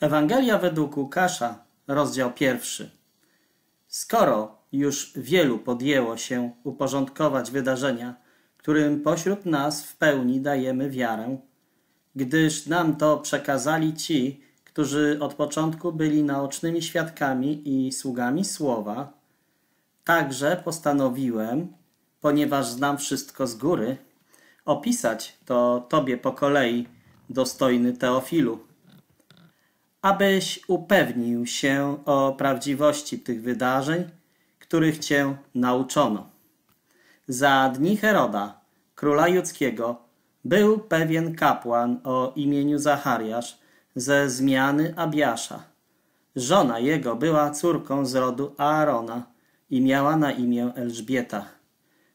Ewangelia według Łukasza, rozdział pierwszy. Skoro już wielu podjęło się uporządkować wydarzenia, którym pośród nas w pełni dajemy wiarę, gdyż nam to przekazali ci, którzy od początku byli naocznymi świadkami i sługami słowa, także postanowiłem, ponieważ znam wszystko z góry, opisać to Tobie po kolei, dostojny Teofilu, abyś upewnił się o prawdziwości tych wydarzeń, których Cię nauczono. Za dni Heroda, króla judzkiego, był pewien kapłan o imieniu Zachariasz ze zmiany Abiasza. Żona jego była córką z rodu Aarona i miała na imię Elżbieta.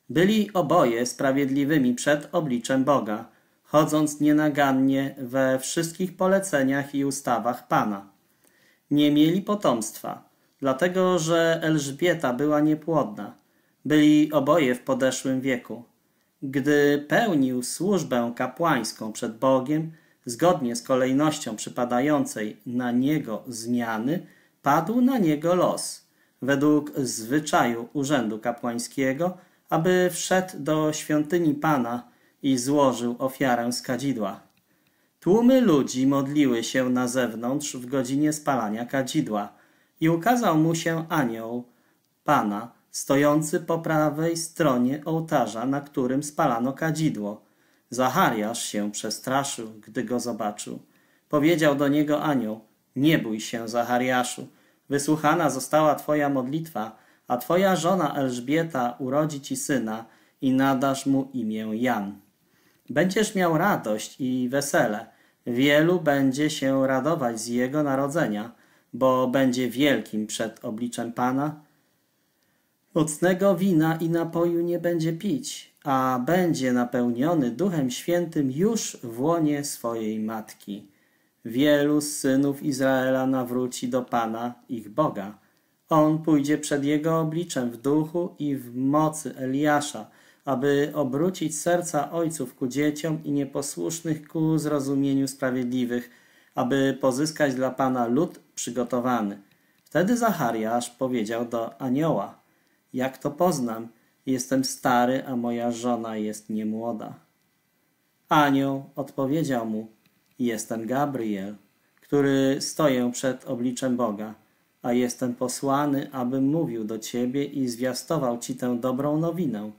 Byli oboje sprawiedliwymi przed obliczem Boga, chodząc nienagannie we wszystkich poleceniach i ustawach Pana. Nie mieli potomstwa, dlatego że Elżbieta była niepłodna. Byli oboje w podeszłym wieku. Gdy pełnił służbę kapłańską przed Bogiem, zgodnie z kolejnością przypadającej na niego zmiany, padł na niego los, według zwyczaju urzędu kapłańskiego, aby wszedł do świątyni Pana i złożył ofiarę z kadzidła. Tłumy ludzi modliły się na zewnątrz w godzinie spalania kadzidła i ukazał mu się anioł Pana, stojący po prawej stronie ołtarza, na którym spalano kadzidło. Zachariasz się przestraszył, gdy go zobaczył. Powiedział do niego anioł, nie bój się, Zachariaszu, wysłuchana została twoja modlitwa, a twoja żona Elżbieta urodzi ci syna i nadasz mu imię Jan. Będziesz miał radość i wesele. Wielu będzie się radować z jego narodzenia, bo będzie wielkim przed obliczem Pana. Mocnego wina i napoju nie będzie pić, a będzie napełniony Duchem Świętym już w łonie swojej matki. Wielu z synów Izraela nawróci do Pana, ich Boga. On pójdzie przed jego obliczem w duchu i w mocy Eliasza, aby obrócić serca ojców ku dzieciom i nieposłusznych ku zrozumieniu sprawiedliwych, aby pozyskać dla Pana lud przygotowany. Wtedy Zachariasz powiedział do anioła, jak to poznam, jestem stary, a moja żona jest niemłoda. Anioł odpowiedział mu, jestem Gabriel, który stoję przed obliczem Boga, a jestem posłany, abym mówił do ciebie i zwiastował ci tę dobrą nowinę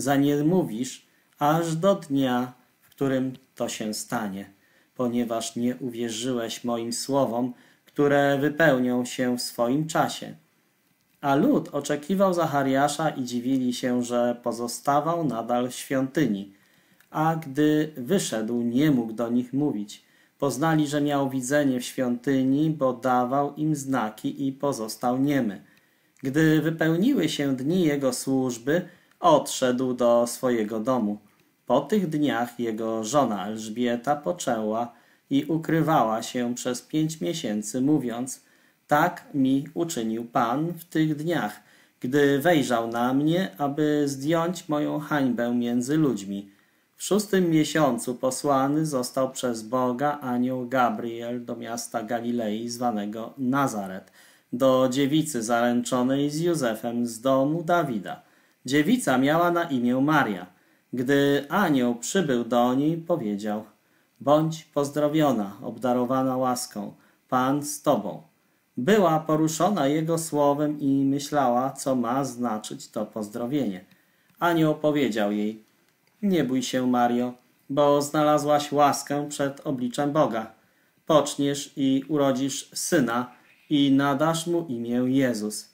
zaniemówisz aż do dnia, w którym to się stanie, ponieważ nie uwierzyłeś moim słowom, które wypełnią się w swoim czasie. A lud oczekiwał Zachariasza i dziwili się, że pozostawał nadal w świątyni. A gdy wyszedł, nie mógł do nich mówić. Poznali, że miał widzenie w świątyni, bo dawał im znaki i pozostał niemy. Gdy wypełniły się dni jego służby, odszedł do swojego domu. Po tych dniach jego żona Elżbieta poczęła i ukrywała się przez pięć miesięcy, mówiąc: Tak mi uczynił Pan w tych dniach, gdy wejrzał na mnie, aby zdjąć moją hańbę między ludźmi. W szóstym miesiącu posłany został przez Boga anioł Gabriel do miasta Galilei zwanego Nazaret, do dziewicy zaręczonej z Józefem z domu Dawida Dziewica miała na imię Maria. Gdy anioł przybył do niej, powiedział: Bądź pozdrowiona, obdarowana łaską, Pan z tobą. Była poruszona jego słowem i myślała, co ma znaczyć to pozdrowienie. Anioł powiedział jej: Nie bój się, Mario, bo znalazłaś łaskę przed obliczem Boga. Poczniesz i urodzisz syna i nadasz mu imię Jezus.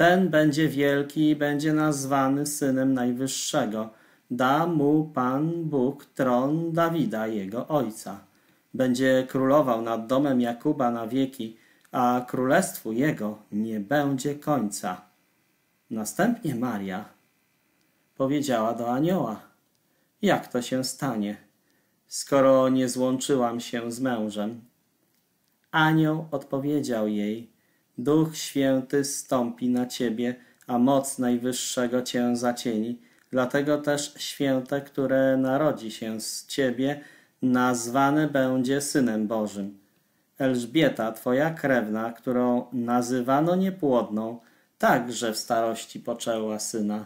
Ten będzie wielki i będzie nazwany Synem Najwyższego. Da mu Pan Bóg tron Dawida, jego ojca. Będzie królował nad domem Jakuba na wieki, a królestwu jego nie będzie końca. Następnie Maria powiedziała do anioła, jak to się stanie, skoro nie złączyłam się z mężem? Anioł odpowiedział jej, Duch Święty stąpi na ciebie, a moc Najwyższego cię zacieni. Dlatego też święte, które narodzi się z ciebie, nazwane będzie Synem Bożym. Elżbieta, twoja krewna, którą nazywano niepłodną, także w starości poczęła syna.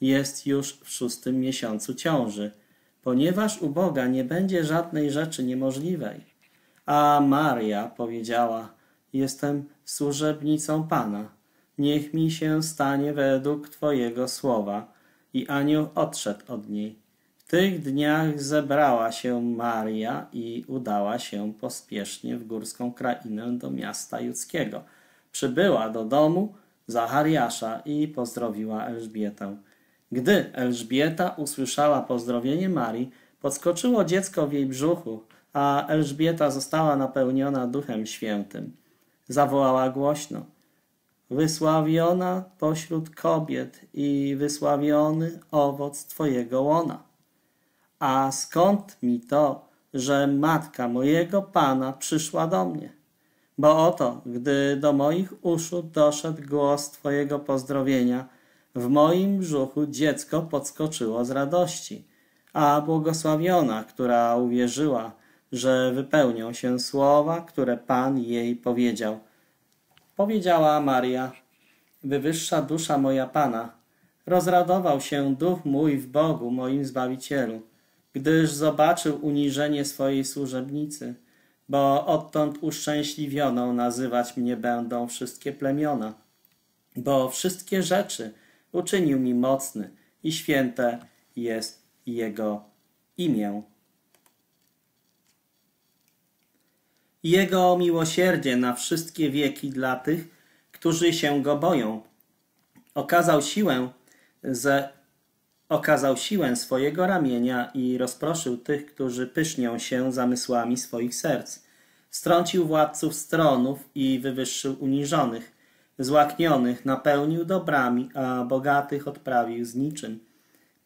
Jest już w szóstym miesiącu ciąży, ponieważ u Boga nie będzie żadnej rzeczy niemożliwej. A Maria powiedziała, jestem służebnicą Pana. Niech mi się stanie według Twojego słowa. I anioł odszedł od niej. W tych dniach zebrała się Maria i udała się pospiesznie w górską krainę do miasta judzkiego. Przybyła do domu Zachariasza i pozdrowiła Elżbietę. Gdy Elżbieta usłyszała pozdrowienie Marii, podskoczyło dziecko w jej brzuchu, a Elżbieta została napełniona Duchem Świętym. Zawołała głośno: Wysławiona pośród kobiet i wysławiony owoc Twojego łona. A skąd mi to, że matka mojego Pana przyszła do mnie? Bo oto, gdy do moich uszu doszedł głos Twojego pozdrowienia, w moim brzuchu dziecko podskoczyło z radości, a błogosławiona, która uwierzyła, że wypełnią się słowa, które Pan jej powiedział. Powiedziała Maria, wywyższa dusza moja Pana, rozradował się duch mój w Bogu, moim Zbawicielu, gdyż zobaczył uniżenie swojej służebnicy, bo odtąd uszczęśliwioną nazywać mnie będą wszystkie plemiona, bo wszystkie rzeczy uczynił mi mocny i święte jest Jego imię. Jego miłosierdzie na wszystkie wieki dla tych, którzy się Go boją. Okazał siłę, ze, okazał siłę swojego ramienia i rozproszył tych, którzy pysznią się zamysłami swoich serc. Strącił władców stronów i wywyższył uniżonych. Złaknionych napełnił dobrami, a bogatych odprawił z niczym.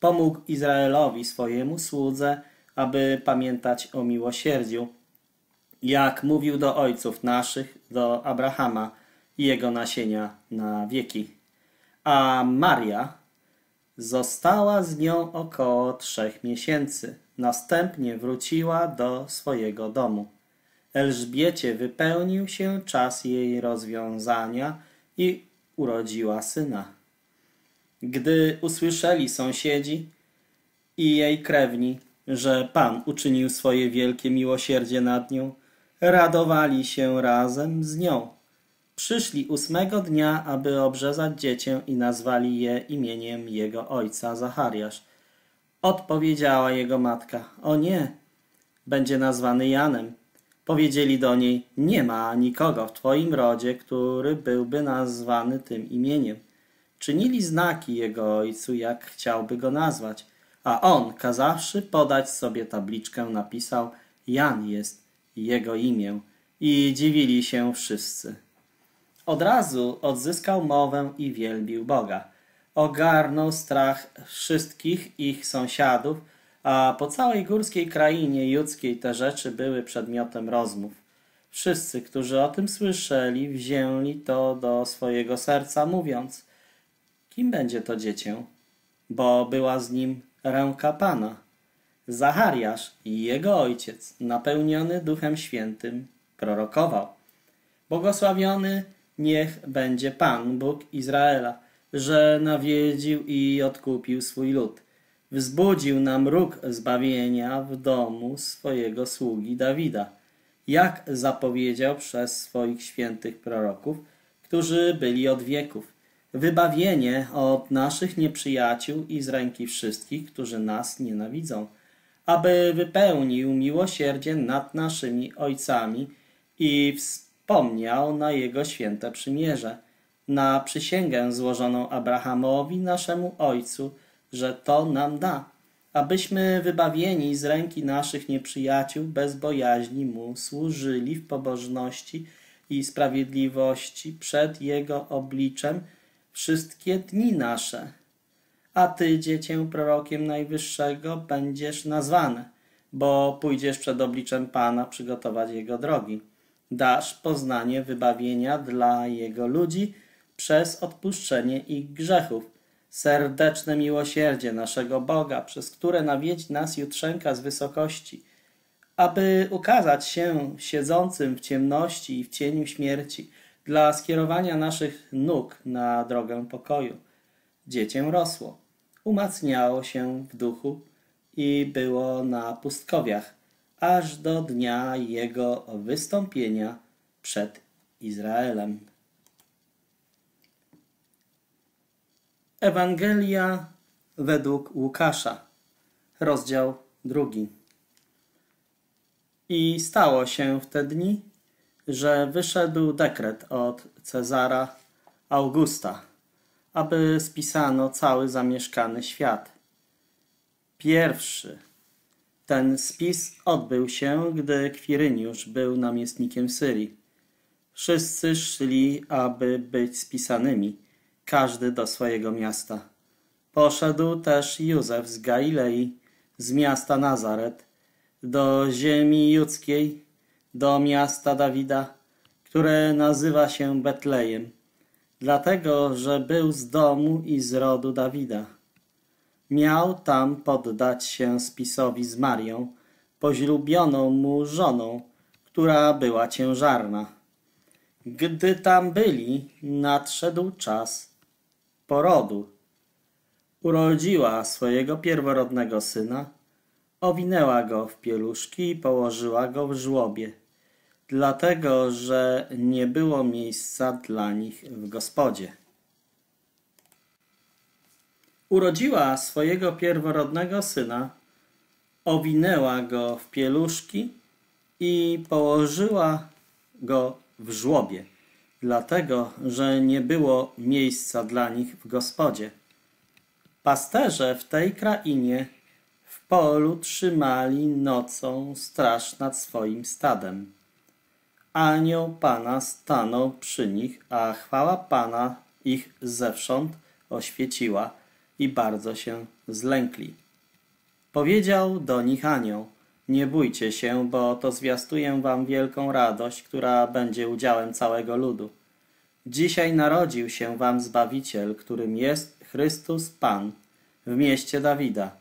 Pomógł Izraelowi swojemu słudze, aby pamiętać o miłosierdziu jak mówił do ojców naszych, do Abrahama i jego nasienia na wieki. A Maria została z nią około trzech miesięcy. Następnie wróciła do swojego domu. Elżbiecie wypełnił się czas jej rozwiązania i urodziła syna. Gdy usłyszeli sąsiedzi i jej krewni, że Pan uczynił swoje wielkie miłosierdzie nad nią, radowali się razem z nią. Przyszli ósmego dnia, aby obrzezać dziecię i nazwali je imieniem jego ojca Zachariasz. Odpowiedziała jego matka, o nie, będzie nazwany Janem. Powiedzieli do niej, nie ma nikogo w twoim rodzie, który byłby nazwany tym imieniem. Czynili znaki jego ojcu, jak chciałby go nazwać, a on, kazawszy podać sobie tabliczkę, napisał, Jan jest jego imię i dziwili się wszyscy. Od razu odzyskał mowę i wielbił Boga. Ogarnął strach wszystkich ich sąsiadów, a po całej górskiej krainie judzkiej te rzeczy były przedmiotem rozmów. Wszyscy, którzy o tym słyszeli, wzięli to do swojego serca, mówiąc, kim będzie to dziecię? Bo była z nim ręka Pana. Zachariasz i jego ojciec, napełniony Duchem Świętym, prorokował. Błogosławiony niech będzie Pan, Bóg Izraela, że nawiedził i odkupił swój lud. Wzbudził nam róg zbawienia w domu swojego sługi Dawida, jak zapowiedział przez swoich świętych proroków, którzy byli od wieków. Wybawienie od naszych nieprzyjaciół i z ręki wszystkich, którzy nas nienawidzą aby wypełnił miłosierdzie nad naszymi ojcami i wspomniał na jego święte przymierze, na przysięgę złożoną Abrahamowi, naszemu ojcu, że to nam da, abyśmy wybawieni z ręki naszych nieprzyjaciół bez bojaźni mu służyli w pobożności i sprawiedliwości przed jego obliczem wszystkie dni nasze a ty, dziecię prorokiem Najwyższego, będziesz nazwany, bo pójdziesz przed obliczem Pana przygotować Jego drogi. Dasz poznanie wybawienia dla Jego ludzi przez odpuszczenie ich grzechów, serdeczne miłosierdzie naszego Boga, przez które nawiedź nas jutrzenka z wysokości, aby ukazać się siedzącym w ciemności i w cieniu śmierci, dla skierowania naszych nóg na drogę pokoju. Dziecię rosło, umacniało się w duchu i było na pustkowiach, aż do dnia jego wystąpienia przed Izraelem. Ewangelia według Łukasza, rozdział drugi. I stało się w te dni, że wyszedł dekret od Cezara Augusta, aby spisano cały zamieszkany świat. Pierwszy ten spis odbył się, gdy Kwiryniusz był namiestnikiem Syrii. Wszyscy szli, aby być spisanymi, każdy do swojego miasta. Poszedł też Józef z Galilei, z miasta Nazaret, do ziemi judzkiej, do miasta Dawida, które nazywa się Betlejem, dlatego, że był z domu i z rodu Dawida. Miał tam poddać się spisowi z Marią, poźlubioną mu żoną, która była ciężarna. Gdy tam byli, nadszedł czas porodu. Urodziła swojego pierworodnego syna, owinęła go w pieluszki i położyła go w żłobie, dlatego że nie było miejsca dla nich w gospodzie. Urodziła swojego pierworodnego syna, owinęła go w pieluszki i położyła go w żłobie, dlatego że nie było miejsca dla nich w gospodzie. Pasterze w tej krainie w polu trzymali nocą straż nad swoim stadem. Anioł Pana stanął przy nich, a chwała Pana ich zewsząd oświeciła i bardzo się zlękli. Powiedział do nich anioł, nie bójcie się, bo to zwiastuję wam wielką radość, która będzie udziałem całego ludu. Dzisiaj narodził się wam Zbawiciel, którym jest Chrystus Pan w mieście Dawida.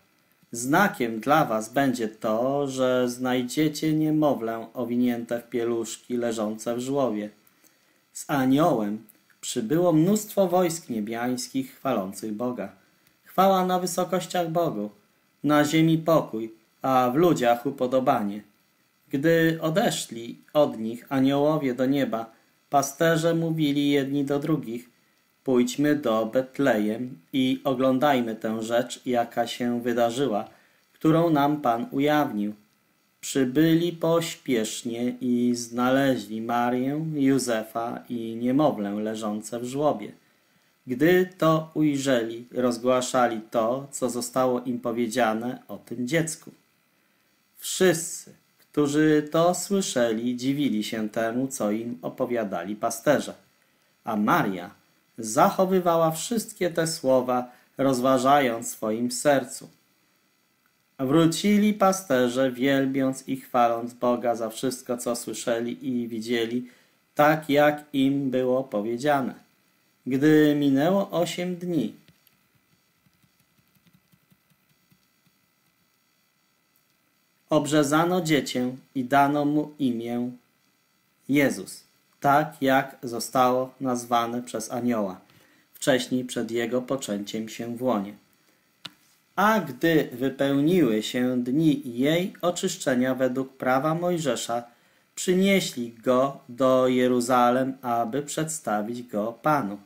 Znakiem dla was będzie to, że znajdziecie niemowlę owinięte w pieluszki leżące w żłowie. Z aniołem przybyło mnóstwo wojsk niebiańskich chwalących Boga. Chwała na wysokościach Bogu, na ziemi pokój, a w ludziach upodobanie. Gdy odeszli od nich aniołowie do nieba, pasterze mówili jedni do drugich, pójdźmy do Betlejem i oglądajmy tę rzecz, jaka się wydarzyła, którą nam Pan ujawnił. Przybyli pośpiesznie i znaleźli Marię, Józefa i niemowlę leżące w żłobie. Gdy to ujrzeli, rozgłaszali to, co zostało im powiedziane o tym dziecku. Wszyscy, którzy to słyszeli, dziwili się temu, co im opowiadali pasterze. A Maria zachowywała wszystkie te słowa, rozważając swoim sercu. Wrócili pasterze, wielbiąc i chwaląc Boga za wszystko, co słyszeli i widzieli, tak jak im było powiedziane. Gdy minęło osiem dni, obrzezano dziecię i dano mu imię Jezus, tak jak zostało nazwane przez anioła, wcześniej przed jego poczęciem się w łonie. A gdy wypełniły się dni jej oczyszczenia według prawa Mojżesza, przynieśli go do Jeruzalem, aby przedstawić go Panu.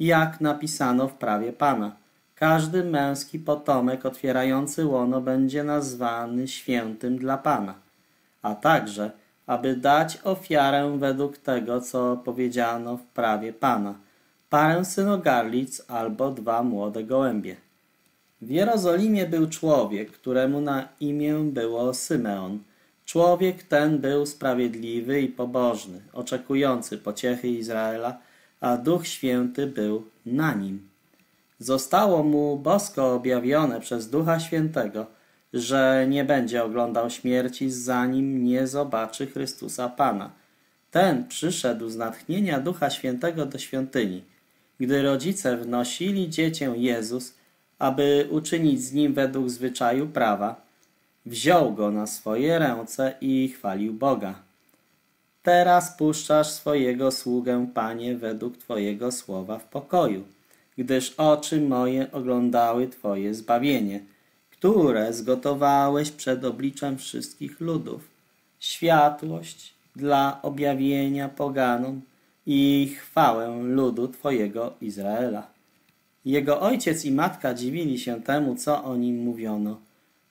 Jak napisano w prawie Pana. Każdy męski potomek otwierający łono będzie nazwany świętym dla Pana, a także, aby dać ofiarę według tego, co powiedziano w prawie Pana, parę synogarlic albo dwa młode gołębie. W Jerozolimie był człowiek, któremu na imię było Symeon. Człowiek ten był sprawiedliwy i pobożny, oczekujący pociechy Izraela, a Duch Święty był na nim. Zostało mu bosko objawione przez Ducha Świętego, że nie będzie oglądał śmierci, zanim nie zobaczy Chrystusa Pana. Ten przyszedł z natchnienia Ducha Świętego do świątyni. Gdy rodzice wnosili dziecię Jezus, aby uczynić z nim według zwyczaju prawa, wziął go na swoje ręce i chwalił Boga. Teraz puszczasz swojego sługę, Panie, według Twojego słowa w pokoju, gdyż oczy moje oglądały Twoje zbawienie, które zgotowałeś przed obliczem wszystkich ludów. Światłość dla objawienia poganom i chwałę ludu Twojego Izraela. Jego ojciec i matka dziwili się temu, co o nim mówiono.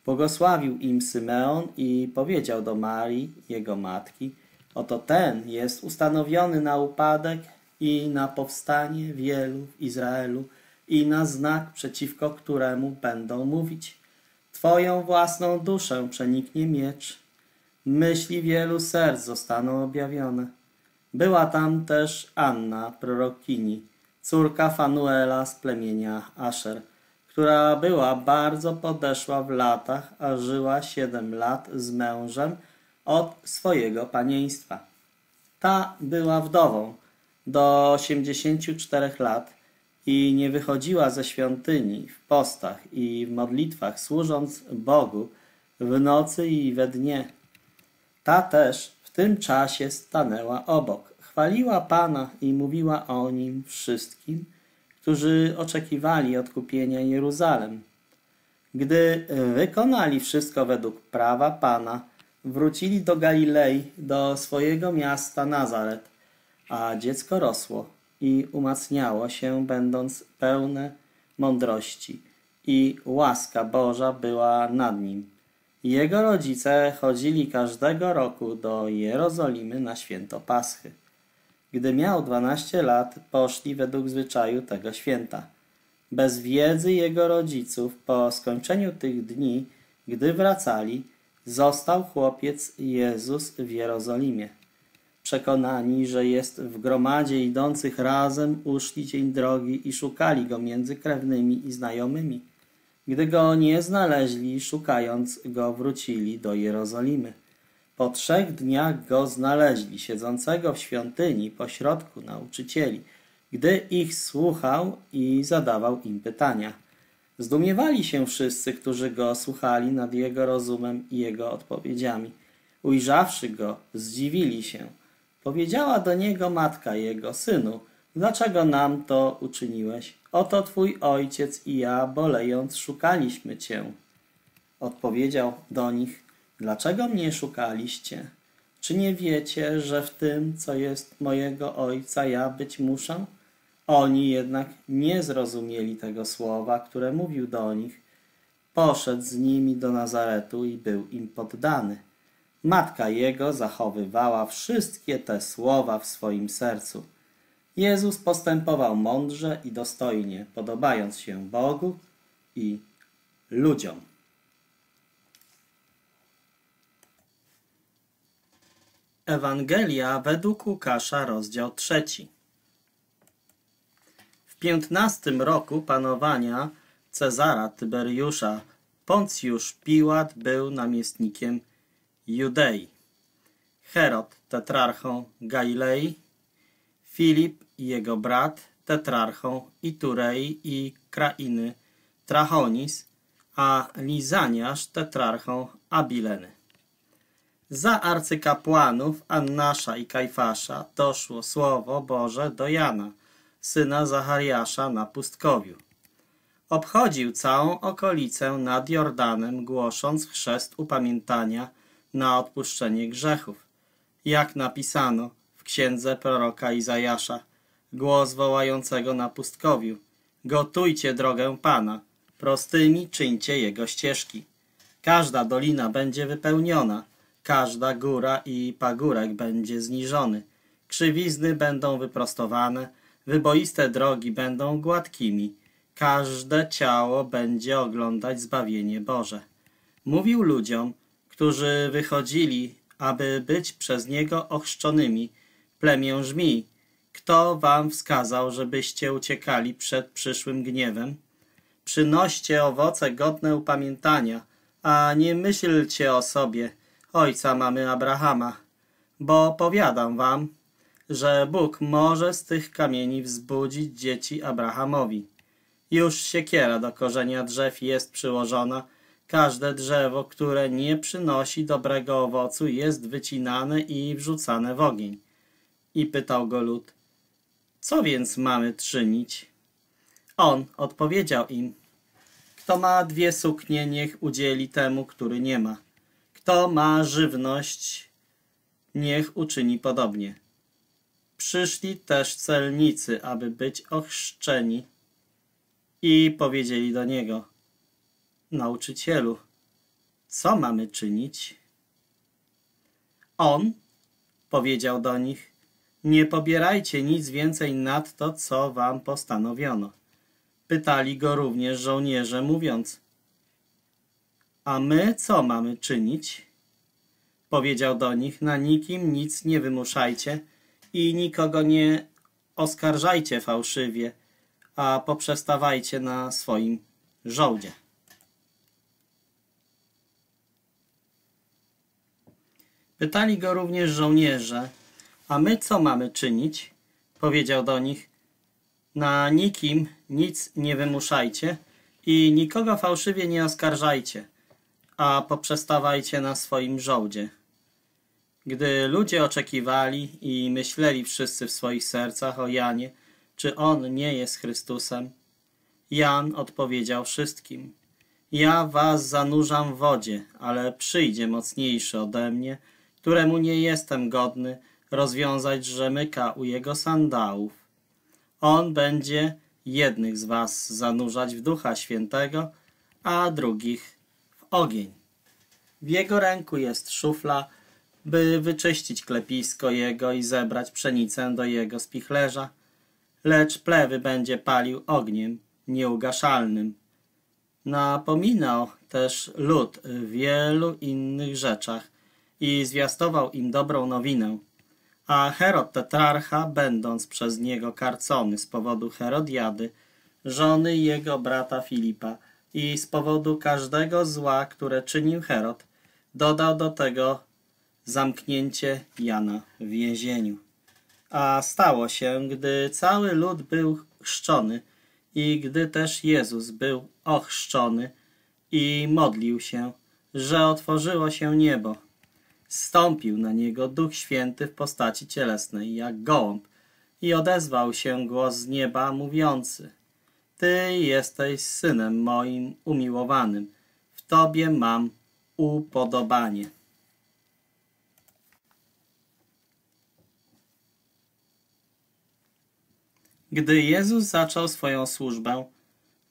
Błogosławił im Symeon i powiedział do Marii, jego matki, oto ten jest ustanowiony na upadek i na powstanie wielu w Izraelu i na znak, przeciwko któremu będą mówić. Twoją własną duszę przeniknie miecz. Myśli wielu serc zostaną objawione. Była tam też Anna, prorokini, córka Fanuela z plemienia Asher, która była bardzo podeszła w latach, a żyła siedem lat z mężem od swojego panieństwa. Ta była wdową do osiemdziesięciu czterech lat i nie wychodziła ze świątyni w postach i w modlitwach, służąc Bogu w nocy i we dnie. Ta też w tym czasie stanęła obok, chwaliła Pana i mówiła o Nim wszystkim, którzy oczekiwali odkupienia Jeruzalem. Gdy wykonali wszystko według prawa Pana, wrócili do Galilei, do swojego miasta Nazaret, a dziecko rosło i umacniało się, będąc pełne mądrości i łaska Boża była nad nim. Jego rodzice chodzili każdego roku do Jerozolimy na święto Paschy. Gdy miał dwanaście lat, poszli według zwyczaju tego święta. Bez wiedzy jego rodziców, po skończeniu tych dni, gdy wracali, został chłopiec Jezus w Jerozolimie. Przekonani, że jest w gromadzie idących razem, uszli dzień drogi i szukali go między krewnymi i znajomymi. Gdy go nie znaleźli, szukając go, wrócili do Jerozolimy. Po trzech dniach go znaleźli, siedzącego w świątyni pośrodku nauczycieli, gdy ich słuchał i zadawał im pytania. Zdumiewali się wszyscy, którzy go słuchali nad jego rozumem i jego odpowiedziami. Ujrzawszy go, zdziwili się. Powiedziała do niego matka jego, synu, dlaczego nam to uczyniłeś? Oto twój ojciec i ja, bolejąc, szukaliśmy cię. Odpowiedział do nich, Dlaczego mnie szukaliście? Czy nie wiecie, że w tym, co jest mojego ojca, ja być muszę? Oni jednak nie zrozumieli tego słowa, które mówił do nich. Poszedł z nimi do Nazaretu i był im poddany. Matka jego zachowywała wszystkie te słowa w swoim sercu. Jezus postępował mądrze i dostojnie, podobając się Bogu i ludziom. Ewangelia według Łukasza, rozdział trzeci. W piętnastym roku panowania Cezara Tyberiusza Poncjusz Piłat był namiestnikiem Judei. Herod tetrarchą Galilei, Filip i jego brat tetrarchą Iturei i krainy Trachonis, a Lizaniasz tetrarchą Abileny. Za arcykapłanów Annasza i Kajfasza doszło słowo Boże do Jana, syna Zachariasza na pustkowiu. Obchodził całą okolicę nad Jordanem, głosząc chrzest upamiętania na odpuszczenie grzechów. Jak napisano w księdze proroka Izajasza, głos wołającego na pustkowiu. Gotujcie drogę Pana, prostymi czyńcie Jego ścieżki. Każda dolina będzie wypełniona, Każda góra i pagórek będzie zniżony. Krzywizny będą wyprostowane, wyboiste drogi będą gładkimi. Każde ciało będzie oglądać zbawienie Boże. Mówił ludziom, którzy wychodzili, aby być przez Niego ochrzczonymi, plemię żmi. Kto wam wskazał, żebyście uciekali przed przyszłym gniewem? Przynoście owoce godne upamiętania, a nie myślcie o sobie – ojca mamy Abrahama, bo powiadam wam, że Bóg może z tych kamieni wzbudzić dzieci Abrahamowi. Już siekiera do korzenia drzew jest przyłożona, Każde drzewo, które nie przynosi dobrego owocu, jest wycinane i wrzucane w ogień. I pytał go lud, co więc mamy czynić? On odpowiedział im, kto ma dwie suknie, niech udzieli temu, który nie ma. Kto ma żywność, niech uczyni podobnie. Przyszli też celnicy, aby być ochrzczeni i powiedzieli do niego, nauczycielu, co mamy czynić? On powiedział do nich, nie pobierajcie nic więcej nad to, co wam postanowiono. Pytali go również żołnierze, mówiąc, a my co mamy czynić? Powiedział do nich, na nikim nic nie wymuszajcie i nikogo nie oskarżajcie fałszywie, a poprzestawajcie na swoim żołdzie. Pytali go również żołnierze, a my co mamy czynić? Powiedział do nich, na nikim nic nie wymuszajcie i nikogo fałszywie nie oskarżajcie, a poprzestawajcie na swoim żołdzie. Gdy ludzie oczekiwali i myśleli wszyscy w swoich sercach o Janie, czy on nie jest Chrystusem, Jan odpowiedział wszystkim, ja was zanurzam w wodzie, ale przyjdzie mocniejszy ode mnie, któremu nie jestem godny rozwiązać rzemyka u jego sandałów. On będzie jednych z was zanurzać w Ducha Świętego, a drugich w ogień. W jego ręku jest szufla, by wyczyścić klepisko jego i zebrać pszenicę do jego spichlerza, lecz plewy będzie palił ogniem nieugaszalnym. Napominał też lud w wielu innych rzeczach i zwiastował im dobrą nowinę. A Herod Tetrarcha, będąc przez niego karcony z powodu Herodiady, żony jego brata Filipa i z powodu każdego zła, które czynił Herod, dodał do tego zamknięcie Jana w więzieniu. A stało się, gdy cały lud był chrzczony i gdy też Jezus był ochrzczony i modlił się, że otworzyło się niebo. Stąpił na niego Duch Święty w postaci cielesnej, jak gołąb, i odezwał się głos z nieba mówiący Ty jesteś Synem moim umiłowanym, w Tobie mam upodobanie. Gdy Jezus zaczął swoją służbę,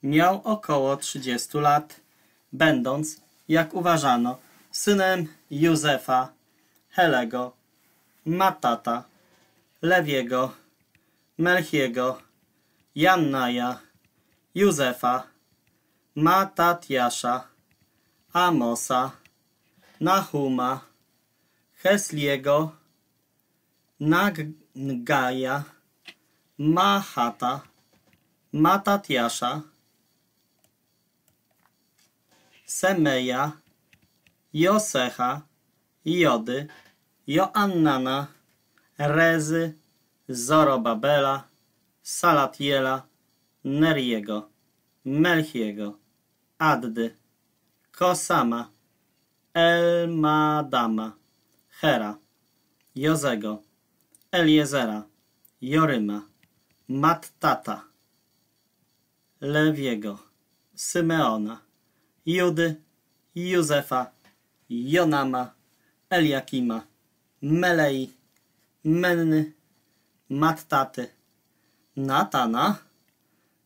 miał około 30 lat, będąc, jak uważano, synem Józefa, Helego, Matata, Lewiego, Melchiego, Jannaja, Józefa, Matatiasza, Amosa, Nahuma, Hesliego, Naggaja, Mahata, Matatiasza, Semeja, Josecha, Jody, Joannana, Rezy, Zorobabela, Salatiela, Neriego, Melchiego, Addy, Kosama, Elmadama, Hera, Jozego, Eliezera, Joryma, Mattata, Lewiego, Symeona, Judy, Józefa, Jonama, Eliakima, Melei, Menny, Mattaty, Natana,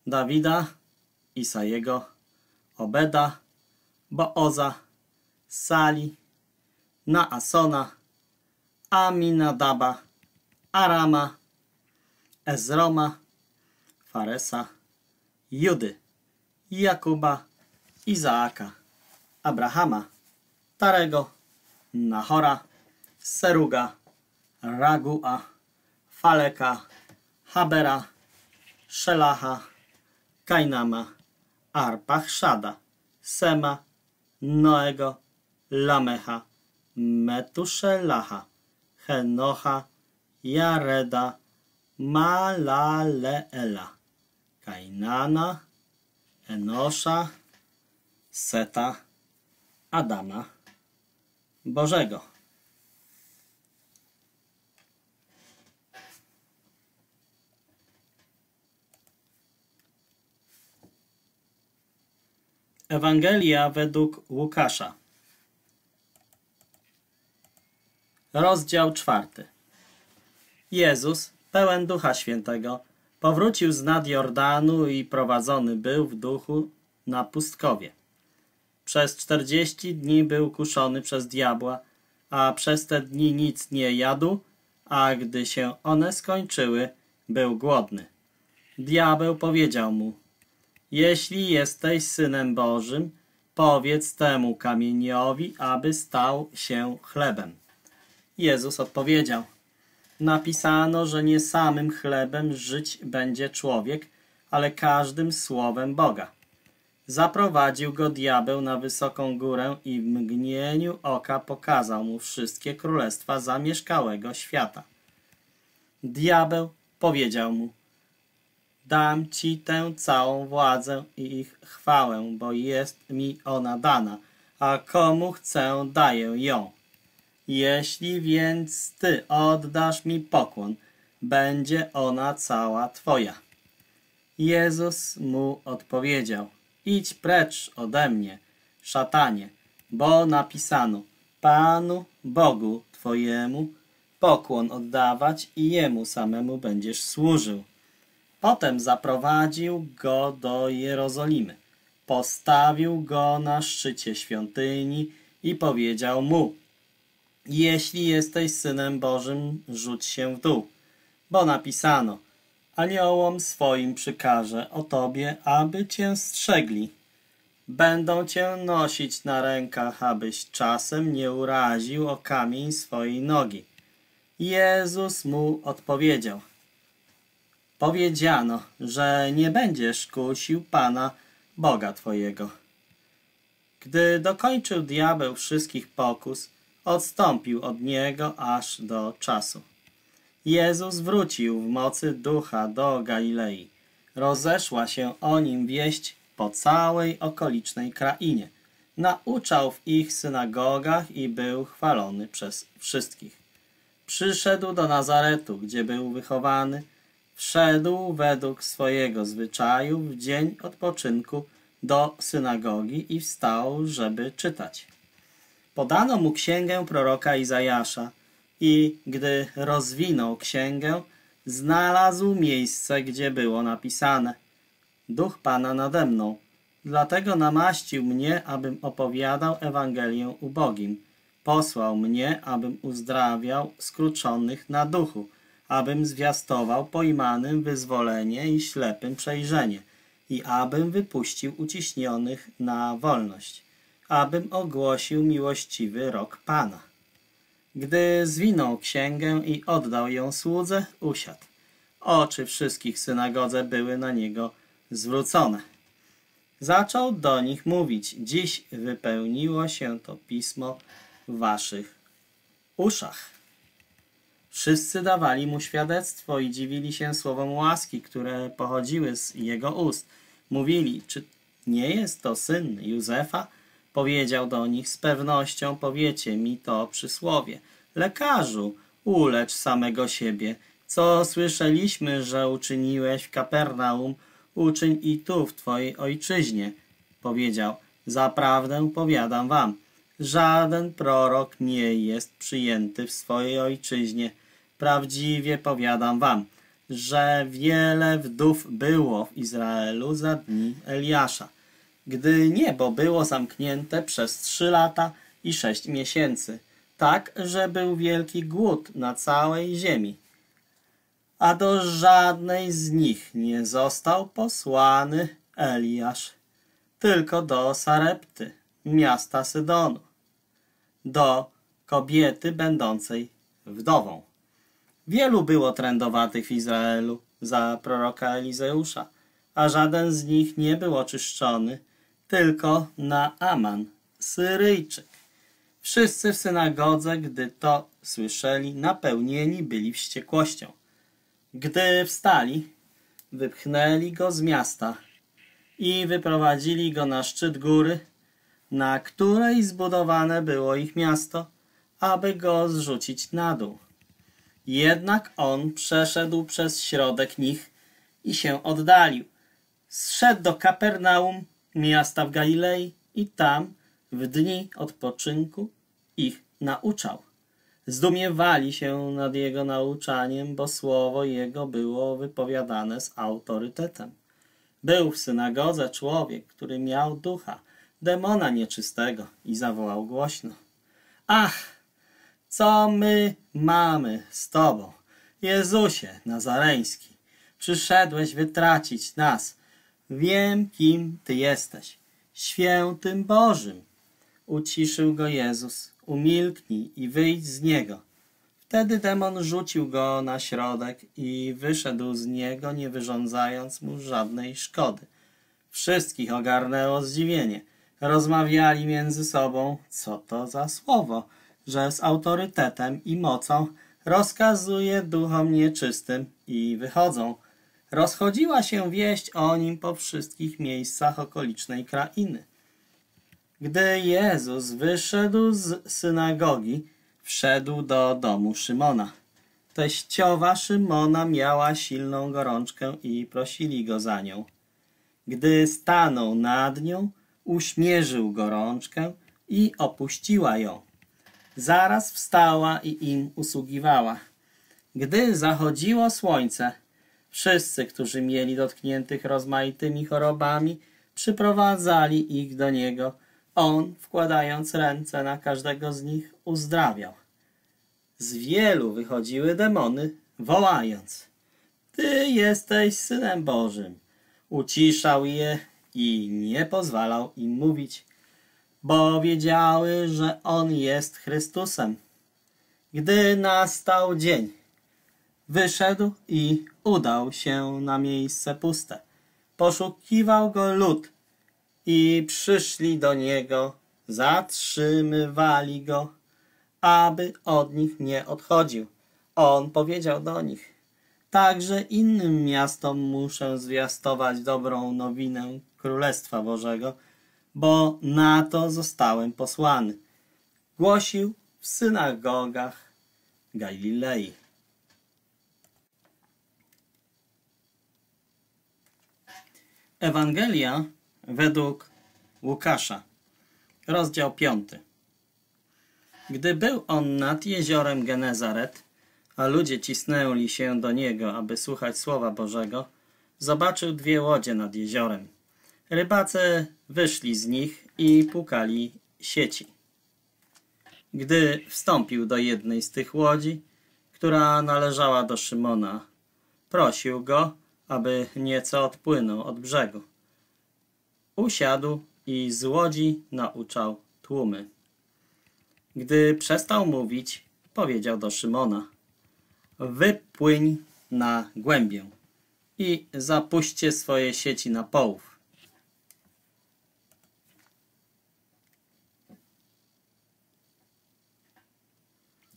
Dawida, Isajego, Obeda, Booza, Sali, Naasona, Aminadaba, Arama, Ezroma, Faresa, Judy, Jakuba, Izaaka, Abrahama, Tarego, Nahora, Seruga, Ragua, Faleka, Habera, Szelacha, Kainama, Arpachszada, Sema, Noego, Lamecha, Metuszelacha, Henocha, Jareda, Malaleela, Kainana, Enosza, Seta, Adama Bożego. Ewangelia według Łukasza. Rozdział czwarty. Jezus, pełen Ducha Świętego, powrócił z nad Jordanu i prowadzony był w duchu na pustkowie. Przez czterdzieści dni był kuszony przez diabła, a przez te dni nic nie jadł, a gdy się one skończyły, był głodny. Diabeł powiedział mu, jeśli jesteś Synem Bożym, powiedz temu kamieniowi, aby stał się chlebem. Jezus odpowiedział, napisano, że nie samym chlebem żyć będzie człowiek, ale każdym słowem Boga. Zaprowadził go diabeł na wysoką górę i w mgnieniu oka pokazał mu wszystkie królestwa zamieszkałego świata. Diabeł powiedział mu, dam ci tę całą władzę i ich chwałę, bo jest mi ona dana, a komu chcę daję ją. Jeśli więc ty oddasz mi pokłon, będzie ona cała twoja. Jezus mu odpowiedział, idź precz ode mnie, szatanie, bo napisano, Panu Bogu twojemu pokłon oddawać i jemu samemu będziesz służył. Potem zaprowadził go do Jerozolimy, postawił go na szczycie świątyni i powiedział mu, jeśli jesteś Synem Bożym, rzuć się w dół, bo napisano, aniołom swoim przykaże o tobie, aby cię strzegli. Będą cię nosić na rękach, abyś czasem nie uraził o kamień swojej nogi. Jezus mu odpowiedział – powiedziano, że nie będziesz kusił Pana Boga Twojego. Gdy dokończył diabeł wszystkich pokus, odstąpił od niego aż do czasu. Jezus wrócił w mocy ducha do Galilei. Rozeszła się o nim wieść po całej okolicznej krainie. Nauczał w ich synagogach i był chwalony przez wszystkich. Przyszedł do Nazaretu, gdzie był wychowany, wszedł według swojego zwyczaju w dzień odpoczynku do synagogi i wstał, żeby czytać. Podano mu księgę proroka Izajasza i gdy rozwinął księgę, znalazł miejsce, gdzie było napisane Duch Pana nade mną, dlatego namaścił mnie, abym opowiadał Ewangelię ubogim. Posłał mnie, abym uzdrawiał skruczonych na duchu, abym zwiastował pojmanym wyzwolenie i ślepym przejrzenie i abym wypuścił uciśnionych na wolność, abym ogłosił miłościwy rok Pana. Gdy zwinął księgę i oddał ją słudze, usiadł. Oczy wszystkich w synagodze były na niego zwrócone. Zaczął do nich mówić, dziś wypełniło się to pismo w waszych uszach. Wszyscy dawali mu świadectwo i dziwili się słowom łaski, które pochodziły z jego ust. Mówili, czy nie jest to syn Józefa? Powiedział do nich, z pewnością powiecie mi to przysłowie. Lekarzu, ulecz samego siebie. Co słyszeliśmy, że uczyniłeś w Kapernaum, uczyń i tu, w twojej ojczyźnie. Powiedział, zaprawdę powiadam wam, żaden prorok nie jest przyjęty w swojej ojczyźnie. Prawdziwie powiadam wam, że wiele wdów było w Izraelu za dni Eliasza, gdy niebo było zamknięte przez trzy lata i sześć miesięcy, tak, że był wielki głód na całej ziemi. A do żadnej z nich nie został posłany Eliasz, tylko do Sarepty, miasta Sydonu, do kobiety będącej wdową. Wielu było trędowatych w Izraelu za proroka Elizeusza, a żaden z nich nie był oczyszczony, tylko Naaman, Syryjczyk. Wszyscy w synagodze, gdy to słyszeli, napełnieni byli wściekłością. Gdy wstali, wypchnęli go z miasta i wyprowadzili go na szczyt góry, na której zbudowane było ich miasto, aby go zrzucić na dół. Jednak on przeszedł przez środek nich i się oddalił. Zszedł do Kapernaum, miasta w Galilei i tam w dni odpoczynku ich nauczał. Zdumiewali się nad jego nauczaniem, bo słowo jego było wypowiadane z autorytetem. Był w synagodze człowiek, który miał ducha, demona nieczystego i zawołał głośno. Ach, co my mamy z Tobą, Jezusie Nazareński? Przyszedłeś wytracić nas. Wiem, kim Ty jesteś, świętym Bożym. Uciszył go Jezus. Umilknij i wyjdź z niego. Wtedy demon rzucił go na środek i wyszedł z niego, nie wyrządzając mu żadnej szkody. Wszystkich ogarnęło zdziwienie. Rozmawiali między sobą, co to za słowo, że z autorytetem i mocą rozkazuje duchom nieczystym i wychodzą. Rozchodziła się wieść o nim po wszystkich miejscach okolicznej krainy. Gdy Jezus wyszedł z synagogi, wszedł do domu Szymona. Teściowa Szymona miała silną gorączkę i prosili go za nią. Gdy stanął nad nią, uśmierzył gorączkę i opuściła ją. Zaraz wstała i im usługiwała. Gdy zachodziło słońce, wszyscy, którzy mieli dotkniętych rozmaitymi chorobami, przyprowadzali ich do niego. On, wkładając ręce na każdego z nich, uzdrawiał. Z wielu wychodziły demony, wołając: Ty jesteś synem Bożym. Uciszał je i nie pozwalał im mówić, bo wiedziały, że on jest Chrystusem. Gdy nastał dzień, wyszedł i udał się na miejsce puste. Poszukiwał go lud i przyszli do niego, zatrzymywali go, aby od nich nie odchodził. On powiedział do nich, także innym miastom muszę zwiastować dobrą nowinę Królestwa Bożego, bo na to zostałem posłany. Głosił w synagogach Galilei. Ewangelia według Łukasza, rozdział 5. Gdy był on nad jeziorem Genezaret, a ludzie cisnęli się do niego, aby słuchać słowa Bożego, zobaczył dwie łodzie nad jeziorem. Rybacy wyszli z nich i pukali sieci. Gdy wstąpił do jednej z tych łodzi, która należała do Szymona, prosił go, aby nieco odpłynął od brzegu. Usiadł i z łodzi nauczał tłumy. Gdy przestał mówić, powiedział do Szymona: Wypłyń na głębię i zapuśćcie swoje sieci na połów.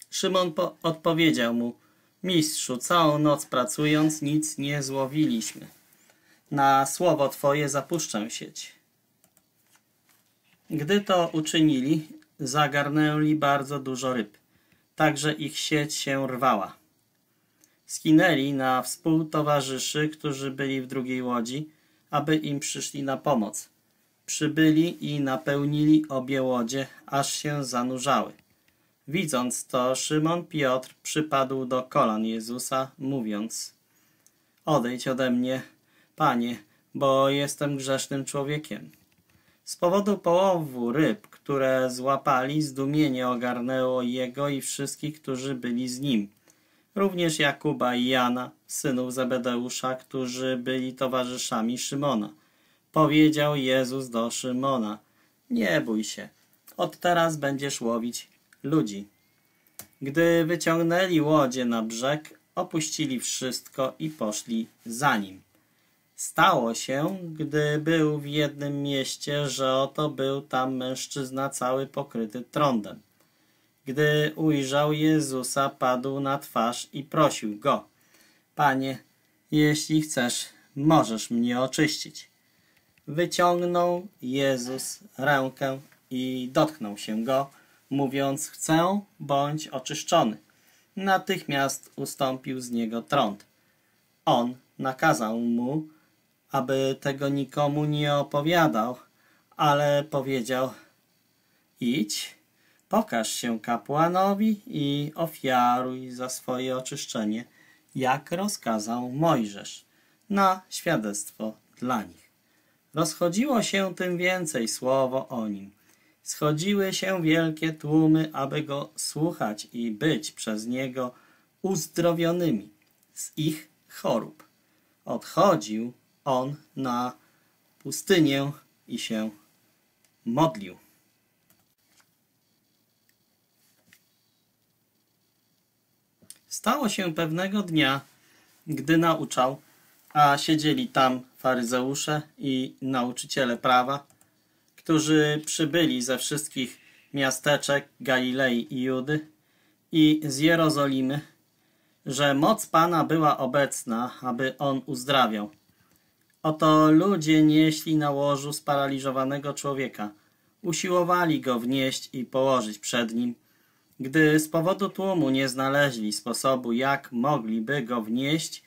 Szymon odpowiedział mu: Mistrzu, całą noc pracując, nic nie złowiliśmy. Na słowo Twoje zapuszczę sieć. Gdy to uczynili, zagarnęli bardzo dużo ryb, także ich sieć się rwała. Skinęli na współtowarzyszy, którzy byli w drugiej łodzi, aby im przyszli na pomoc. Przybyli i napełnili obie łodzie, aż się zanurzały. Widząc to, Szymon Piotr przypadł do kolan Jezusa, mówiąc Odejdź ode mnie, Panie, bo jestem grzesznym człowiekiem. Z powodu połowu ryb, które złapali, zdumienie ogarnęło jego i wszystkich, którzy byli z nim. Również Jakuba i Jana, synów Zebedeusza, którzy byli towarzyszami Szymona. Powiedział Jezus do Szymona, nie bój się, od teraz będziesz łowić ludzi. Gdy wyciągnęli łodzie na brzeg, opuścili wszystko i poszli za nim. Stało się, gdy był w jednym mieście, że oto był tam mężczyzna cały pokryty trądem. Gdy ujrzał Jezusa, padł na twarz i prosił go: Panie, jeśli chcesz, możesz mnie oczyścić. Wyciągnął Jezus rękę i dotknął się go, mówiąc: Chcę, bądź oczyszczony. Natychmiast ustąpił z niego trąd. On nakazał mu, aby tego nikomu nie opowiadał, ale powiedział: Idź, pokaż się kapłanowi i ofiaruj za swoje oczyszczenie, jak rozkazał Mojżesz, na świadectwo dla nich. Rozchodziło się tym więcej słowo o nim. Schodziły się wielkie tłumy, aby go słuchać i być przez niego uzdrowionymi z ich chorób. Odchodził on na pustynię i się modlił. Stało się pewnego dnia, gdy nauczał, a siedzieli tam faryzeusze i nauczyciele prawa, którzy przybyli ze wszystkich miasteczek Galilei i Judy i z Jerozolimy, że moc Pana była obecna, aby On uzdrawiał. Oto ludzie nieśli na łożu sparaliżowanego człowieka. Usiłowali go wnieść i położyć przed nim. Gdy z powodu tłumu nie znaleźli sposobu, jak mogliby go wnieść,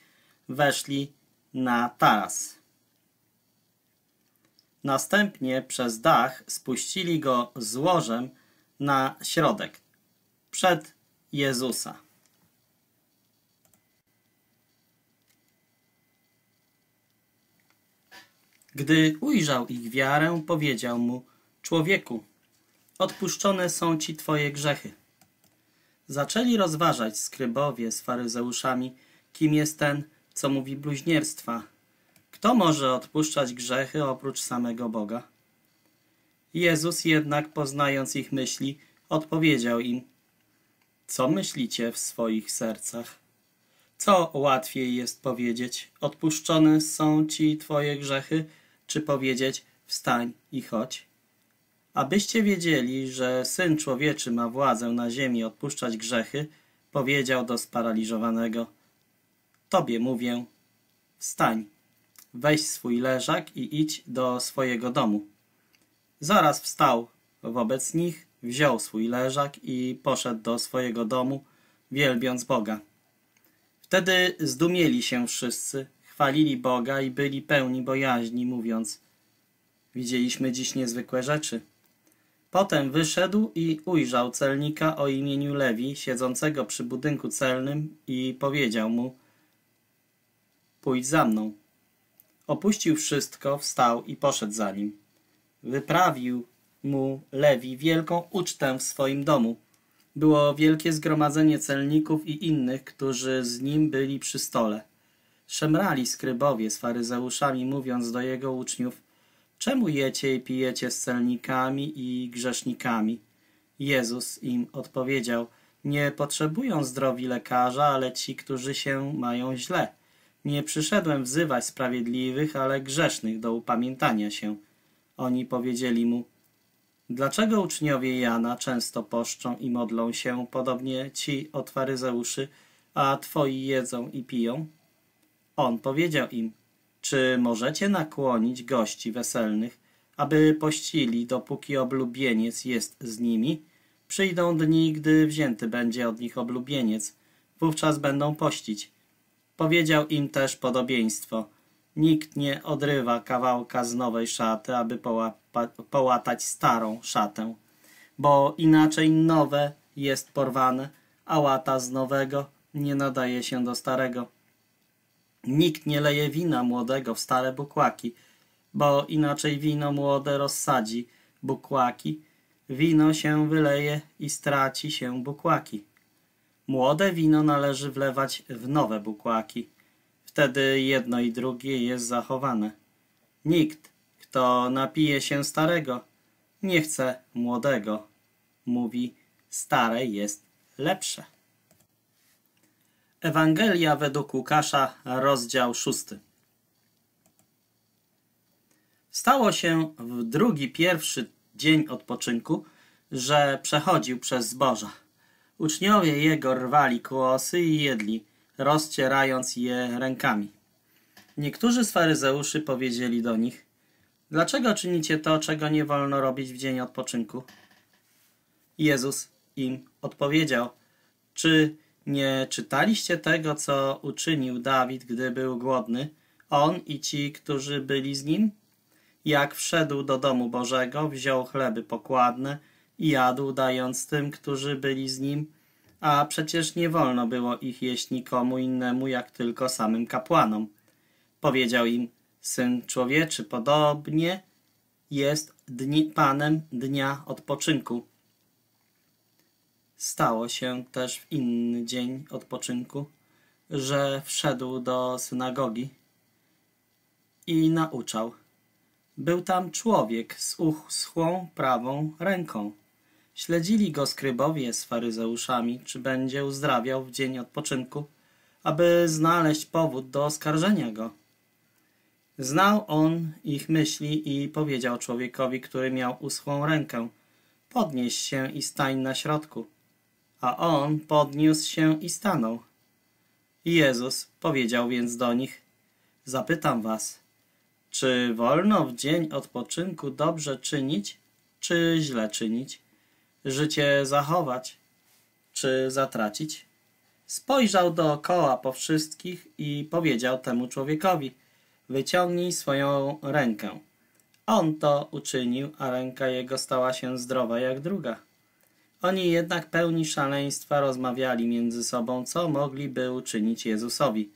weszli na taras. Następnie przez dach spuścili go z łożem na środek, przed Jezusa. Gdy ujrzał ich wiarę, powiedział mu: Człowieku, odpuszczone są ci twoje grzechy. Zaczęli rozważać skrybowie z faryzeuszami, kim jest ten, co mówi bluźnierstwa. Kto może odpuszczać grzechy oprócz samego Boga? Jezus jednak, poznając ich myśli, odpowiedział im: Co myślicie w swoich sercach? Co łatwiej jest powiedzieć: Odpuszczone są ci twoje grzechy, czy powiedzieć: Wstań i chodź? Abyście wiedzieli, że Syn Człowieczy ma władzę na ziemi odpuszczać grzechy, powiedział do sparaliżowanego: Tobie mówię: Wstań, weź swój leżak i idź do swojego domu. Zaraz wstał wobec nich, wziął swój leżak i poszedł do swojego domu, wielbiąc Boga. Wtedy zdumieli się wszyscy, chwalili Boga i byli pełni bojaźni, mówiąc: Widzieliśmy dziś niezwykłe rzeczy. Potem wyszedł i ujrzał celnika o imieniu Lewi, siedzącego przy budynku celnym i powiedział mu: Pójdź za mną. Opuścił wszystko, wstał i poszedł za nim. Wyprawił mu Lewi wielką ucztę w swoim domu. Było wielkie zgromadzenie celników i innych, którzy z nim byli przy stole. Szemrali skrybowie z faryzeuszami, mówiąc do jego uczniów, czemu jecie i pijecie z celnikami i grzesznikami? Jezus im odpowiedział, nie potrzebują zdrowi lekarza, ale ci, którzy się mają źle. Nie przyszedłem wzywać sprawiedliwych, ale grzesznych do upamiętania się. Oni powiedzieli mu, dlaczego uczniowie Jana często poszczą i modlą się, podobnie ci od faryzeuszy, a twoi jedzą i piją? On powiedział im, czy możecie nakłonić gości weselnych, aby pościli, dopóki oblubieniec jest z nimi? Przyjdą dni, gdy wzięty będzie od nich oblubieniec, wówczas będą pościć. Powiedział im też podobieństwo. Nikt nie odrywa kawałka z nowej szaty, aby połatać starą szatę, bo inaczej nowe jest porwane, a łata z nowego nie nadaje się do starego. Nikt nie leje wina młodego w stare bukłaki, bo inaczej wino młode rozsadzi bukłaki, wino się wyleje i straci się bukłaki. Młode wino należy wlewać w nowe bukłaki. Wtedy jedno i drugie jest zachowane. Nikt, kto napije się starego, nie chce młodego. Mówi, stare jest lepsze. Ewangelia według Łukasza, rozdział szósty. Stało się w drugi, pierwszy dzień odpoczynku, że przechodził przez zboża. Uczniowie jego rwali kłosy i jedli, rozcierając je rękami. Niektórzy z faryzeuszy powiedzieli do nich, Dlaczego czynicie to, czego nie wolno robić w dzień odpoczynku? Jezus im odpowiedział: Czy nie czytaliście tego, co uczynił Dawid, gdy był głodny, on i ci, którzy byli z nim? Jak wszedł do domu Bożego, wziął chleby pokładne i jadł, dając tym, którzy byli z nim, a przecież nie wolno było ich jeść nikomu innemu, jak tylko samym kapłanom. Powiedział im, Syn Człowieczy podobnie jest dni, Panem dnia odpoczynku. Stało się też w inny dzień odpoczynku, że wszedł do synagogi i nauczał. Był tam człowiek z uschłą prawą ręką. Śledzili go skrybowie z faryzeuszami, czy będzie uzdrawiał w dzień odpoczynku, aby znaleźć powód do oskarżenia go. Znał on ich myśli i powiedział człowiekowi, który miał uschłą rękę, podnieś się i stań na środku. A on podniósł się i stanął. Jezus powiedział więc do nich, zapytam was, czy wolno w dzień odpoczynku dobrze czynić, czy źle czynić? Życie zachować, czy zatracić? Spojrzał dookoła po wszystkich i powiedział temu człowiekowi – wyciągnij swoją rękę. On to uczynił, a ręka jego stała się zdrowa jak druga. Oni jednak pełni szaleństwa rozmawiali między sobą, co mogliby uczynić Jezusowi.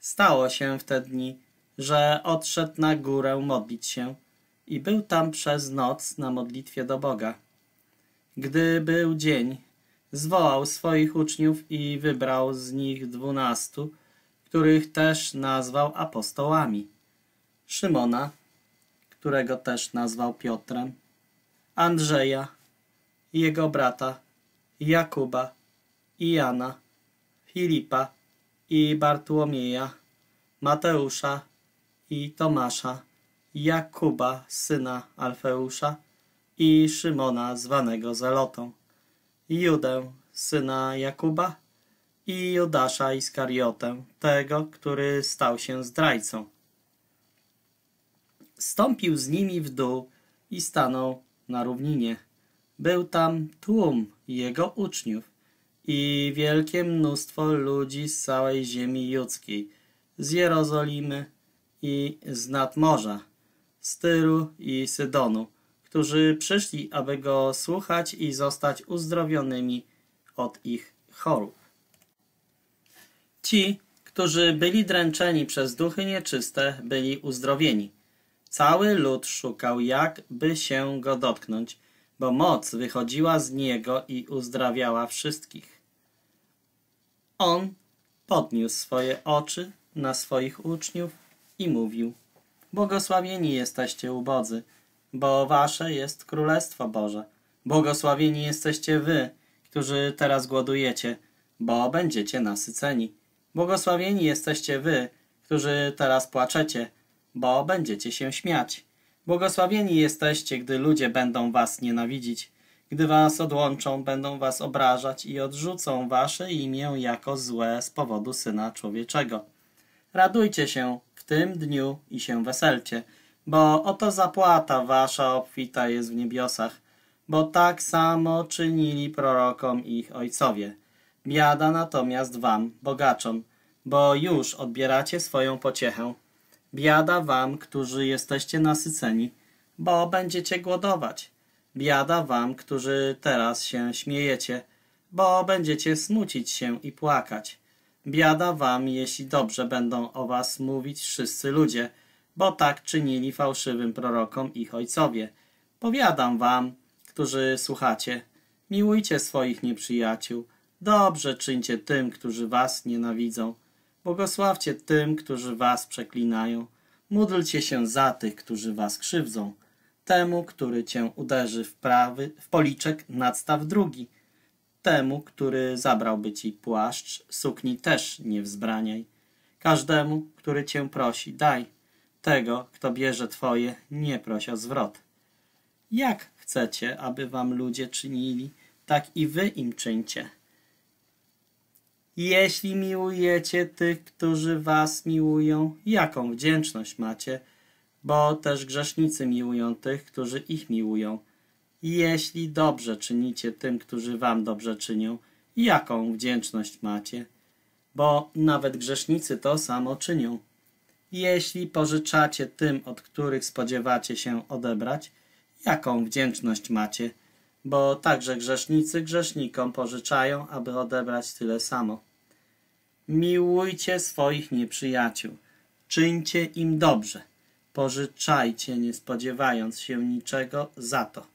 Stało się w te dni, że odszedł na górę modlić się i był tam przez noc na modlitwie do Boga. Gdy był dzień, zwołał swoich uczniów i wybrał z nich dwunastu, których też nazwał apostołami. Szymona, którego też nazwał Piotrem, Andrzeja, jego brata, Jakuba i Jana, Filipa i Bartłomieja, Mateusza i Tomasza, Jakuba, syna Alfeusza i Szymona, zwanego Zelotą, Judę, syna Jakuba i Judasza Iskariotę, tego, który stał się zdrajcą. Stąpił z nimi w dół i stanął na równinie. Był tam tłum jego uczniów i wielkie mnóstwo ludzi z całej ziemi judzkiej, z Jerozolimy i z nadmorza, z Tyru i Sydonu, którzy przyszli, aby go słuchać i zostać uzdrowionymi od ich chorób. Ci, którzy byli dręczeni przez duchy nieczyste, byli uzdrowieni. Cały lud szukał, jak by się go dotknąć, bo moc wychodziła z niego i uzdrawiała wszystkich. On podniósł swoje oczy na swoich uczniów i mówił: Błogosławieni jesteście ubodzy, bo wasze jest Królestwo Boże. Błogosławieni jesteście wy, którzy teraz głodujecie, bo będziecie nasyceni. Błogosławieni jesteście wy, którzy teraz płaczecie, bo będziecie się śmiać. Błogosławieni jesteście, gdy ludzie będą was nienawidzić, gdy was odłączą, będą was obrażać i odrzucą wasze imię jako złe z powodu Syna Człowieczego. Radujcie się w tym dniu i się weselcie, bo oto zapłata wasza obfita jest w niebiosach, bo tak samo czynili prorokom ich ojcowie. Biada natomiast wam, bogaczom, bo już odbieracie swoją pociechę. Biada wam, którzy jesteście nasyceni, bo będziecie głodować. Biada wam, którzy teraz się śmiejecie, bo będziecie smucić się i płakać. Biada wam, jeśli dobrze będą o was mówić wszyscy ludzie, bo tak czynili fałszywym prorokom ich ojcowie. Powiadam wam, którzy słuchacie, miłujcie swoich nieprzyjaciół, dobrze czyńcie tym, którzy was nienawidzą, Błogosławcie tym, którzy was przeklinają. Módlcie się za tych, którzy was krzywdzą. Temu, który cię uderzy w prawy, w policzek, nadstaw drugi. Temu, który zabrałby ci płaszcz, sukni też nie wzbraniaj. Każdemu, który cię prosi, daj. Tego, kto bierze twoje, nie proś o zwrot. Jak chcecie, aby wam ludzie czynili, tak i wy im czyńcie. Jeśli miłujecie tych, którzy was miłują, jaką wdzięczność macie? bo też grzesznicy miłują tych, którzy ich miłują. Jeśli dobrze czynicie tym, którzy wam dobrze czynią, jaką wdzięczność macie? Bo nawet grzesznicy to samo czynią. Jeśli pożyczacie tym, od których spodziewacie się odebrać, jaką wdzięczność macie? Bo także grzesznicy grzesznikom pożyczają, aby odebrać tyle samo. Miłujcie swoich nieprzyjaciół, czyńcie im dobrze, pożyczajcie, nie spodziewając się niczego za to.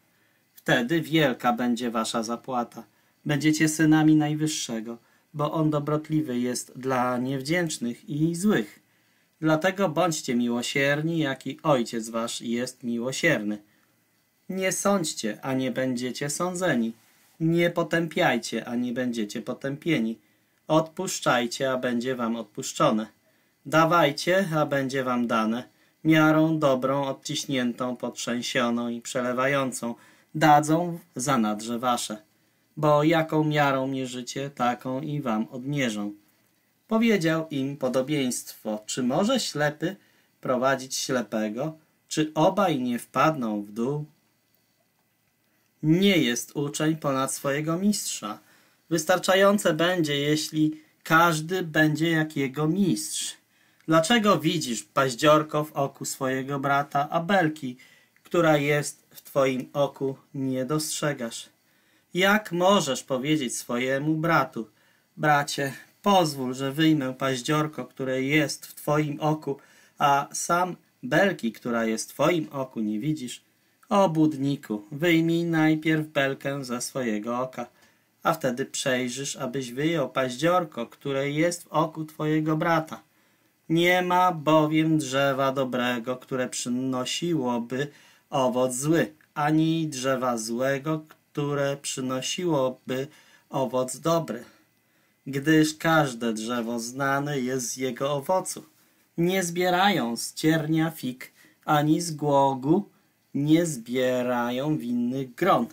Wtedy wielka będzie wasza zapłata. Będziecie synami Najwyższego, bo On dobrotliwy jest dla niewdzięcznych i złych. Dlatego bądźcie miłosierni, jak i Ojciec wasz jest miłosierny. Nie sądźcie, a nie będziecie sądzeni. Nie potępiajcie, a nie będziecie potępieni. Odpuszczajcie, a będzie wam odpuszczone. Dawajcie, a będzie wam dane. Miarą dobrą, odciśniętą, potrzęsioną i przelewającą dadzą za nadrze wasze. Bo jaką miarą mierzycie, taką i wam odmierzą. Powiedział im podobieństwo, czy może ślepy prowadzić ślepego, czy obaj nie wpadną w dół? Nie jest uczeń ponad swojego mistrza. Wystarczające będzie, jeśli każdy będzie jak jego mistrz. Dlaczego widzisz paździorko w oku swojego brata, a belki, która jest w twoim oku, nie dostrzegasz? Jak możesz powiedzieć swojemu bratu, bracie, pozwól, że wyjmę paździorko, które jest w twoim oku, a sam belki, która jest w twoim oku, nie widzisz? O budniku, wyjmij najpierw belkę ze swojego oka, a wtedy przejrzysz, abyś wyjął paździorko, które jest w oku twojego brata. Nie ma bowiem drzewa dobrego, które przynosiłoby owoc zły, ani drzewa złego, które przynosiłoby owoc dobry. Gdyż każde drzewo znane jest z jego owocu. Nie zbierają z ciernia fig, ani z głogu nie zbierają winnych gron.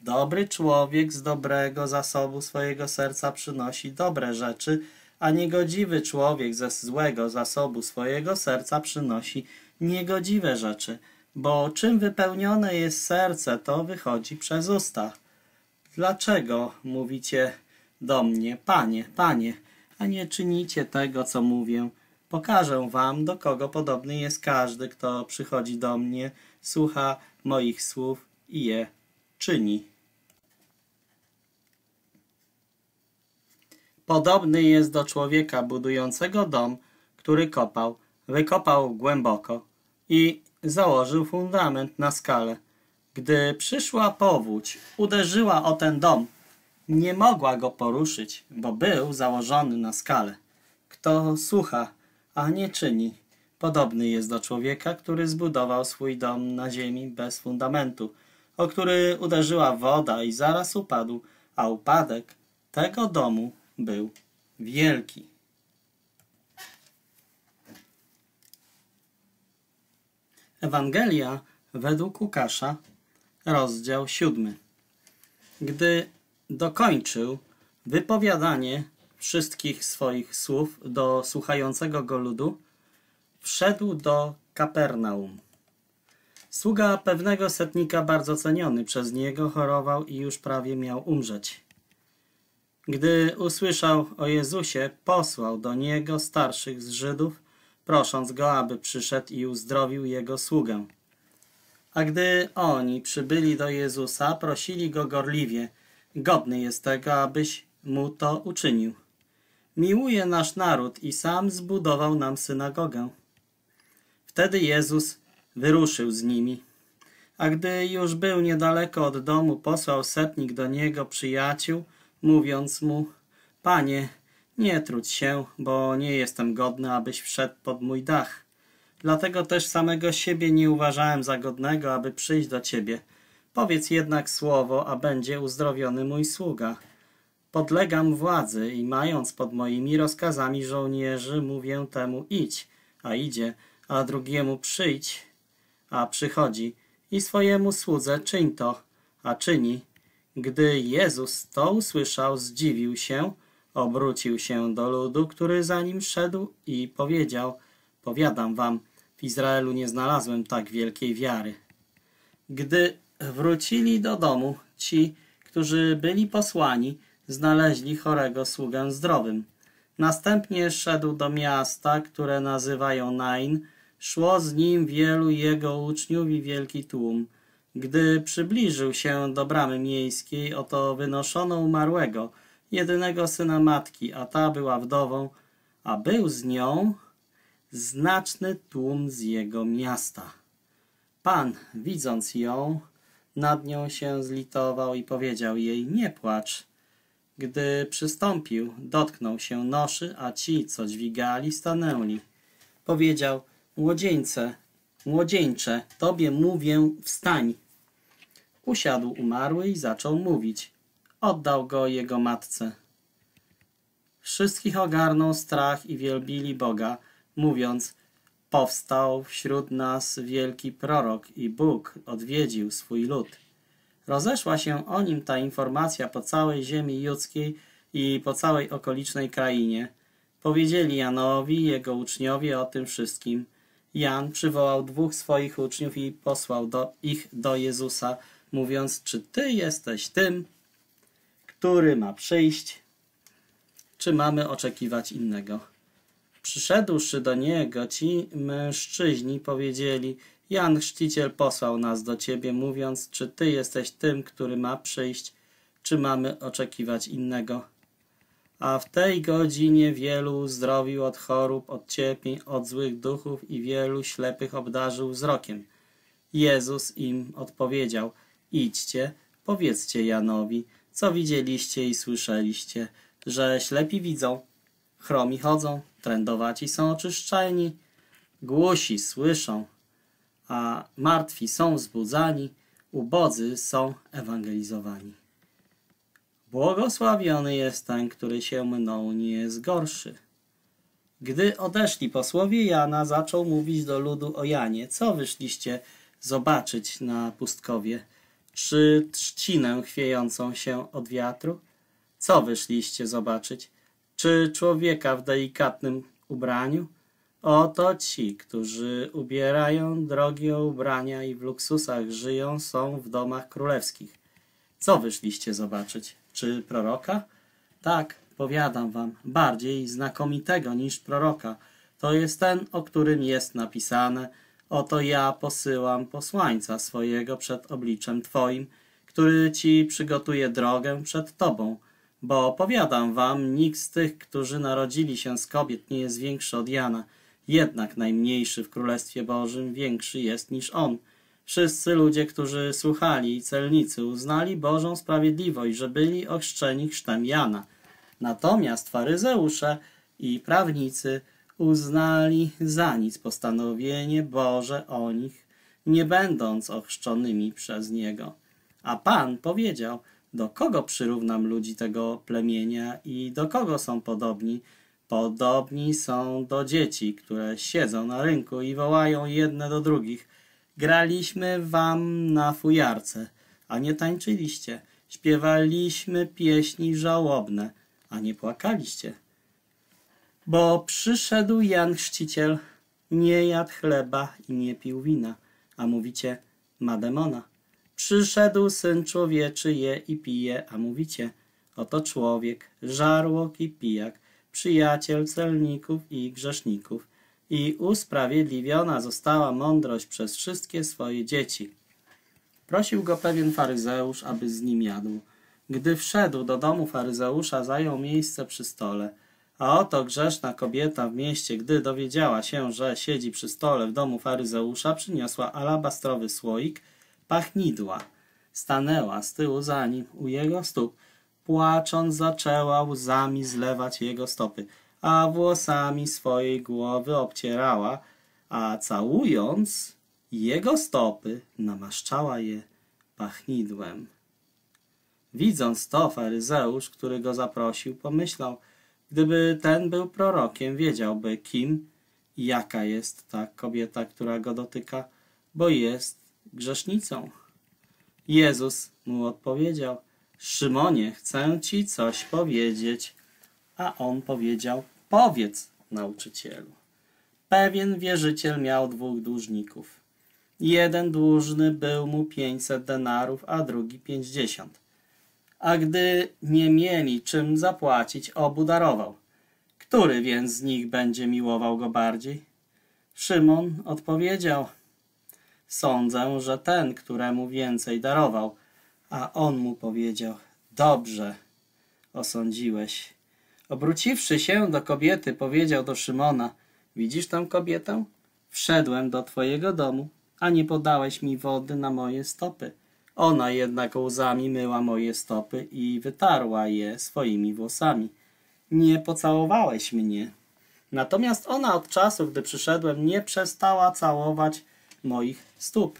Dobry człowiek z dobrego zasobu swojego serca przynosi dobre rzeczy, a niegodziwy człowiek ze złego zasobu swojego serca przynosi niegodziwe rzeczy, bo czym wypełnione jest serce, to wychodzi przez usta. Dlaczego mówicie do mnie, panie, panie, a nie czynicie tego, co mówię? Pokażę wam, do kogo podobny jest każdy, kto przychodzi do mnie, słucha moich słów i je czyni. Podobny jest do człowieka budującego dom, który kopał, wykopał głęboko i założył fundament na skalę. Gdy przyszła powódź, uderzyła o ten dom. Nie mogła go poruszyć, bo był założony na skalę. Kto słucha, a nie czyni, podobny jest do człowieka, który zbudował swój dom na ziemi bez fundamentu, o który uderzyła woda i zaraz upadł, a upadek tego domu był wielki. Ewangelia według Łukasza, rozdział siódmy. Gdy dokończył wypowiadanie wszystkich swoich słów do słuchającego go ludu, wszedł do Kapernaum. Sługa pewnego setnika bardzo ceniony przez niego chorował i już prawie miał umrzeć. Gdy usłyszał o Jezusie, posłał do niego starszych z Żydów, prosząc go, aby przyszedł i uzdrowił jego sługę. A gdy oni przybyli do Jezusa, prosili go gorliwie, godny jest tego, abyś mu to uczynił. Miłuje nasz naród i sam zbudował nam synagogę. Wtedy Jezus wyruszył z nimi. A gdy już był niedaleko od domu, posłał setnik do niego przyjaciół, mówiąc mu, Panie, nie trudź się, bo nie jestem godny, abyś wszedł pod mój dach. Dlatego też samego siebie nie uważałem za godnego, aby przyjść do Ciebie. Powiedz jednak słowo, a będzie uzdrowiony mój sługa. Podlegam władzy i mając pod moimi rozkazami żołnierzy, mówię temu idź, a idzie, a drugiemu przyjdź, a przychodzi, i swojemu słudze czyń to, a czyni. Gdy Jezus to usłyszał, zdziwił się, obrócił się do ludu, który za nim szedł i powiedział, powiadam wam, W Izraelu nie znalazłem tak wielkiej wiary. Gdy wrócili do domu, ci, którzy byli posłani, znaleźli chorego sługę zdrowym. Następnie szedł do miasta, które nazywają Nain. Szło z nim wielu jego uczniów i wielki tłum. Gdy przybliżył się do bramy miejskiej, oto wynoszono umarłego, jedynego syna matki, a ta była wdową, a był z nią znaczny tłum z jego miasta. Pan, widząc ją, nad nią się zlitował i powiedział jej, nie płacz. Gdy przystąpił, dotknął się noszy, a ci, co dźwigali, stanęli. Powiedział, młodzieńcze, młodzieńcze, tobie mówię, wstań. Usiadł umarły i zaczął mówić. Oddał go jego matce. Wszystkich ogarnął strach i wielbili Boga, mówiąc, powstał wśród nas wielki prorok i Bóg odwiedził swój lud. Rozeszła się o nim ta informacja po całej ziemi judzkiej i po całej okolicznej krainie. Powiedzieli Janowi jego uczniowie o tym wszystkim. Jan przywołał dwóch swoich uczniów i posłał do ich do Jezusa, mówiąc, czy Ty jesteś tym, który ma przyjść, czy mamy oczekiwać innego. Przyszedłszy do niego, ci mężczyźni powiedzieli, Jan Chrzciciel posłał nas do ciebie, mówiąc, czy ty jesteś tym, który ma przyjść, czy mamy oczekiwać innego. A w tej godzinie wielu uzdrowił od chorób, od cierpień, od złych duchów i wielu ślepych obdarzył wzrokiem. Jezus im odpowiedział, idźcie, powiedzcie Janowi, co widzieliście i słyszeliście, że ślepi widzą, chromi chodzą, trędowaci są oczyszczeni, głusi słyszą, a martwi są wzbudzani, ubodzy są ewangelizowani. Błogosławiony jest ten, który się mną nie zgorszy. Gdy odeszli posłowie Jana, zaczął mówić do ludu o Janie. Co wyszliście zobaczyć na pustkowie? Czy trzcinę chwiejącą się od wiatru? Co wyszliście zobaczyć? Czy człowieka w delikatnym ubraniu? Oto ci, którzy ubierają drogie ubrania i w luksusach żyją, są w domach królewskich. Co wyszliście zobaczyć? Czy proroka? Tak, powiadam wam, bardziej znakomitego niż proroka. To jest ten, o którym jest napisane – Oto ja posyłam posłańca swojego przed obliczem Twoim, który Ci przygotuje drogę przed Tobą. Bo powiadam Wam, nikt z tych, którzy narodzili się z kobiet, nie jest większy od Jana. Jednak najmniejszy w Królestwie Bożym większy jest niż on. Wszyscy ludzie, którzy słuchali i celnicy uznali Bożą sprawiedliwość, że byli ochrzczeni chrztem Jana. Natomiast faryzeusze i prawnicy uznali za nic postanowienie Boże o nich, nie będąc ochrzczonymi przez Niego. A Pan powiedział, do kogo przyrównam ludzi tego plemienia i do kogo są podobni? Podobni są do dzieci, które siedzą na rynku i wołają jedne do drugich. Graliśmy wam na fujarce, a nie tańczyliście. Śpiewaliśmy pieśni żałobne, a nie płakaliście. Bo przyszedł Jan Chrzciciel, nie jadł chleba i nie pił wina, a mówicie, ma demona. Przyszedł Syn Człowieczy, je i pije, a mówicie, oto człowiek, żarłok i pijak, przyjaciel celników i grzeszników. I usprawiedliwiona została mądrość przez wszystkie swoje dzieci. Prosił go pewien faryzeusz, aby z nim jadł. Gdy wszedł do domu faryzeusza, zajął miejsce przy stole – a oto grzeszna kobieta w mieście, gdy dowiedziała się, że siedzi przy stole w domu faryzeusza, przyniosła alabastrowy słoik pachnidła. Stanęła z tyłu za nim u jego stóp. Płacząc zaczęła łzami zlewać jego stopy, a włosami swojej głowy obcierała, a całując jego stopy namaszczała je pachnidłem. Widząc to, faryzeusz, który go zaprosił, pomyślał – Gdyby ten był prorokiem, wiedziałby kim i jaka jest ta kobieta, która go dotyka, bo jest grzesznicą. Jezus mu odpowiedział, Szymonie, chcę ci coś powiedzieć. A on powiedział, powiedz nauczycielu. Pewien wierzyciel miał dwóch dłużników. Jeden dłużny był mu pięćset denarów, a drugi pięćdziesiąt. A gdy nie mieli czym zapłacić, obu darował. Który więc z nich będzie miłował go bardziej? Szymon odpowiedział: Sądzę, że ten, któremu więcej darował. A on mu powiedział: Dobrze, osądziłeś. Obróciwszy się do kobiety, powiedział do Szymona: Widzisz tę kobietę? Wszedłem do twojego domu, a nie podałeś mi wody na moje stopy. Ona jednak łzami myła moje stopy i wytarła je swoimi włosami. Nie pocałowałeś mnie. Natomiast ona od czasu, gdy przyszedłem, nie przestała całować moich stóp.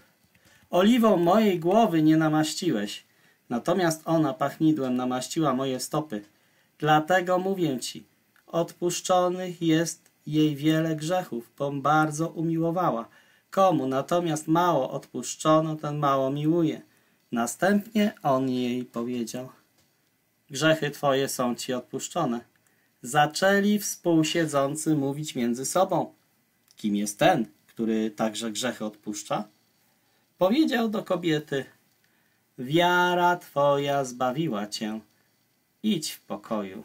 Oliwą mojej głowy nie namaściłeś, natomiast ona pachnidłem namaściła moje stopy. Dlatego mówię ci, odpuszczonych jest jej wiele grzechów, bo bardzo umiłowała. Komu natomiast mało odpuszczono, ten mało miłuje. Następnie on jej powiedział, grzechy twoje są ci odpuszczone. Zaczęli współsiedzący mówić między sobą, kim jest ten, który także grzechy odpuszcza? Powiedział do kobiety, wiara twoja zbawiła cię, idź w pokoju.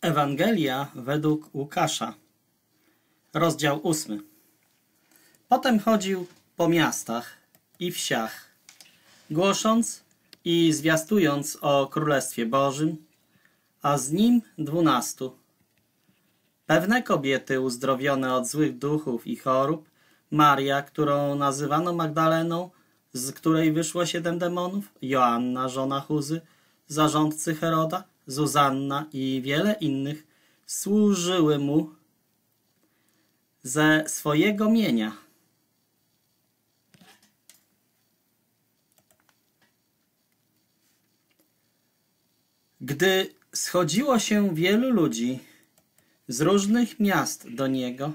Ewangelia według Łukasza, rozdział ósmy. Potem chodził po miastach i wsiach, głosząc i zwiastując o Królestwie Bożym, a z nim dwunastu. Pewne kobiety uzdrowione od złych duchów i chorób, Maria, którą nazywano Magdaleną, z której wyszło siedem demonów, Joanna, żona Huzy, zarządcy Heroda, Zuzanna i wiele innych służyły mu ze swojego mienia. Gdy schodziło się wielu ludzi z różnych miast do niego,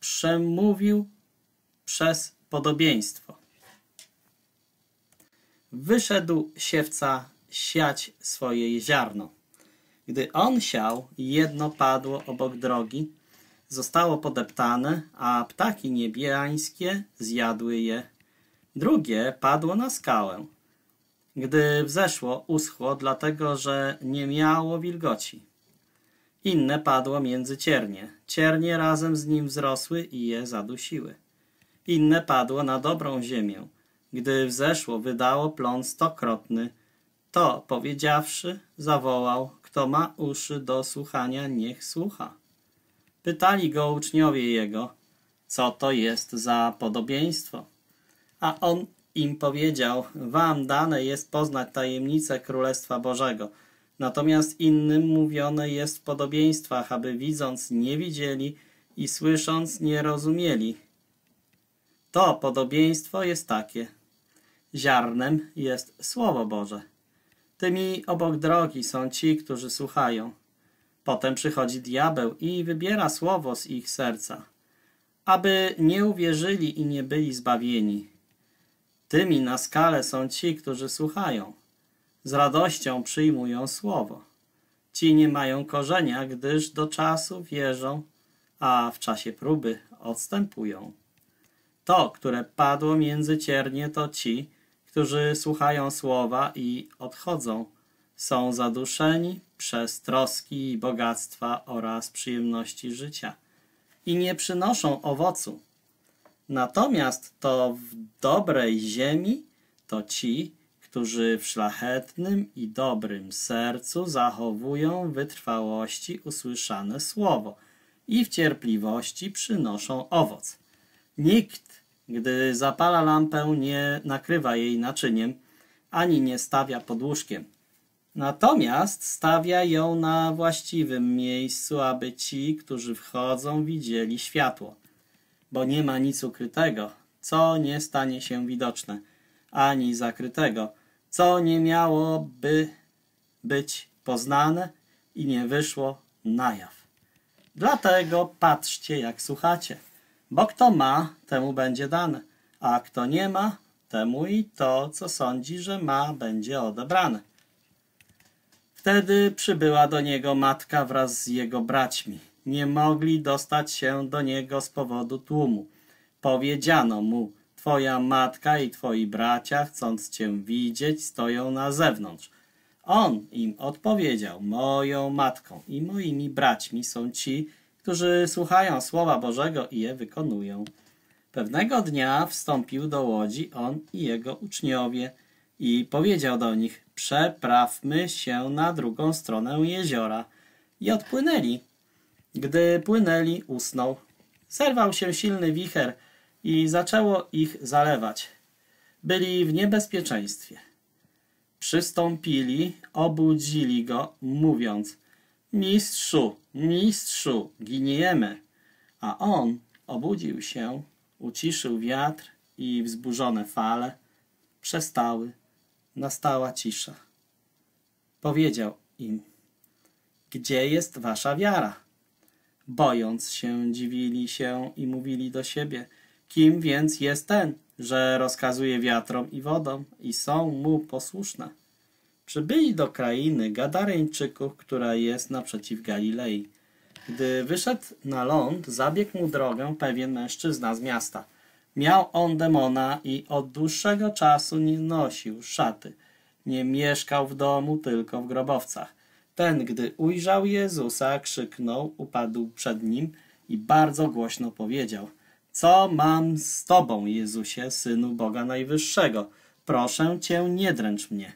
przemówił przez podobieństwo. Wyszedł siewca siać swoje ziarno. Gdy on siał, jedno padło obok drogi, zostało podeptane, a ptaki niebiańskie zjadły je. Drugie padło na skałę. Gdy wzeszło, uschło, dlatego że nie miało wilgoci. Inne padło między ciernie. Ciernie razem z nim wzrosły i je zadusiły. Inne padło na dobrą ziemię. Gdy wzeszło, wydało plon stokrotny. To, powiedziawszy, zawołał, kto ma uszy do słuchania, niech słucha. Pytali go uczniowie jego, co to jest za podobieństwo. A on im powiedział, wam dane jest poznać tajemnicę Królestwa Bożego, natomiast innym mówione jest w podobieństwach, aby widząc nie widzieli i słysząc nie rozumieli. To podobieństwo jest takie. Ziarnem jest Słowo Boże. Tymi obok drogi są ci, którzy słuchają. Potem przychodzi diabeł i wybiera słowo z ich serca, aby nie uwierzyli i nie byli zbawieni. Tymi na skalę są ci, którzy słuchają. Z radością przyjmują słowo. Ci nie mają korzenia, gdyż do czasu wierzą, a w czasie próby odstępują. To, które padło między ciernie, to ci, którzy słuchają słowa i odchodzą. Są zaduszeni przez troski i bogactwa oraz przyjemności życia i nie przynoszą owocu. Natomiast to w dobrej ziemi to ci, którzy w szlachetnym i dobrym sercu zachowują wytrwałości usłyszane słowo i w cierpliwości przynoszą owoc. Nikt, gdy zapala lampę, nie nakrywa jej naczyniem, ani nie stawia pod łóżkiem. Natomiast stawia ją na właściwym miejscu, aby ci, którzy wchodzą, widzieli światło bo nie ma nic ukrytego, co nie stanie się widoczne, ani zakrytego, co nie miałoby być poznane i nie wyszło na jaw. Dlatego patrzcie, jak słuchacie, bo kto ma, temu będzie dane, a kto nie ma, temu i to, co sądzi, że ma, będzie odebrane. Wtedy przybyła do niego matka wraz z jego braćmi. Nie mogli dostać się do niego z powodu tłumu. Powiedziano mu, twoja matka i twoi bracia, chcąc cię widzieć, stoją na zewnątrz. On im odpowiedział, moją matką i moimi braćmi są ci, którzy słuchają Słowa Bożego i je wykonują. Pewnego dnia wstąpił do łodzi on i jego uczniowie i powiedział do nich, przeprawmy się na drugą stronę jeziora. I odpłynęli. Gdy płynęli, usnął. Zerwał się silny wicher i zaczęło ich zalewać. Byli w niebezpieczeństwie. Przystąpili, obudzili go, mówiąc, mistrzu, mistrzu, giniemy. A on obudził się, uciszył wiatr i wzburzone fale przestały. Nastała cisza. Powiedział im, gdzie jest wasza wiara? Bojąc się, dziwili się i mówili do siebie, kim więc jest ten, że rozkazuje wiatrom i wodom i są mu posłuszne. Przybyli do krainy Gadareńczyków, która jest naprzeciw Galilei. Gdy wyszedł na ląd, zabiegł mu drogę pewien mężczyzna z miasta. Miał on demona i od dłuższego czasu nie nosił szaty. Nie mieszkał w domu, tylko w grobowcach. Ten, gdy ujrzał Jezusa, krzyknął, upadł przed nim i bardzo głośno powiedział – co mam z Tobą, Jezusie, Synu Boga Najwyższego? Proszę Cię, nie dręcz mnie.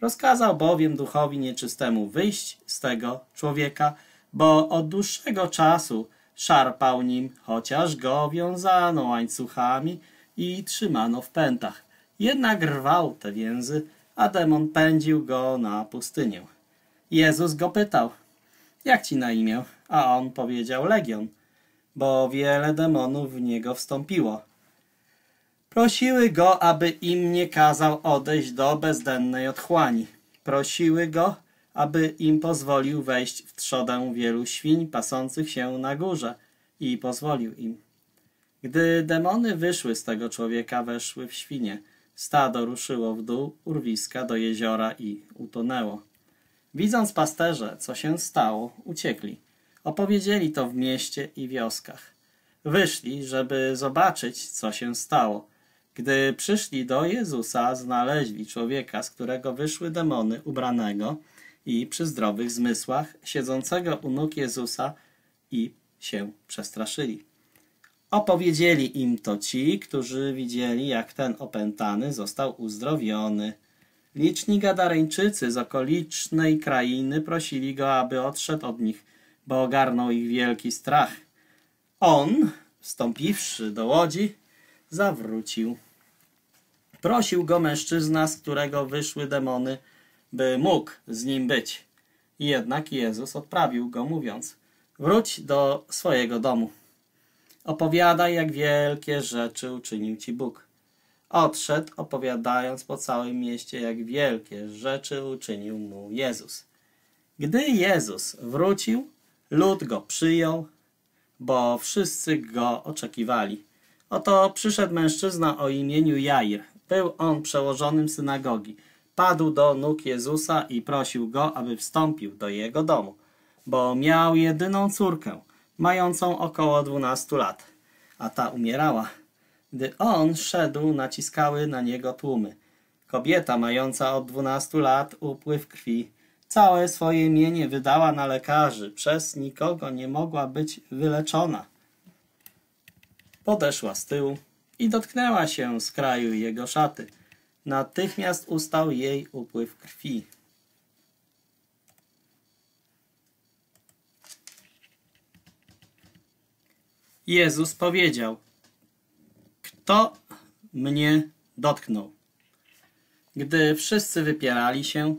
Rozkazał bowiem duchowi nieczystemu wyjść z tego człowieka, bo od dłuższego czasu szarpał nim, chociaż go wiązano łańcuchami i trzymano w pętach. Jednak rwał te więzy, a demon pędził go na pustynię. Jezus go pytał, jak ci na imię? A on powiedział Legion – bo wiele demonów w niego wstąpiło. Prosiły go, aby im nie kazał odejść do bezdennej otchłani. Prosiły go, aby im pozwolił wejść w trzodę wielu świń pasących się na górze i pozwolił im. Gdy demony wyszły z tego człowieka, weszły w świnie. Stado ruszyło w dół urwiska do jeziora i utonęło. Widząc pasterze, co się stało, uciekli. Opowiedzieli to w mieście i wioskach. Wyszli, żeby zobaczyć, co się stało. Gdy przyszli do Jezusa, znaleźli człowieka, z którego wyszły demony, ubranego i przy zdrowych zmysłach, siedzącego u nóg Jezusa i się przestraszyli. Opowiedzieli im to ci, którzy widzieli, jak ten opętany został uzdrowiony. Liczni Gadareńczycy z okolicznej krainy prosili go, aby odszedł od nich, bo ogarnął ich wielki strach. On, wstąpiwszy do łodzi, zawrócił. Prosił go mężczyzna, z którego wyszły demony, by mógł z nim być. Jednak Jezus odprawił go, mówiąc, wróć do swojego domu. Opowiadaj, jak wielkie rzeczy uczynił ci Bóg. Odszedł, opowiadając po całym mieście, jak wielkie rzeczy uczynił mu Jezus. Gdy Jezus wrócił, Lud go przyjął, bo wszyscy go oczekiwali. Oto przyszedł mężczyzna o imieniu Jair. Był on przełożonym synagogi. Padł do nóg Jezusa i prosił go, aby wstąpił do jego domu, bo miał jedyną córkę, mającą około dwunastu lat, a ta umierała. Gdy on szedł, naciskały na niego tłumy. Kobieta mająca od dwunastu lat upływ krwi Całe swoje mienie wydała na lekarzy, przez nikogo nie mogła być wyleczona. Podeszła z tyłu i dotknęła się z kraju jego szaty. Natychmiast ustał jej upływ krwi. Jezus powiedział, kto mnie dotknął? Gdy wszyscy wypierali się,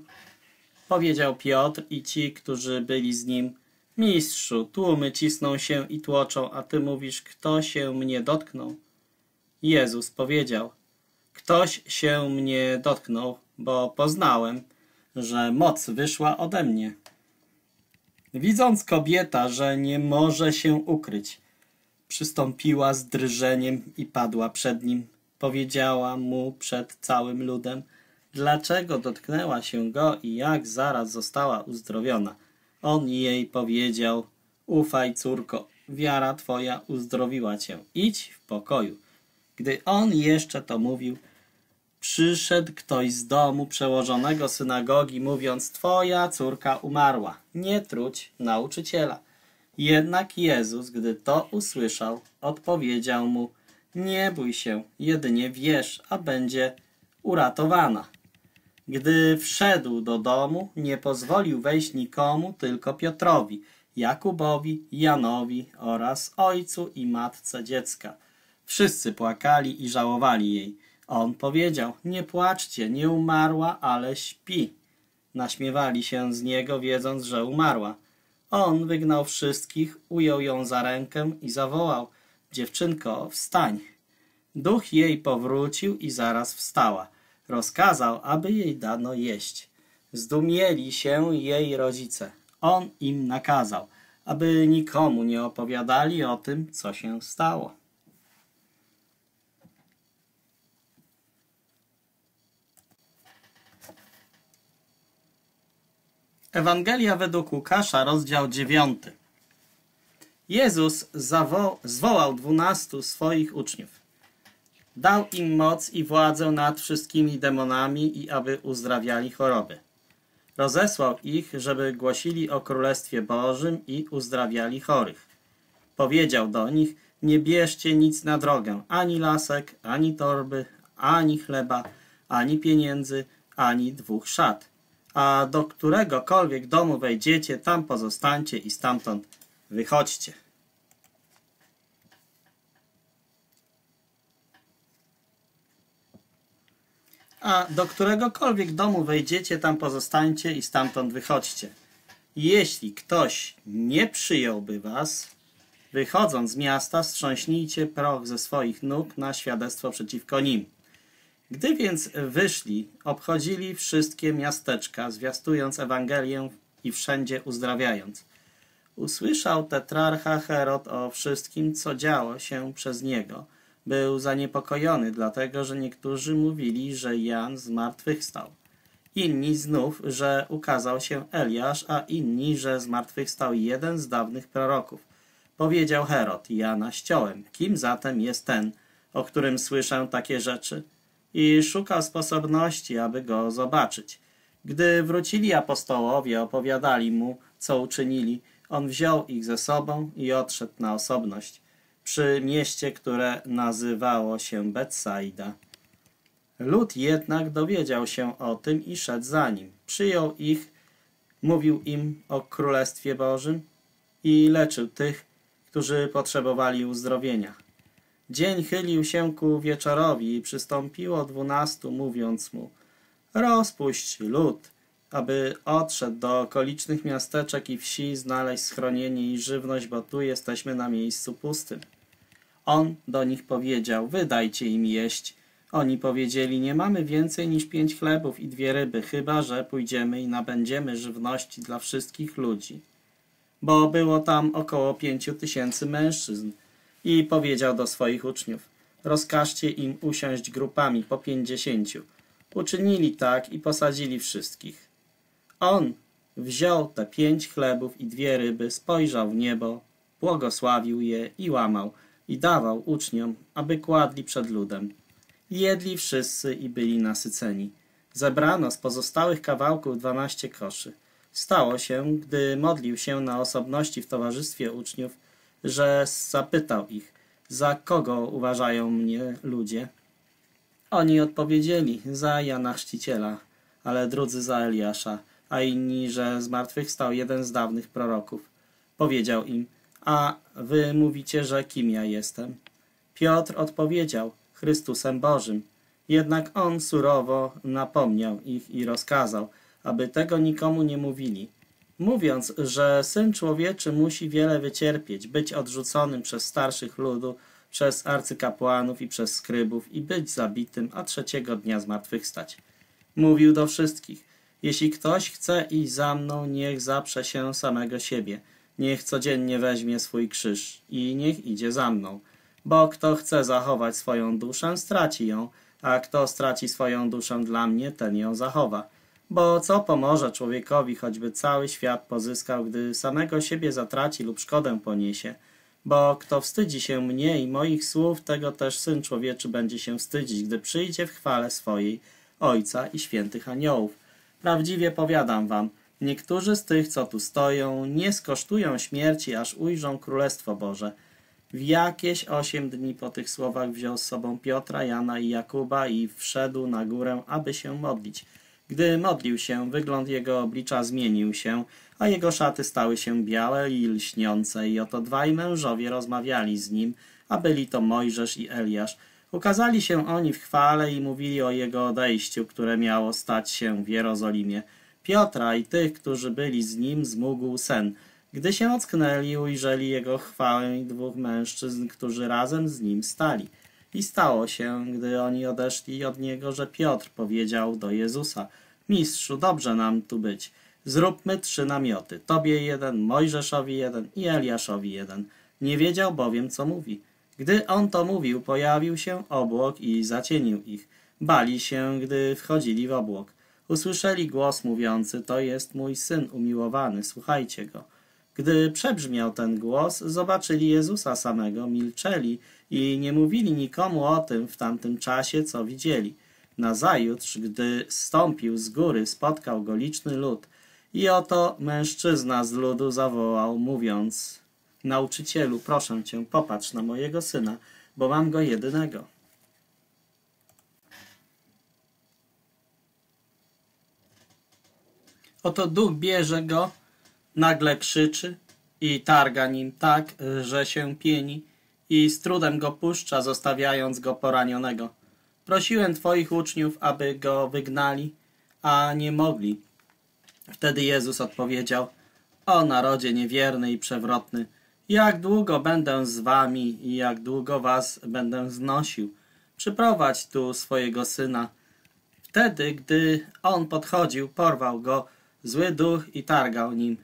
powiedział Piotr i ci, którzy byli z nim. Mistrzu, tłumy cisną się i tłoczą, a ty mówisz, kto się mnie dotknął? Jezus powiedział, ktoś się mnie dotknął, bo poznałem, że moc wyszła ode mnie. Widząc kobieta, że nie może się ukryć, przystąpiła z drżeniem i padła przed nim. Powiedziała mu przed całym ludem, dlaczego dotknęła się go i jak zaraz została uzdrowiona. On jej powiedział, ufaj córko, wiara twoja uzdrowiła cię, idź w pokoju. Gdy on jeszcze to mówił, przyszedł ktoś z domu przełożonego synagogi, mówiąc, twoja córka umarła, nie truć nauczyciela. Jednak Jezus, gdy to usłyszał, odpowiedział mu, nie bój się, jedynie wierz, a będzie uratowana. Gdy wszedł do domu, nie pozwolił wejść nikomu, tylko Piotrowi, Jakubowi, Janowi oraz ojcu i matce dziecka. Wszyscy płakali i żałowali jej. On powiedział, nie płaczcie, nie umarła, ale śpi. Naśmiewali się z niego, wiedząc, że umarła. On wygnał wszystkich, ujął ją za rękę i zawołał, dziewczynko, wstań. Duch jej powrócił i zaraz wstała. Rozkazał, aby jej dano jeść. Zdumieli się jej rodzice. On im nakazał, aby nikomu nie opowiadali o tym, co się stało. Ewangelia według Łukasza, rozdział 9. Jezus zwołał dwunastu swoich uczniów. Dał im moc i władzę nad wszystkimi demonami i aby uzdrawiali choroby. Rozesłał ich, żeby głosili o Królestwie Bożym i uzdrawiali chorych. Powiedział do nich, nie bierzcie nic na drogę, ani lasek, ani torby, ani chleba, ani pieniędzy, ani dwóch szat. A do któregokolwiek domu wejdziecie, tam pozostańcie i stamtąd wychodźcie. A do któregokolwiek domu wejdziecie, tam pozostańcie i stamtąd wychodźcie. Jeśli ktoś nie przyjąłby was, wychodząc z miasta, wstrząśnijcie proch ze swoich nóg na świadectwo przeciwko nim. Gdy więc wyszli, obchodzili wszystkie miasteczka, zwiastując Ewangelię i wszędzie uzdrawiając. Usłyszał tetrarcha Herod o wszystkim, co działo się przez niego. Był zaniepokojony, dlatego że niektórzy mówili, że Jan zmartwychwstał. Inni znów, że ukazał się Eliasz, a inni, że zmartwychwstał jeden z dawnych proroków. Powiedział Herod, Jana ściołem. Kim zatem jest ten, o którym słyszę takie rzeczy? I szukał sposobności, aby go zobaczyć. Gdy wrócili apostołowie, opowiadali mu, co uczynili, on wziął ich ze sobą i odszedł na osobność, przy mieście, które nazywało się Betsaida. Lud jednak dowiedział się o tym i szedł za nim. Przyjął ich, mówił im o Królestwie Bożym i leczył tych, którzy potrzebowali uzdrowienia. Dzień chylił się ku wieczorowi i przystąpiło dwunastu, mówiąc mu Rozpuść lud, aby odszedł do okolicznych miasteczek i wsi znaleźć schronienie i żywność, bo tu jesteśmy na miejscu pustym. On do nich powiedział, wydajcie im jeść. Oni powiedzieli, nie mamy więcej niż pięć chlebów i dwie ryby, chyba że pójdziemy i nabędziemy żywności dla wszystkich ludzi. Bo było tam około pięciu tysięcy mężczyzn. I powiedział do swoich uczniów, rozkażcie im usiąść grupami po pięćdziesięciu. Uczynili tak i posadzili wszystkich. On wziął te pięć chlebów i dwie ryby, spojrzał w niebo, błogosławił je i łamał i dawał uczniom, aby kładli przed ludem. Jedli wszyscy i byli nasyceni. Zebrano z pozostałych kawałków dwanaście koszy. Stało się, gdy modlił się na osobności w towarzystwie uczniów, że zapytał ich, za kogo uważają mnie ludzie. Oni odpowiedzieli, za Jana Chrzciciela, ale drudzy za Eliasza, a inni, że zmartwychwstał jeden z dawnych proroków. Powiedział im, a wy mówicie, że kim ja jestem? Piotr odpowiedział, Chrystusem Bożym. Jednak on surowo napomniał ich i rozkazał, aby tego nikomu nie mówili, mówiąc, że Syn Człowieczy musi wiele wycierpieć, być odrzuconym przez starszych ludu, przez arcykapłanów i przez skrybów i być zabitym, a trzeciego dnia zmartwychwstać. Mówił do wszystkich, jeśli ktoś chce iść za mną, niech zaprze się samego siebie, niech codziennie weźmie swój krzyż i niech idzie za mną. Bo kto chce zachować swoją duszę, straci ją, a kto straci swoją duszę dla mnie, ten ją zachowa. Bo co pomoże człowiekowi, choćby cały świat pozyskał, gdy samego siebie zatraci lub szkodę poniesie? Bo kto wstydzi się mnie i moich słów, tego też Syn Człowieczy będzie się wstydzić, gdy przyjdzie w chwale swojej Ojca i świętych aniołów. Prawdziwie powiadam wam, niektórzy z tych, co tu stoją, nie skosztują śmierci, aż ujrzą Królestwo Boże. W jakieś osiem dni po tych słowach wziął z sobą Piotra, Jana i Jakuba i wszedł na górę, aby się modlić. Gdy modlił się, wygląd jego oblicza zmienił się, a jego szaty stały się białe i lśniące i oto dwaj mężowie rozmawiali z nim, a byli to Mojżesz i Eliasz. Ukazali się oni w chwale i mówili o jego odejściu, które miało stać się w Jerozolimie. Piotra i tych, którzy byli z nim, zmógł sen. Gdy się ocknęli, ujrzeli jego chwałę i dwóch mężczyzn, którzy razem z nim stali. I stało się, gdy oni odeszli od niego, że Piotr powiedział do Jezusa, Mistrzu, dobrze nam tu być. Zróbmy trzy namioty, tobie jeden, Mojżeszowi jeden i Eliaszowi jeden. Nie wiedział bowiem, co mówi. Gdy on to mówił, pojawił się obłok i zacienił ich. Bali się, gdy wchodzili w obłok. Usłyszeli głos mówiący, to jest mój syn umiłowany, słuchajcie go. Gdy przebrzmiał ten głos, zobaczyli Jezusa samego, milczeli i nie mówili nikomu o tym w tamtym czasie, co widzieli. Nazajutrz, gdy stąpił z góry, spotkał go liczny lud. I oto mężczyzna z ludu zawołał, mówiąc Nauczycielu, proszę cię, popatrz na mojego syna, bo mam go jedynego. Oto duch bierze go, nagle krzyczy i targa nim tak, że się pieni i z trudem go puszcza, zostawiając go poranionego. Prosiłem twoich uczniów, aby go wygnali, a nie mogli. Wtedy Jezus odpowiedział, o narodzie niewierny i przewrotny, jak długo będę z wami i jak długo was będę znosił? Przyprowadź tu swojego syna. Wtedy, gdy on podchodził, porwał go zły duch i targał nim.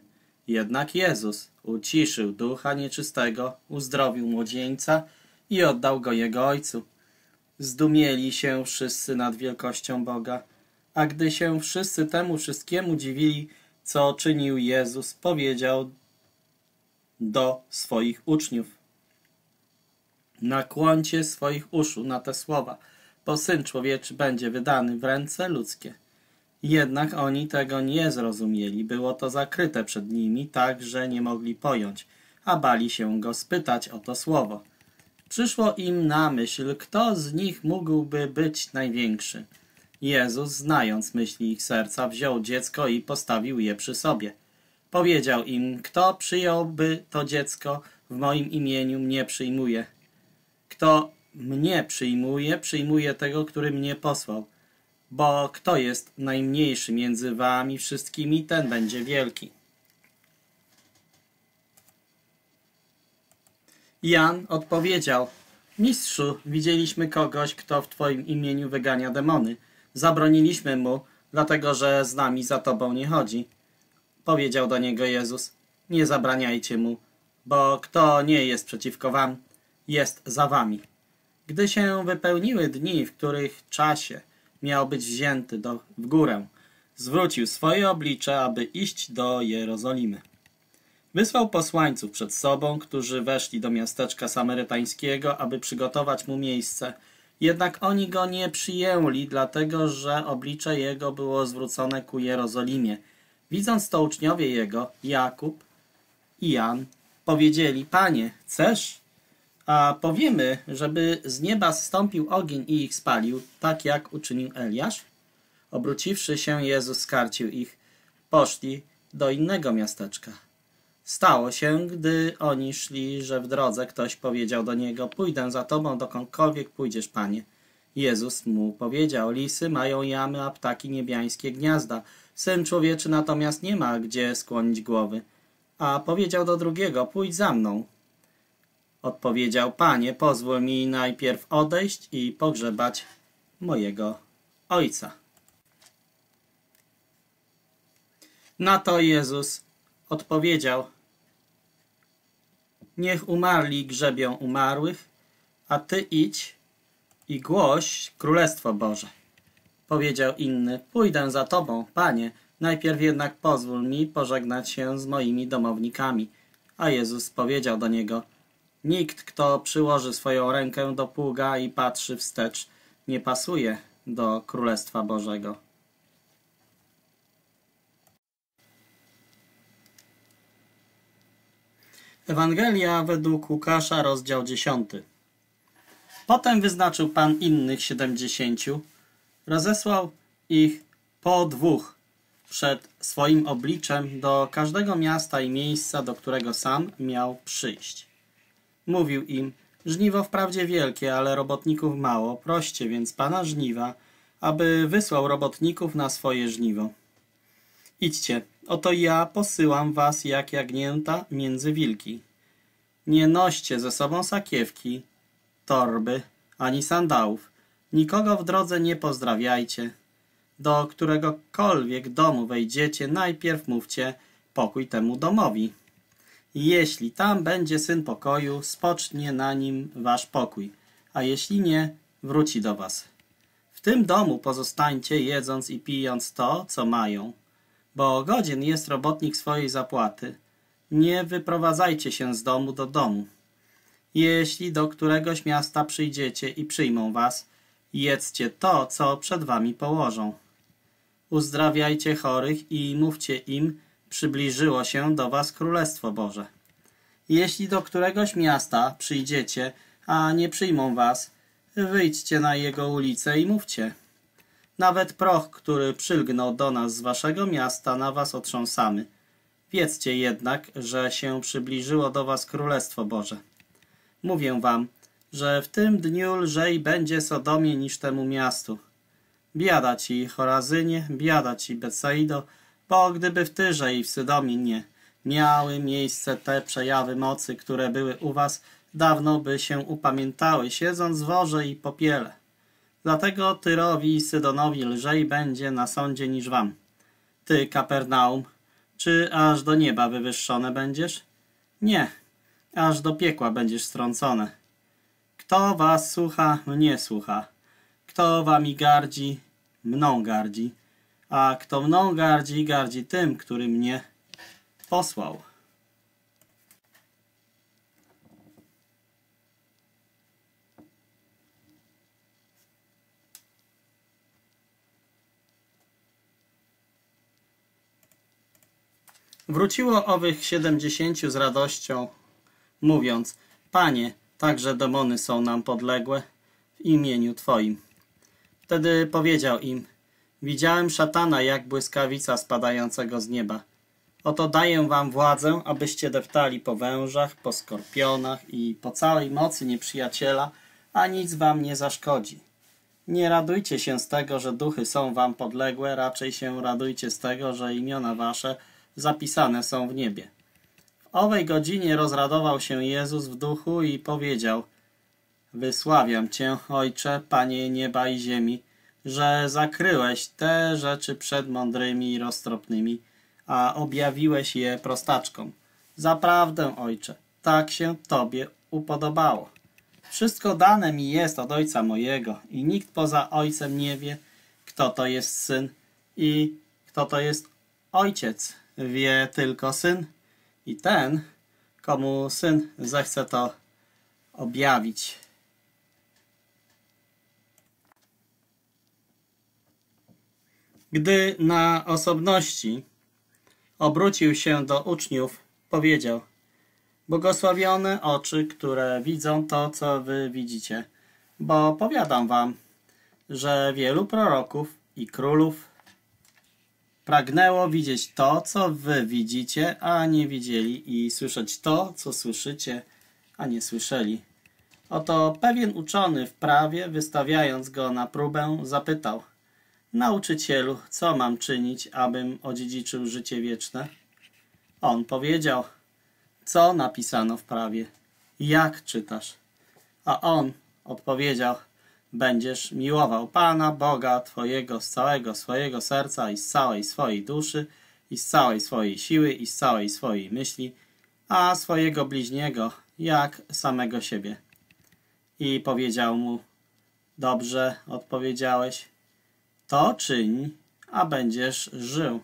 Jednak Jezus uciszył ducha nieczystego, uzdrowił młodzieńca i oddał go jego ojcu. Zdumieli się wszyscy nad wielkością Boga, a gdy się wszyscy temu wszystkiemu dziwili, co czynił Jezus, powiedział do swoich uczniów. Nakłoncie swoich uszu na te słowa, bo Syn Człowieczy będzie wydany w ręce ludzkie. Jednak oni tego nie zrozumieli, było to zakryte przed nimi, tak, że nie mogli pojąć, a bali się go spytać o to słowo. Przyszło im na myśl, kto z nich mógłby być największy. Jezus, znając myśli ich serca, wziął dziecko i postawił je przy sobie – Powiedział im, kto przyjąłby to dziecko w moim imieniu, mnie przyjmuje. Kto mnie przyjmuje, przyjmuje tego, który mnie posłał. Bo kto jest najmniejszy między wami wszystkimi, ten będzie wielki. Jan odpowiedział, Mistrzu, widzieliśmy kogoś, kto w Twoim imieniu wygania demony. Zabroniliśmy mu, dlatego że z nami za Tobą nie chodzi. Powiedział do niego Jezus, nie zabraniajcie mu, bo kto nie jest przeciwko wam, jest za wami. Gdy się wypełniły dni, w których czasie miał być wzięty do, w górę, zwrócił swoje oblicze, aby iść do Jerozolimy. Wysłał posłańców przed sobą, którzy weszli do miasteczka samarytańskiego, aby przygotować mu miejsce. Jednak oni go nie przyjęli, dlatego że oblicze jego było zwrócone ku Jerozolimie – Widząc to uczniowie jego, Jakub i Jan, powiedzieli, Panie, chcesz? A powiemy, żeby z nieba zstąpił ogień i ich spalił, tak jak uczynił Eliasz? Obróciwszy się, Jezus skarcił ich. Poszli do innego miasteczka. Stało się, gdy oni szli, że w drodze ktoś powiedział do niego, pójdę za tobą dokądkolwiek pójdziesz, panie. Jezus mu powiedział, lisy mają jamy, a ptaki niebiańskie gniazda, Syn człowieczy natomiast nie ma gdzie skłonić głowy. A powiedział do drugiego, pójdź za mną. Odpowiedział, panie, pozwól mi najpierw odejść i pogrzebać mojego ojca. Na to Jezus odpowiedział, niech umarli grzebią umarłych, a ty idź i głoś Królestwo Boże. Powiedział inny, pójdę za tobą, panie, najpierw jednak pozwól mi pożegnać się z moimi domownikami. A Jezus powiedział do niego, nikt, kto przyłoży swoją rękę do pługa i patrzy wstecz, nie pasuje do Królestwa Bożego. Ewangelia według Łukasza, rozdział 10. Potem wyznaczył Pan innych siedemdziesięciu, rozesłał ich po dwóch przed swoim obliczem do każdego miasta i miejsca, do którego sam miał przyjść. Mówił im, żniwo wprawdzie wielkie, ale robotników mało, proście więc Pana żniwa, aby wysłał robotników na swoje żniwo. Idźcie, oto ja posyłam was jak jagnięta między wilki. Nie noście ze sobą sakiewki, torby, ani sandałów. Nikogo w drodze nie pozdrawiajcie. Do któregokolwiek domu wejdziecie, najpierw mówcie pokój temu domowi. Jeśli tam będzie syn pokoju, spocznie na nim wasz pokój, a jeśli nie, wróci do was. W tym domu pozostańcie, jedząc i pijąc to, co mają, bo godzien jest robotnik swojej zapłaty. Nie wyprowadzajcie się z domu do domu. Jeśli do któregoś miasta przyjdziecie i przyjmą was, jedzcie to, co przed wami położą. Uzdrawiajcie chorych i mówcie im, przybliżyło się do was Królestwo Boże. Jeśli do któregoś miasta przyjdziecie, a nie przyjmą was, wyjdźcie na jego ulicę i mówcie. Nawet proch, który przylgnął do nas z waszego miasta, na was otrząsamy. Wiedzcie jednak, że się przybliżyło do was Królestwo Boże. Mówię wam, że w tym dniu lżej będzie Sodomie niż temu miastu. Biada ci, Chorazynie, biada ci, Betsaido, bo gdyby w Tyrze i w Sydomie nie miały miejsce te przejawy mocy, które były u was, dawno by się upamiętały, siedząc w worze i popiele. Dlatego Tyrowi i Sydonowi lżej będzie na sądzie niż wam. Ty, Kapernaum, czy aż do nieba wywyższone będziesz? Nie, aż do piekła będziesz strącone. Kto was słucha, mnie słucha. Kto wami gardzi, mną gardzi. A kto mną gardzi, gardzi tym, który mnie posłał. Wróciło owych siedemdziesięciu z radością, mówiąc, Panie, także demony są nam podległe w imieniu Twoim. Wtedy powiedział im, widziałem szatana jak błyskawica spadającego z nieba. Oto daję wam władzę, abyście deptali po wężach, po skorpionach i po całej mocy nieprzyjaciela, a nic wam nie zaszkodzi. Nie radujcie się z tego, że duchy są wam podległe, raczej się radujcie z tego, że imiona wasze zapisane są w niebie. W owej godzinie rozradował się Jezus w duchu i powiedział Wysławiam Cię, Ojcze, Panie nieba i ziemi, że zakryłeś te rzeczy przed mądrymi i roztropnymi, a objawiłeś je prostaczkom. Zaprawdę, Ojcze, tak się Tobie upodobało. Wszystko dane mi jest od Ojca mojego i nikt poza Ojcem nie wie, kto to jest Syn i kto to jest Ojciec. Wie tylko Syn i ten, komu Syn zechce to objawić. Gdy na osobności obrócił się do uczniów, powiedział Błogosławione oczy, które widzą to, co wy widzicie, bo powiadam wam, że wielu proroków i królów pragnęło widzieć to, co wy widzicie, a nie widzieli i słyszeć to, co słyszycie, a nie słyszeli. Oto pewien uczony w prawie, wystawiając go na próbę, zapytał – Nauczycielu, co mam czynić, abym odziedziczył życie wieczne? On powiedział, co napisano w prawie, jak czytasz? A on odpowiedział, będziesz miłował Pana, Boga Twojego z całego swojego serca i z całej swojej duszy, i z całej swojej siły, i z całej swojej myśli, a swojego bliźniego jak samego siebie. I powiedział mu, Dobrze, odpowiedziałeś. To czyń, a będziesz żył.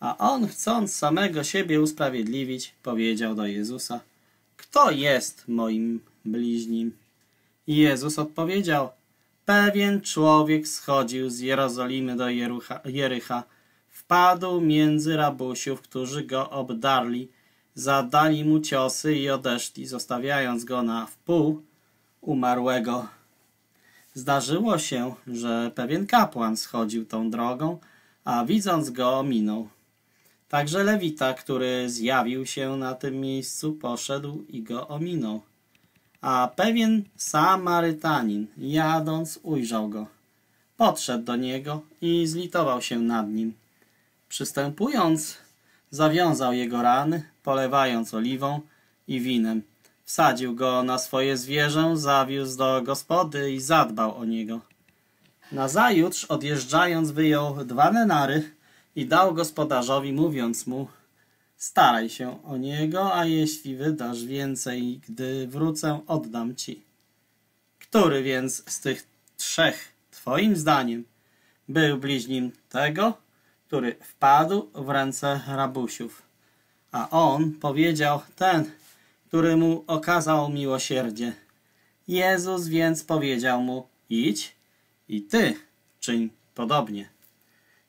A on, chcąc samego siebie usprawiedliwić, powiedział do Jezusa: Kto jest moim bliźnim? Jezus odpowiedział: Pewien człowiek schodził z Jerozolimy do Jerucha, Jericha, wpadł między rabusiów, którzy go obdarli, zadali mu ciosy i odeszli, zostawiając go na wpół umarłego. Zdarzyło się, że pewien kapłan schodził tą drogą, a widząc go minął. Także Lewita, który zjawił się na tym miejscu, poszedł i go ominął. A pewien Samarytanin, jadąc, ujrzał go. Podszedł do niego i zlitował się nad nim. Przystępując, zawiązał jego rany, polewając oliwą i winem. Wsadził go na swoje zwierzę, zawiózł do gospody i zadbał o niego. Nazajutrz, odjeżdżając, wyjął dwa denary i dał gospodarzowi, mówiąc mu Staraj się o niego, a jeśli wydasz więcej, gdy wrócę, oddam ci. Który więc z tych trzech, twoim zdaniem, był bliźnim tego, który wpadł w ręce rabusiów? A on powiedział ten, który mu okazał miłosierdzie. Jezus więc powiedział mu, idź i ty czyń podobnie.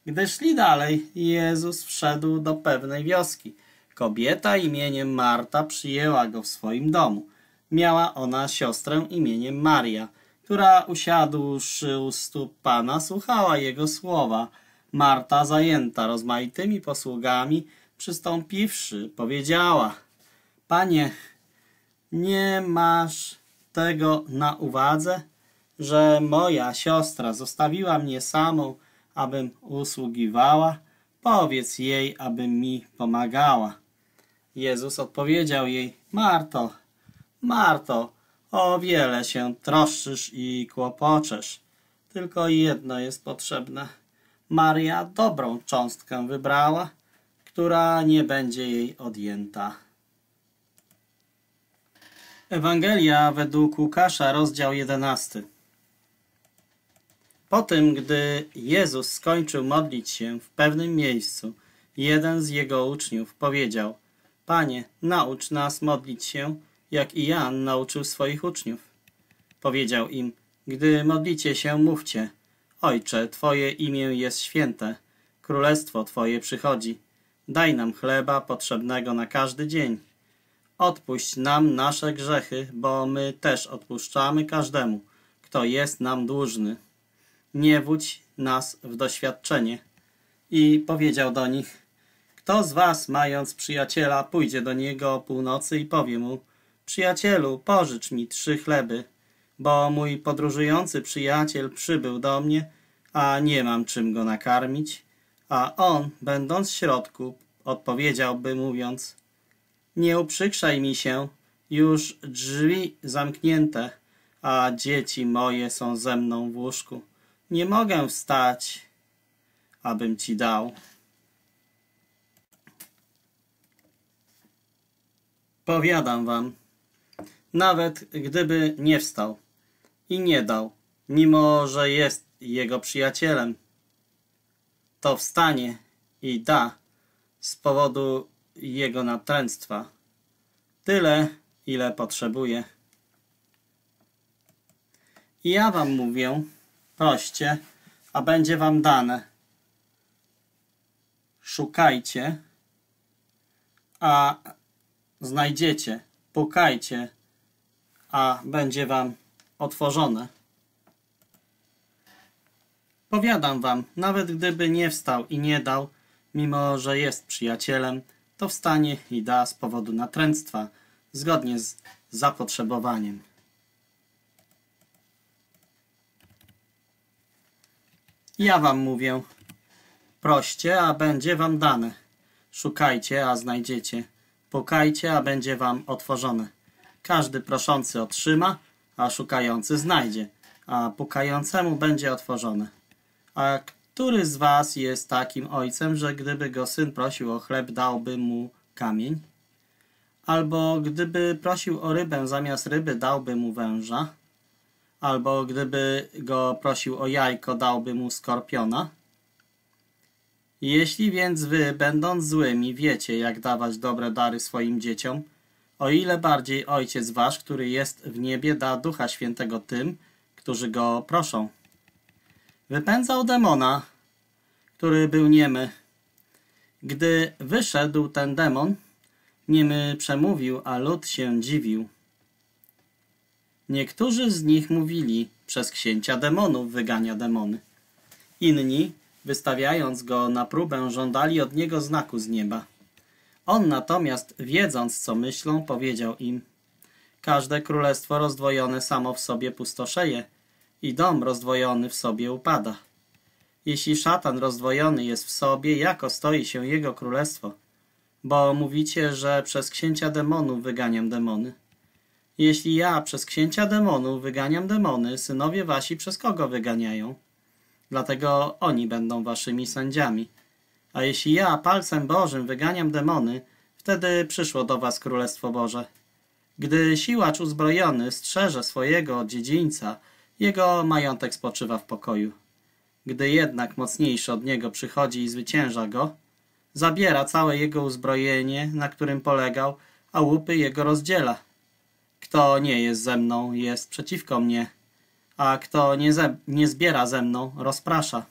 Gdy szli dalej, Jezus wszedł do pewnej wioski. Kobieta imieniem Marta przyjęła go w swoim domu. Miała ona siostrę imieniem Maria, która usiadłszy u stóp Pana, słuchała jego słowa. Marta, zajęta rozmaitymi posługami, przystąpiwszy, powiedziała Panie, nie masz tego na uwadze, że moja siostra zostawiła mnie samą, abym usługiwała? Powiedz jej, aby mi pomagała. Jezus odpowiedział jej, Marto, Marto, o wiele się troszczysz i kłopoczesz. Tylko jedno jest potrzebne. Maria dobrą cząstkę wybrała, która nie będzie jej odjęta. Ewangelia według Łukasza, rozdział 11. Po tym, gdy Jezus skończył modlić się w pewnym miejscu, jeden z jego uczniów powiedział Panie, naucz nas modlić się, jak i Jan nauczył swoich uczniów. Powiedział im, gdy modlicie się, mówcie Ojcze, Twoje imię jest święte, królestwo Twoje przychodzi. Daj nam chleba potrzebnego na każdy dzień. Odpuść nam nasze grzechy, bo my też odpuszczamy każdemu, kto jest nam dłużny nie wódź nas w doświadczenie. I powiedział do nich, kto z was, mając przyjaciela, pójdzie do niego o północy i powie mu, przyjacielu, pożycz mi trzy chleby, bo mój podróżujący przyjaciel przybył do mnie, a nie mam czym go nakarmić, a on, będąc w środku, odpowiedziałby mówiąc, nie uprzykrzaj mi się, już drzwi zamknięte, a dzieci moje są ze mną w łóżku. Nie mogę wstać, abym ci dał. Powiadam wam, nawet gdyby nie wstał i nie dał, mimo że jest jego przyjacielem, to wstanie i da z powodu jego natręctwa tyle, ile potrzebuje. I ja wam mówię, proście, a będzie wam dane. Szukajcie, a znajdziecie. Pukajcie, a będzie wam otworzone. Powiadam wam, nawet gdyby nie wstał i nie dał, mimo że jest przyjacielem, to wstanie i da z powodu natręctwa, zgodnie z zapotrzebowaniem. Ja wam mówię, proście, a będzie wam dane. Szukajcie, a znajdziecie. Pukajcie, a będzie wam otworzone. Każdy proszący otrzyma, a szukający znajdzie, a pukającemu będzie otworzone. A który z was jest takim ojcem, że gdyby go syn prosił o chleb, dałby mu kamień? Albo gdyby prosił o rybę, zamiast ryby dałby mu węża? Albo gdyby go prosił o jajko, dałby mu skorpiona? Jeśli więc wy, będąc złymi, wiecie, jak dawać dobre dary swoim dzieciom, o ile bardziej Ojciec wasz, który jest w niebie, da Ducha Świętego tym, którzy go proszą. Wypędzał demona, który był niemy. Gdy wyszedł ten demon, niemy przemówił, a lud się dziwił. Niektórzy z nich mówili, przez księcia demonów wygania demony. Inni, wystawiając go na próbę, żądali od niego znaku z nieba. On natomiast, wiedząc co myślą, powiedział im Każde królestwo rozdwojone samo w sobie pustoszeje i dom rozdwojony w sobie upada. Jeśli szatan rozdwojony jest w sobie, jako stoi się jego królestwo? Bo mówicie, że przez księcia demonów wyganiam demony. Jeśli ja przez księcia demonów wyganiam demony, synowie wasi przez kogo wyganiają? Dlatego oni będą waszymi sędziami. A jeśli ja palcem Bożym wyganiam demony, wtedy przyszło do was Królestwo Boże. Gdy siłacz uzbrojony strzeże swojego dziedzińca, jego majątek spoczywa w pokoju. Gdy jednak mocniejszy od niego przychodzi i zwycięża go, zabiera całe jego uzbrojenie, na którym polegał, a łupy jego rozdziela. Kto nie jest ze mną, jest przeciwko mnie, a kto nie, ze, nie zbiera ze mną, rozprasza.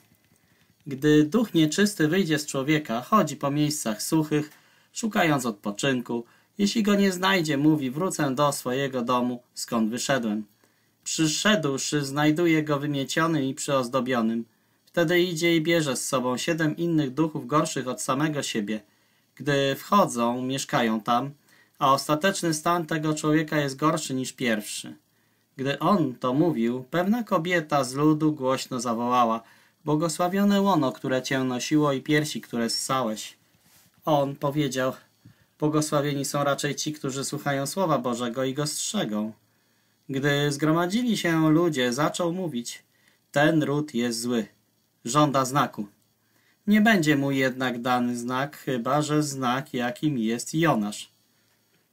Gdy duch nieczysty wyjdzie z człowieka, chodzi po miejscach suchych, szukając odpoczynku. Jeśli go nie znajdzie, mówi, wrócę do swojego domu, skąd wyszedłem. Przyszedłszy, znajduje go wymiecionym i przyozdobionym. Wtedy idzie i bierze z sobą siedem innych duchów gorszych od samego siebie. Gdy wchodzą, mieszkają tam, a ostateczny stan tego człowieka jest gorszy niż pierwszy. Gdy on to mówił, pewna kobieta z ludu głośno zawołała – Błogosławione łono, które cię nosiło i piersi, które ssałeś. On powiedział, błogosławieni są raczej ci, którzy słuchają Słowa Bożego i go strzegą. Gdy zgromadzili się ludzie, zaczął mówić, ten ród jest zły, żąda znaku. Nie będzie mu jednak dany znak, chyba że znak, jakim jest Jonasz.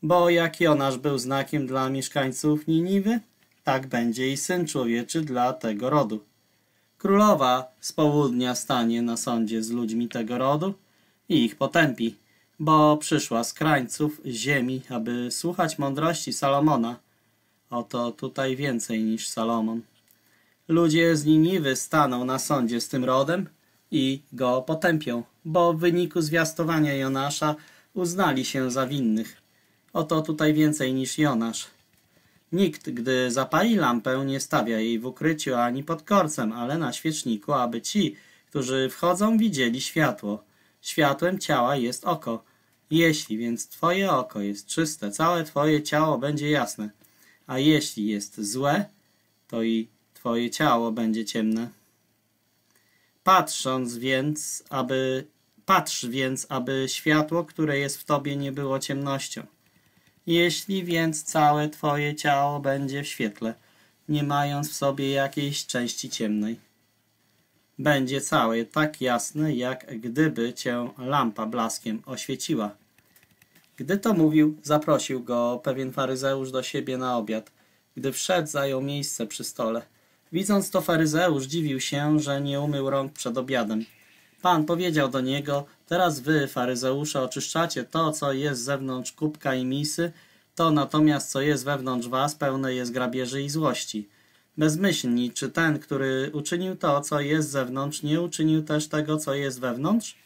Bo jak Jonasz był znakiem dla mieszkańców Niniwy, tak będzie i Syn Człowieczy dla tego rodu. Królowa z południa stanie na sądzie z ludźmi tego rodu i ich potępi, bo przyszła z krańców ziemi, aby słuchać mądrości Salomona. Oto tutaj więcej niż Salomon. Ludzie z Niniwy staną na sądzie z tym rodem i go potępią, bo w wyniku zwiastowania Jonasza uznali się za winnych. Oto tutaj więcej niż Jonasz. Nikt, gdy zapali lampę, nie stawia jej w ukryciu ani pod korcem, ale na świeczniku, aby ci, którzy wchodzą, widzieli światło. Światłem ciała jest oko. Jeśli więc twoje oko jest czyste, całe twoje ciało będzie jasne, a jeśli jest złe, to i twoje ciało będzie ciemne. Patrząc więc, aby patrz więc, aby światło, które jest w tobie, nie było ciemnością. Jeśli więc całe twoje ciało będzie w świetle, nie mając w sobie jakiejś części ciemnej, będzie całe tak jasne, jak gdyby cię lampa blaskiem oświeciła. Gdy to mówił, zaprosił go pewien faryzeusz do siebie na obiad. Gdy wszedł, zajął miejsce przy stole. Widząc to, faryzeusz dziwił się, że nie umył rąk przed obiadem. Pan powiedział do niego, teraz wy, faryzeusze, oczyszczacie to, co jest zewnątrz kubka i misy, to natomiast, co jest wewnątrz was, pełne jest grabieży i złości. Bezmyślni, czy ten, który uczynił to, co jest zewnątrz, nie uczynił też tego, co jest wewnątrz?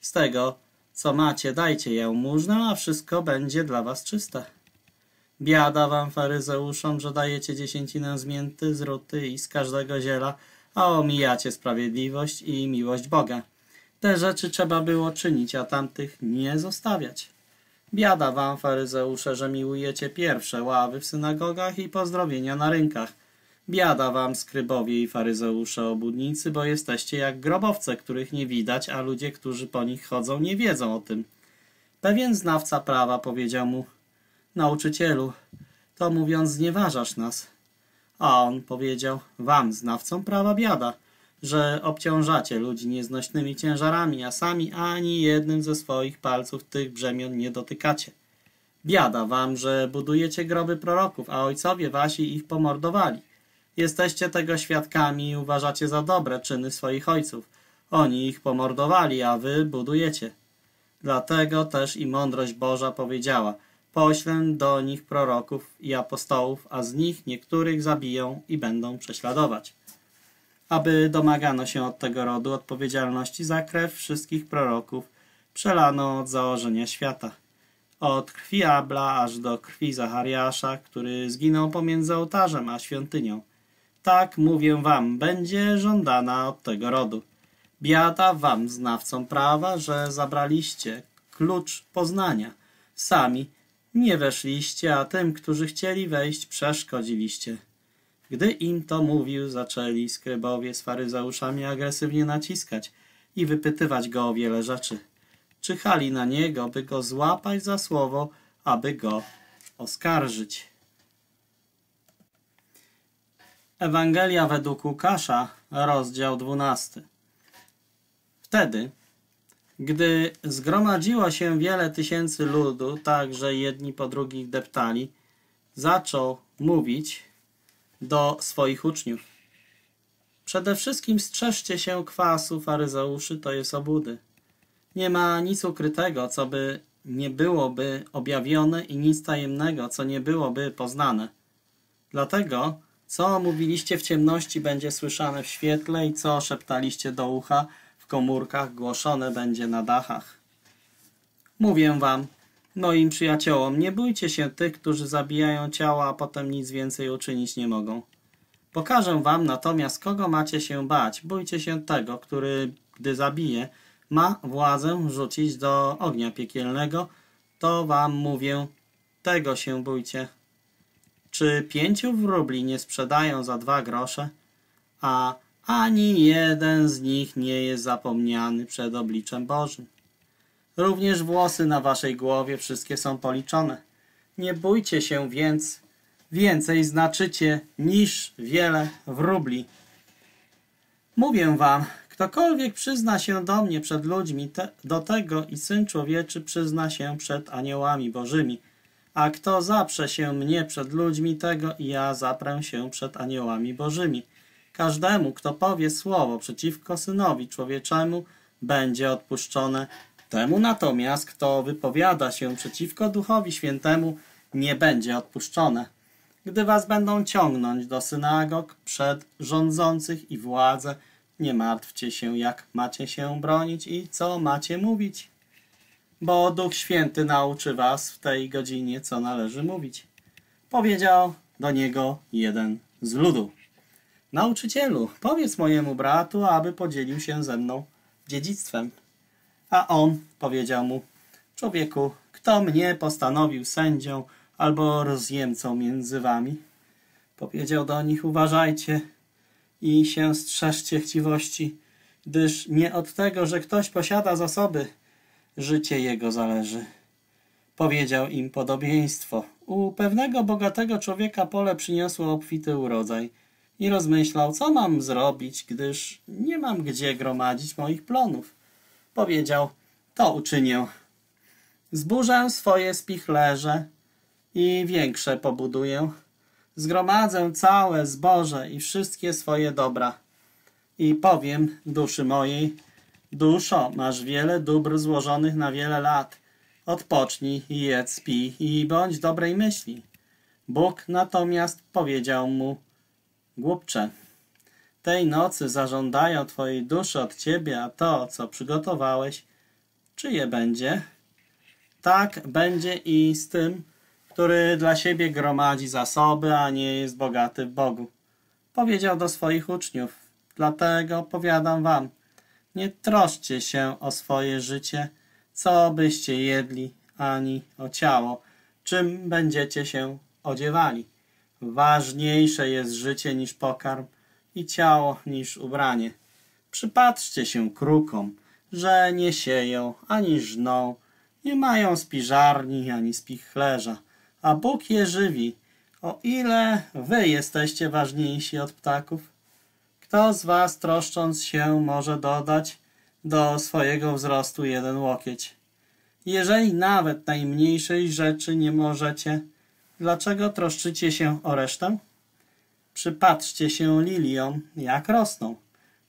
Z tego, co macie, dajcie jałmużnę, a wszystko będzie dla was czyste. Biada wam, faryzeuszom, że dajecie dziesięcinę z mięty, z ruty i z każdego ziela, a omijacie sprawiedliwość i miłość Boga. Te rzeczy trzeba było czynić, a tamtych nie zostawiać. Biada wam, faryzeusze, że miłujecie pierwsze ławy w synagogach i pozdrowienia na rynkach. Biada wam, skrybowie i faryzeusze obudnicy, bo jesteście jak grobowce, których nie widać, a ludzie, którzy po nich chodzą, nie wiedzą o tym. Pewien znawca prawa powiedział mu, nauczycielu, to mówiąc znieważasz nas. A on powiedział, wam, znawcom prawa biada, że obciążacie ludzi nieznośnymi ciężarami, a sami ani jednym ze swoich palców tych brzemion nie dotykacie. Biada wam, że budujecie groby proroków, a ojcowie wasi ich pomordowali. Jesteście tego świadkami i uważacie za dobre czyny swoich ojców. Oni ich pomordowali, a wy budujecie. Dlatego też i mądrość Boża powiedziała, poślę do nich proroków i apostołów, a z nich niektórych zabiją i będą prześladować. Aby domagano się od tego rodu odpowiedzialności za krew wszystkich proroków, przelano od założenia świata. Od krwi Abla aż do krwi Zachariasza, który zginął pomiędzy ołtarzem a świątynią. Tak mówię wam, będzie żądana od tego rodu. Biada wam, znawcom prawa, że zabraliście klucz poznania. Sami nie weszliście, a tym, którzy chcieli wejść, przeszkodziliście. Gdy im to mówił, zaczęli skrybowie z faryzeuszami agresywnie naciskać i wypytywać go o wiele rzeczy. Czyhali na niego, by go złapać za słowo, aby go oskarżyć. Ewangelia według Łukasza, rozdział 12. Wtedy, gdy zgromadziło się wiele tysięcy ludu, tak że jedni po drugich deptali, zaczął mówić do swoich uczniów. Przede wszystkim strzeżcie się kwasu faryzeuszy, to jest obudy. Nie ma nic ukrytego, co by nie byłoby objawione i nic tajemnego, co nie byłoby poznane. Dlatego, co mówiliście w ciemności, będzie słyszane w świetle i co szeptaliście do ucha, w komórkach głoszone będzie na dachach. Mówię wam, moim przyjaciołom, nie bójcie się tych, którzy zabijają ciała, a potem nic więcej uczynić nie mogą. Pokażę wam natomiast, kogo macie się bać. Bójcie się tego, który, gdy zabije, ma władzę rzucić do ognia piekielnego, to wam mówię, tego się bójcie. Czy pięciu wróbli nie sprzedają za dwa grosze, a ani jeden z nich nie jest zapomniany przed obliczem Bożym. Również włosy na waszej głowie wszystkie są policzone. Nie bójcie się więc, więcej znaczycie niż wiele wróbli. Mówię wam, ktokolwiek przyzna się do mnie przed ludźmi, te, do tego i Syn Człowieczy przyzna się przed aniołami bożymi. A kto zaprze się mnie przed ludźmi, tego i ja zaprę się przed aniołami bożymi. Każdemu, kto powie słowo przeciwko Synowi Człowieczemu, będzie odpuszczone. Temu natomiast, kto wypowiada się przeciwko Duchowi Świętemu, nie będzie odpuszczone. Gdy was będą ciągnąć do synagog przed rządzących i władze, nie martwcie się, jak macie się bronić i co macie mówić. Bo Duch Święty nauczy was w tej godzinie, co należy mówić. Powiedział do niego jeden z ludu. Nauczycielu, powiedz mojemu bratu, aby podzielił się ze mną dziedzictwem. A on powiedział mu, człowieku, kto mnie postanowił sędzią albo rozjemcą między wami? Powiedział do nich, uważajcie i się strzeżcie chciwości, gdyż nie od tego, że ktoś posiada zasoby, życie jego zależy. Powiedział im podobieństwo. U pewnego bogatego człowieka pole przyniosło obfity urodzaj – i rozmyślał, co mam zrobić, gdyż nie mam gdzie gromadzić moich plonów. Powiedział, to uczynię. Zburzę swoje spichlerze i większe pobuduję. Zgromadzę całe zboże i wszystkie swoje dobra. I powiem duszy mojej, duszo, masz wiele dóbr złożonych na wiele lat. Odpocznij jedz, pij i bądź dobrej myśli. Bóg natomiast powiedział mu, Głupcze, tej nocy zażądają twojej duszy od ciebie, a to, co przygotowałeś, czyje będzie? Tak będzie i z tym, który dla siebie gromadzi zasoby, a nie jest bogaty w Bogu. Powiedział do swoich uczniów, dlatego powiadam wam, nie troszcie się o swoje życie, co byście jedli, ani o ciało, czym będziecie się odziewali. Ważniejsze jest życie niż pokarm i ciało niż ubranie. Przypatrzcie się krukom, że nie sieją ani żną, nie mają spiżarni ani spichlerza, a Bóg je żywi. O ile wy jesteście ważniejsi od ptaków? Kto z was troszcząc się może dodać do swojego wzrostu jeden łokieć? Jeżeli nawet najmniejszej rzeczy nie możecie, Dlaczego troszczycie się o resztę? Przypatrzcie się liliom, jak rosną.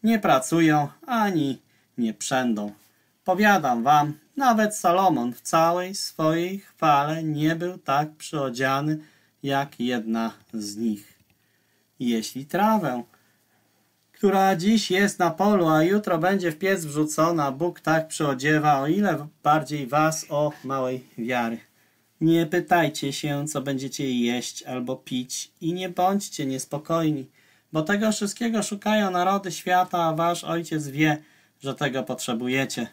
Nie pracują, ani nie przędą. Powiadam wam, nawet Salomon w całej swojej chwale nie był tak przyodziany, jak jedna z nich. Jeśli trawę, która dziś jest na polu, a jutro będzie w piec wrzucona, Bóg tak przyodziewa, o ile bardziej was o małej wiary. Nie pytajcie się, co będziecie jeść albo pić i nie bądźcie niespokojni, bo tego wszystkiego szukają narody świata, a wasz Ojciec wie, że tego potrzebujecie.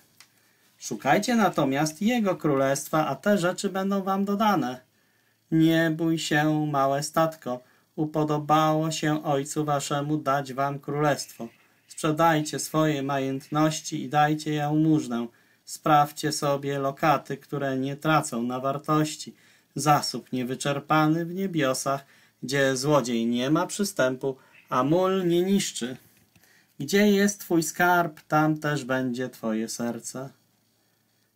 Szukajcie natomiast Jego Królestwa, a te rzeczy będą wam dodane. Nie bój się, małe statko, upodobało się Ojcu waszemu dać wam królestwo. Sprzedajcie swoje majątności i dajcie jałmużnę. Sprawdźcie sobie lokaty, które nie tracą na wartości. Zasób niewyczerpany w niebiosach, gdzie złodziej nie ma przystępu, a mól nie niszczy. Gdzie jest twój skarb, tam też będzie twoje serce.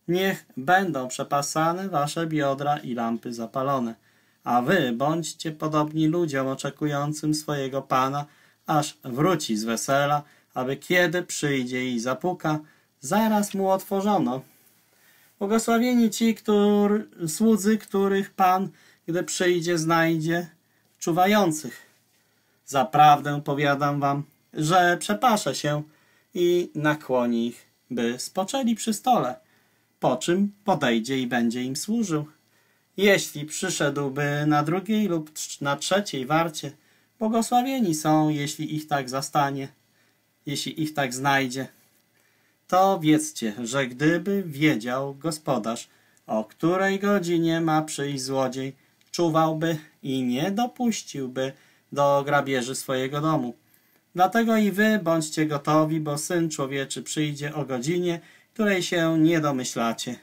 Niech będą przepasane wasze biodra i lampy zapalone, a wy bądźcie podobni ludziom oczekującym swojego Pana, aż wróci z wesela, aby kiedy przyjdzie i zapuka, zaraz mu otworzono. Błogosławieni ci, którzy, słudzy, których Pan, gdy przyjdzie, znajdzie czuwających. Zaprawdę powiadam wam, że przepaszę się i nakłoni ich, by spoczęli przy stole, po czym podejdzie i będzie im służył. Jeśli przyszedłby na drugiej lub na trzeciej warcie, błogosławieni są, jeśli ich tak zastanie, jeśli ich tak znajdzie. To wiedzcie, że gdyby wiedział gospodarz, o której godzinie ma przyjść złodziej, czuwałby i nie dopuściłby do grabieży swojego domu. Dlatego i wy bądźcie gotowi, bo Syn Człowieczy przyjdzie o godzinie, której się nie domyślacie.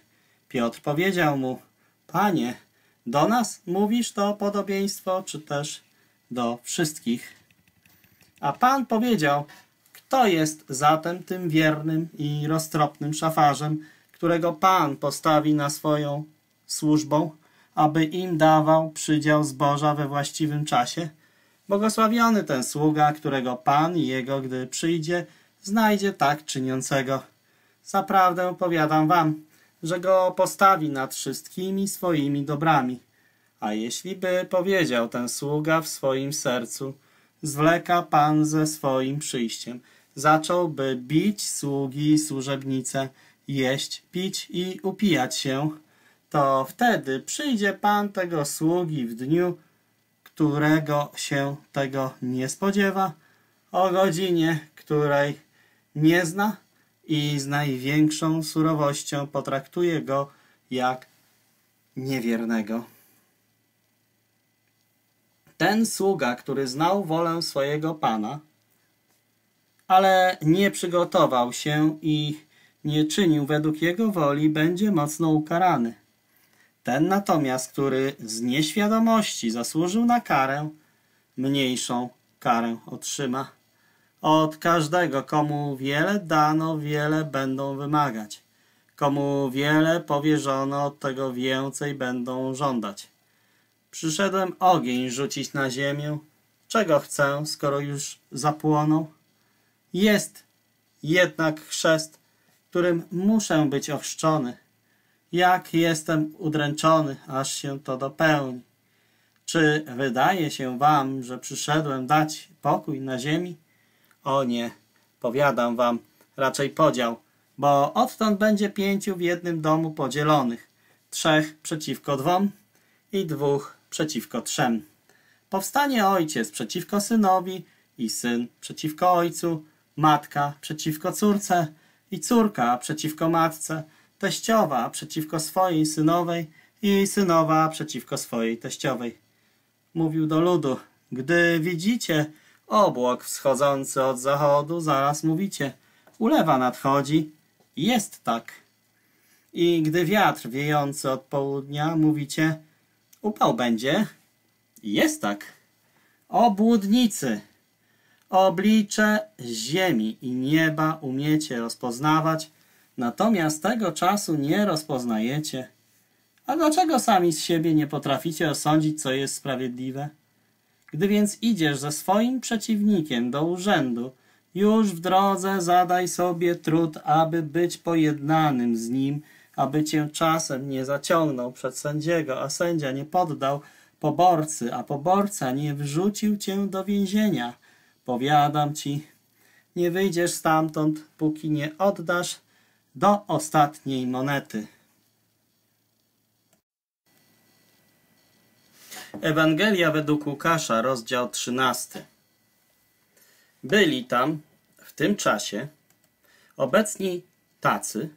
Piotr powiedział mu, Panie, do nas mówisz to podobieństwo, czy też do wszystkich? A Pan powiedział, kto jest zatem tym wiernym i roztropnym szafarzem, którego Pan postawi na swoją służbą, aby im dawał przydział zboża we właściwym czasie? Błogosławiony ten sługa, którego Pan i jego, gdy przyjdzie, znajdzie tak czyniącego. Zaprawdę powiadam wam, że go postawi nad wszystkimi swoimi dobrami. A jeśli by powiedział ten sługa w swoim sercu, zwleka Pan ze swoim przyjściem, zacząłby bić sługi służebnice, jeść, pić i upijać się, to wtedy przyjdzie Pan tego sługi w dniu, którego się tego nie spodziewa, o godzinie, której nie zna i z największą surowością potraktuje go jak niewiernego. Ten sługa, który znał wolę swojego Pana, ale nie przygotował się i nie czynił według jego woli, będzie mocno ukarany. Ten natomiast, który z nieświadomości zasłużył na karę, mniejszą karę otrzyma. Od każdego, komu wiele dano, wiele będą wymagać. Komu wiele powierzono, tego więcej będą żądać. Przyszedłem ogień rzucić na ziemię. Czego chcę, skoro już zapłonął? Jest jednak chrzest, którym muszę być ochrzczony. Jak jestem udręczony, aż się to dopełni. Czy wydaje się wam, że przyszedłem dać pokój na ziemi? O nie, powiadam wam, raczej podział, bo odtąd będzie pięciu w jednym domu podzielonych, trzech przeciwko dwom i dwóch przeciwko trzem. Powstanie ojciec przeciwko synowi i syn przeciwko ojcu, matka przeciwko córce i córka przeciwko matce, teściowa przeciwko swojej synowej i synowa przeciwko swojej teściowej. Mówił do ludu, gdy widzicie obłok wschodzący od zachodu, zaraz mówicie, ulewa nadchodzi. Jest tak. I gdy wiatr wiejący od południa, mówicie, upał będzie. Jest tak. Obłudnicy, oblicze ziemi i nieba umiecie rozpoznawać, natomiast tego czasu nie rozpoznajecie. A dlaczego sami z siebie nie potraficie osądzić, co jest sprawiedliwe? Gdy więc idziesz ze swoim przeciwnikiem do urzędu, już w drodze zadaj sobie trud, aby być pojednanym z nim, aby cię czasem nie zaciągnął przed sędziego, a sędzia nie poddał poborcy, a poborca nie wrzucił cię do więzienia. Powiadam ci, nie wyjdziesz stamtąd, póki nie oddasz do ostatniej monety. Ewangelia według Łukasza, rozdział 13. Byli tam w tym czasie obecni tacy,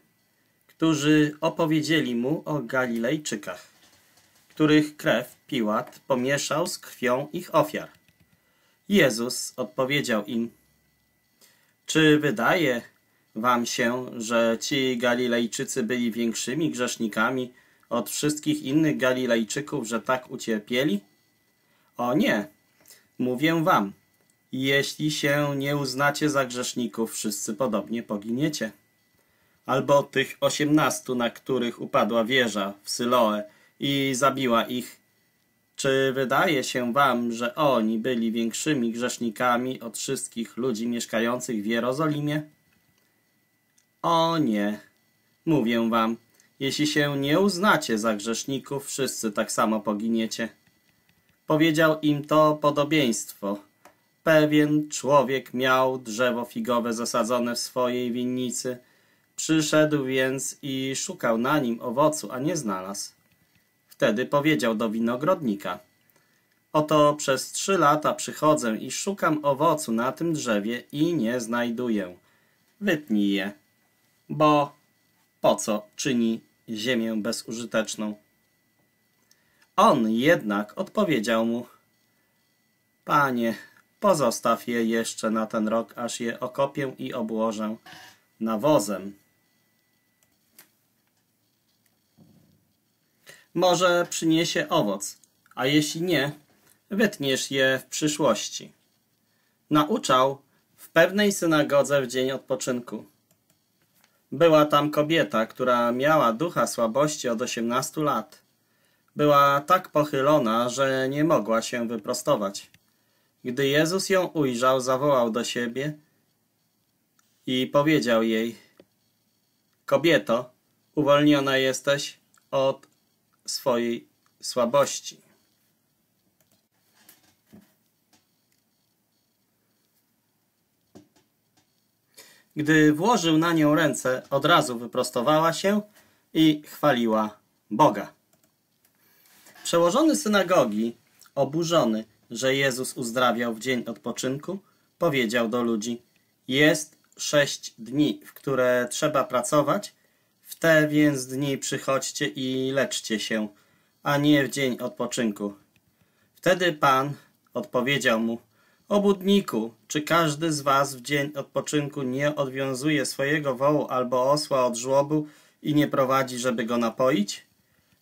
którzy opowiedzieli mu o Galilejczykach, których krew Piłat pomieszał z krwią ich ofiar. Jezus odpowiedział im, czy wydaje wam się, że ci Galilejczycy byli większymi grzesznikami od wszystkich innych Galilejczyków, że tak ucierpieli? O nie, mówię wam, jeśli się nie uznacie za grzeszników, wszyscy podobnie poginiecie. Albo tych osiemnastu, na których upadła wieża w Syloe i zabiła ich. Czy wydaje się wam, że oni byli większymi grzesznikami od wszystkich ludzi mieszkających w Jerozolimie? O nie, mówię wam, jeśli się nie uznacie za grzeszników, wszyscy tak samo poginiecie. Powiedział im to podobieństwo. Pewien człowiek miał drzewo figowe zasadzone w swojej winnicy. Przyszedł więc i szukał na nim owocu, a nie znalazł. Wtedy powiedział do winogrodnika. Oto przez trzy lata przychodzę i szukam owocu na tym drzewie i nie znajduję. Wytnij je, bo po co czyni ziemię bezużyteczną? On jednak odpowiedział mu, Panie, pozostaw je jeszcze na ten rok, aż je okopię i obłożę nawozem. Może przyniesie owoc, a jeśli nie, wytniesz je w przyszłości. Nauczał w pewnej synagodze w dzień odpoczynku. Była tam kobieta, która miała ducha słabości od 18 lat. Była tak pochylona, że nie mogła się wyprostować. Gdy Jezus ją ujrzał, zawołał do siebie i powiedział jej: Kobieto, uwolniona jesteś od swojej słabości. Gdy włożył na nią ręce, od razu wyprostowała się i chwaliła Boga. Przełożony synagogi, oburzony, że Jezus uzdrawiał w dzień odpoczynku, powiedział do ludzi: Jest sześć dni, w które trzeba pracować, w te więc dni przychodźcie i leczcie się, a nie w dzień odpoczynku. Wtedy Pan odpowiedział mu: Obudniku, czy każdy z was w dzień odpoczynku nie odwiązuje swojego wołu albo osła od żłobu i nie prowadzi, żeby go napoić?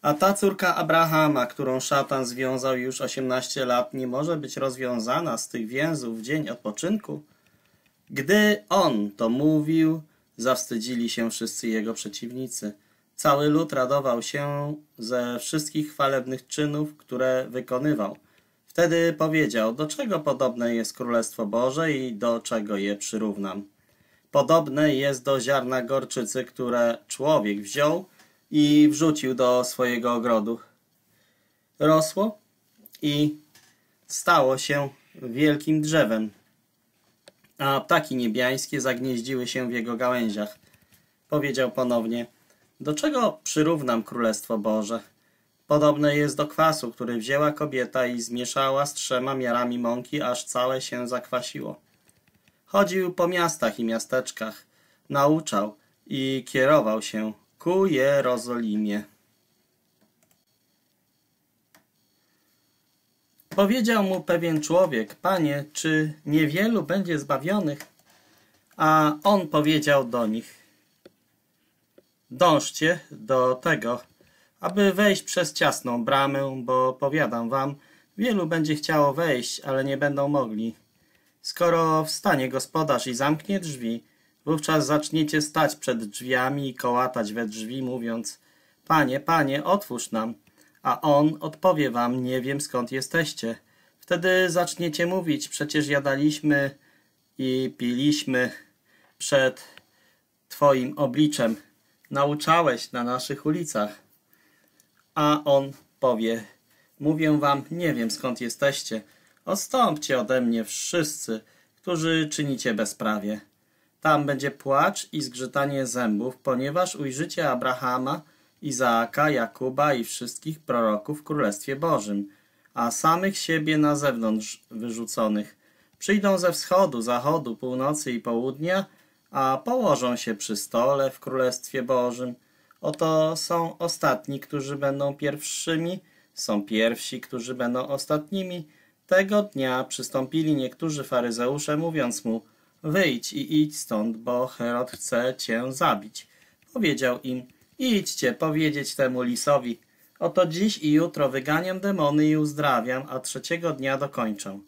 A ta córka Abrahama, którą szatan związał już 18 lat, nie może być rozwiązana z tych więzów w dzień odpoczynku? Gdy on to mówił, zawstydzili się wszyscy jego przeciwnicy. Cały lud radował się ze wszystkich chwalebnych czynów, które wykonywał. Wtedy powiedział, do czego podobne jest Królestwo Boże i do czego je przyrównam. Podobne jest do ziarna gorczycy, które człowiek wziął i wrzucił do swojego ogrodu. Rosło i stało się wielkim drzewem, a ptaki niebiańskie zagnieździły się w jego gałęziach. Powiedział ponownie, do czego przyrównam Królestwo Boże? Podobne jest do kwasu, który wzięła kobieta i zmieszała z trzema miarami mąki, aż całe się zakwasiło. Chodził po miastach i miasteczkach, nauczał i kierował się ku Jerozolimie. Powiedział mu pewien człowiek, panie, czy niewielu będzie zbawionych? A on powiedział do nich, dążcie do tego, aby wejść przez ciasną bramę, bo powiadam wam, wielu będzie chciało wejść, ale nie będą mogli. Skoro wstanie gospodarz i zamknie drzwi, wówczas zaczniecie stać przed drzwiami i kołatać we drzwi, mówiąc Panie, panie, otwórz nam. A on odpowie wam, nie wiem skąd jesteście. Wtedy zaczniecie mówić, przecież jadaliśmy i piliśmy przed Twoim obliczem. Nauczałeś na naszych ulicach. A on powie, mówię wam, nie wiem skąd jesteście. Odstąpcie ode mnie wszyscy, którzy czynicie bezprawie. Tam będzie płacz i zgrzytanie zębów, ponieważ ujrzycie Abrahama, Izaaka, Jakuba i wszystkich proroków w Królestwie Bożym, a samych siebie na zewnątrz wyrzuconych. Przyjdą ze wschodu, zachodu, północy i południa, a położą się przy stole w Królestwie Bożym. Oto są ostatni, którzy będą pierwszymi, są pierwsi, którzy będą ostatnimi. Tego dnia przystąpili niektórzy faryzeusze, mówiąc mu, wyjdź i idź stąd, bo Herod chce cię zabić. Powiedział im, idźcie powiedzieć temu lisowi, oto dziś i jutro wyganiam demony i uzdrawiam, a trzeciego dnia dokończę.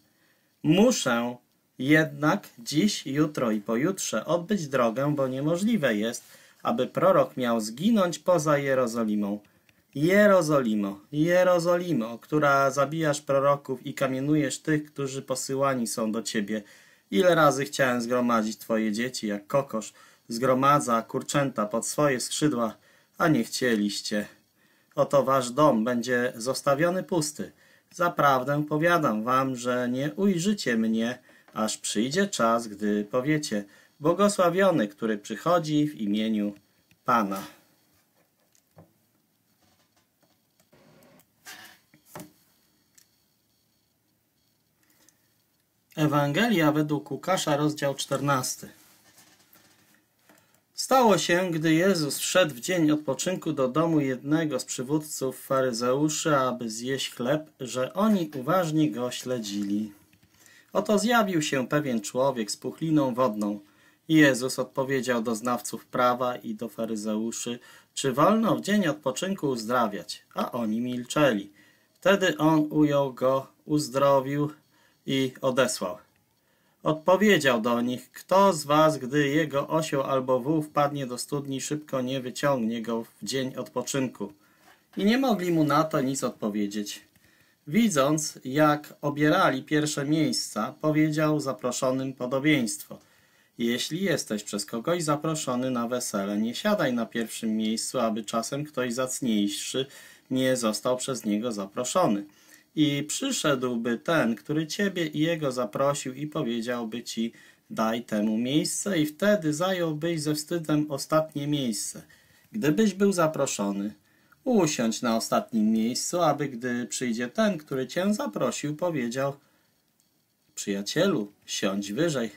Muszę jednak dziś, jutro i pojutrze odbyć drogę, bo niemożliwe jest, aby prorok miał zginąć poza Jerozolimą. Jerozolimo, Jerozolimo, która zabijasz proroków i kamienujesz tych, którzy posyłani są do ciebie. Ile razy chciałem zgromadzić twoje dzieci, jak kokosz zgromadza kurczęta pod swoje skrzydła, a nie chcieliście. Oto wasz dom będzie zostawiony pusty. Zaprawdę powiadam wam, że nie ujrzycie mnie, aż przyjdzie czas, gdy powiecie, błogosławiony, który przychodzi w imieniu Pana. Ewangelia według Łukasza, rozdział 14. Stało się, gdy Jezus wszedł w dzień odpoczynku do domu jednego z przywódców faryzeuszy, aby zjeść chleb, że oni uważnie go śledzili. Oto zjawił się pewien człowiek z puchliną wodną. Jezus odpowiedział do znawców prawa i do faryzeuszy, czy wolno w dzień odpoczynku uzdrawiać, a oni milczeli. Wtedy on ujął go, uzdrowił i odesłał. Odpowiedział do nich, kto z was, gdy jego osioł albo wół wpadnie do studni, szybko nie wyciągnie go w dzień odpoczynku. I nie mogli mu na to nic odpowiedzieć. Widząc, jak obierali pierwsze miejsca, powiedział zaproszonym podobieństwo. Jeśli jesteś przez kogoś zaproszony na wesele, nie siadaj na pierwszym miejscu, aby czasem ktoś zacniejszy nie został przez niego zaproszony. I przyszedłby ten, który ciebie i jego zaprosił i powiedziałby ci, daj temu miejsce i wtedy zająłbyś ze wstydem ostatnie miejsce. Gdybyś był zaproszony, usiądź na ostatnim miejscu, aby gdy przyjdzie ten, który cię zaprosił, powiedział Przyjacielu, siądź wyżej.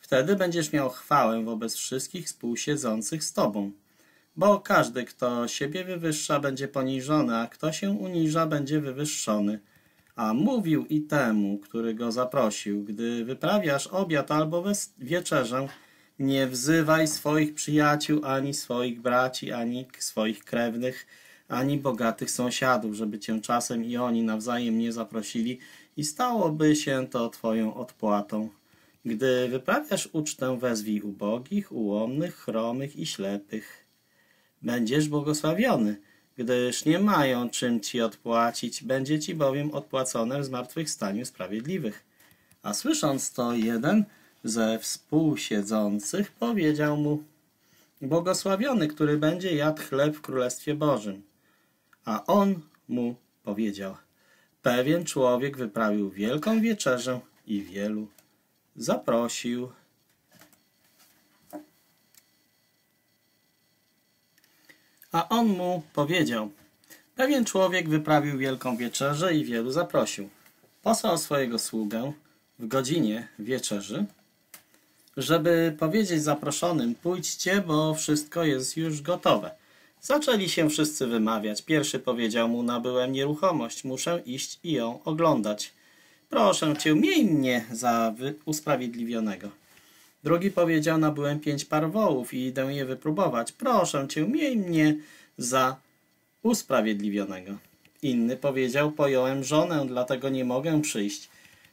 Wtedy będziesz miał chwałę wobec wszystkich współsiedzących z tobą. Bo każdy, kto siebie wywyższa, będzie poniżony, a kto się uniża, będzie wywyższony. A mówił i temu, który go zaprosił, gdy wyprawiasz obiad albo wieczerzę, nie wzywaj swoich przyjaciół, ani swoich braci, ani swoich krewnych, ani bogatych sąsiadów, żeby cię czasem i oni nawzajem nie zaprosili i stałoby się to twoją odpłatą. Gdy wyprawiasz ucztę, wezwij ubogich, ułomnych, chromych i ślepych. Będziesz błogosławiony, gdyż nie mają czym ci odpłacić, będzie ci bowiem odpłacone w zmartwychwstaniu sprawiedliwych. A słysząc to, jeden ze współsiedzących powiedział mu, błogosławiony, który będzie jadł chleb w Królestwie Bożym. A on mu powiedział, pewien człowiek wyprawił wielką wieczerzę i wielu zaprosił. A on mu powiedział, pewien człowiek wyprawił wielką wieczerzę i wielu zaprosił. Posłał swojego sługę w godzinie wieczerzy, żeby powiedzieć zaproszonym, pójdźcie, bo wszystko jest już gotowe. Zaczęli się wszyscy wymawiać. Pierwszy powiedział mu, nabyłem nieruchomość, muszę iść i ją oglądać. Proszę cię, miej mnie za usprawiedliwionego. Drugi powiedział, nabyłem pięć par wołów i idę je wypróbować. Proszę cię, miej mnie za usprawiedliwionego. Inny powiedział, pojąłem żonę, dlatego nie mogę przyjść.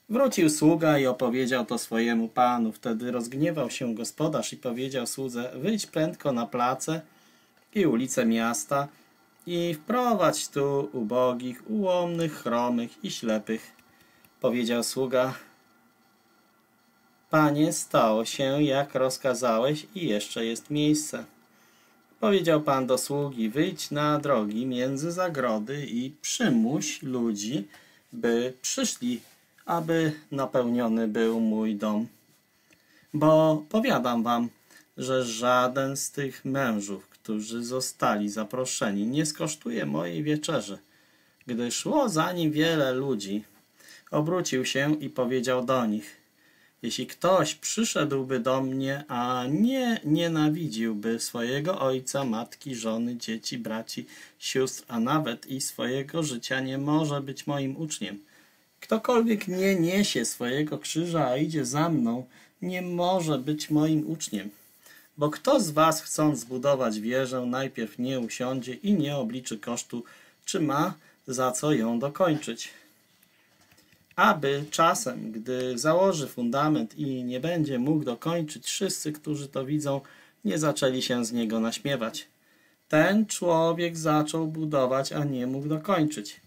Wrócił sługa i opowiedział to swojemu panu. Wtedy rozgniewał się gospodarz i powiedział słudze, wyjdź prędko na place i ulice miasta i wprowadź tu ubogich, ułomnych, chromych i ślepych. Powiedział sługa, Panie, stało się, jak rozkazałeś i jeszcze jest miejsce. Powiedział Pan do sługi, wyjdź na drogi między zagrody i przymuś ludzi, by przyszli, aby napełniony był mój dom. Bo powiadam wam, że żaden z tych mężów, którzy zostali zaproszeni, nie skosztuje mojej wieczerzy. Gdy szło za nim wiele ludzi, obrócił się i powiedział do nich – jeśli ktoś przyszedłby do mnie, a nie nienawidziłby swojego ojca, matki, żony, dzieci, braci, sióstr, a nawet i swojego życia, nie może być moim uczniem. Ktokolwiek nie niesie swojego krzyża, a idzie za mną, nie może być moim uczniem. Bo kto z was, chcąc zbudować wieżę, najpierw nie usiądzie i nie obliczy kosztu, czy ma za co ją dokończyć? Aby czasem, gdy założy fundament i nie będzie mógł dokończyć, wszyscy, którzy to widzą, nie zaczęli się z niego naśmiewać. Ten człowiek zaczął budować, a nie mógł dokończyć.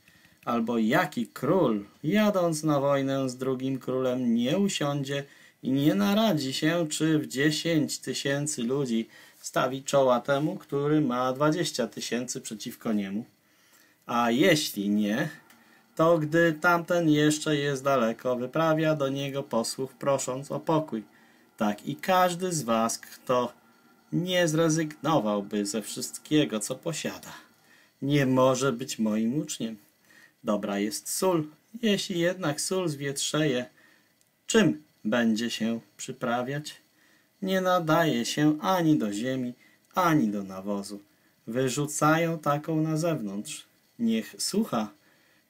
Albo jaki król, jadąc na wojnę z drugim królem, nie usiądzie i nie naradzi się, czy w dziesięć tysięcy ludzi stawi czoła temu, który ma dwadzieścia tysięcy przeciwko niemu. A jeśli nie, to gdy tamten jeszcze jest daleko, wyprawia do niego posłów, prosząc o pokój. Tak i każdy z was, kto nie zrezygnowałby ze wszystkiego, co posiada, nie może być moim uczniem. Dobra jest sól, jeśli jednak sól zwietrzeje, czym będzie się przyprawiać? Nie nadaje się ani do ziemi, ani do nawozu. Wyrzucają taką na zewnątrz. Niech słucha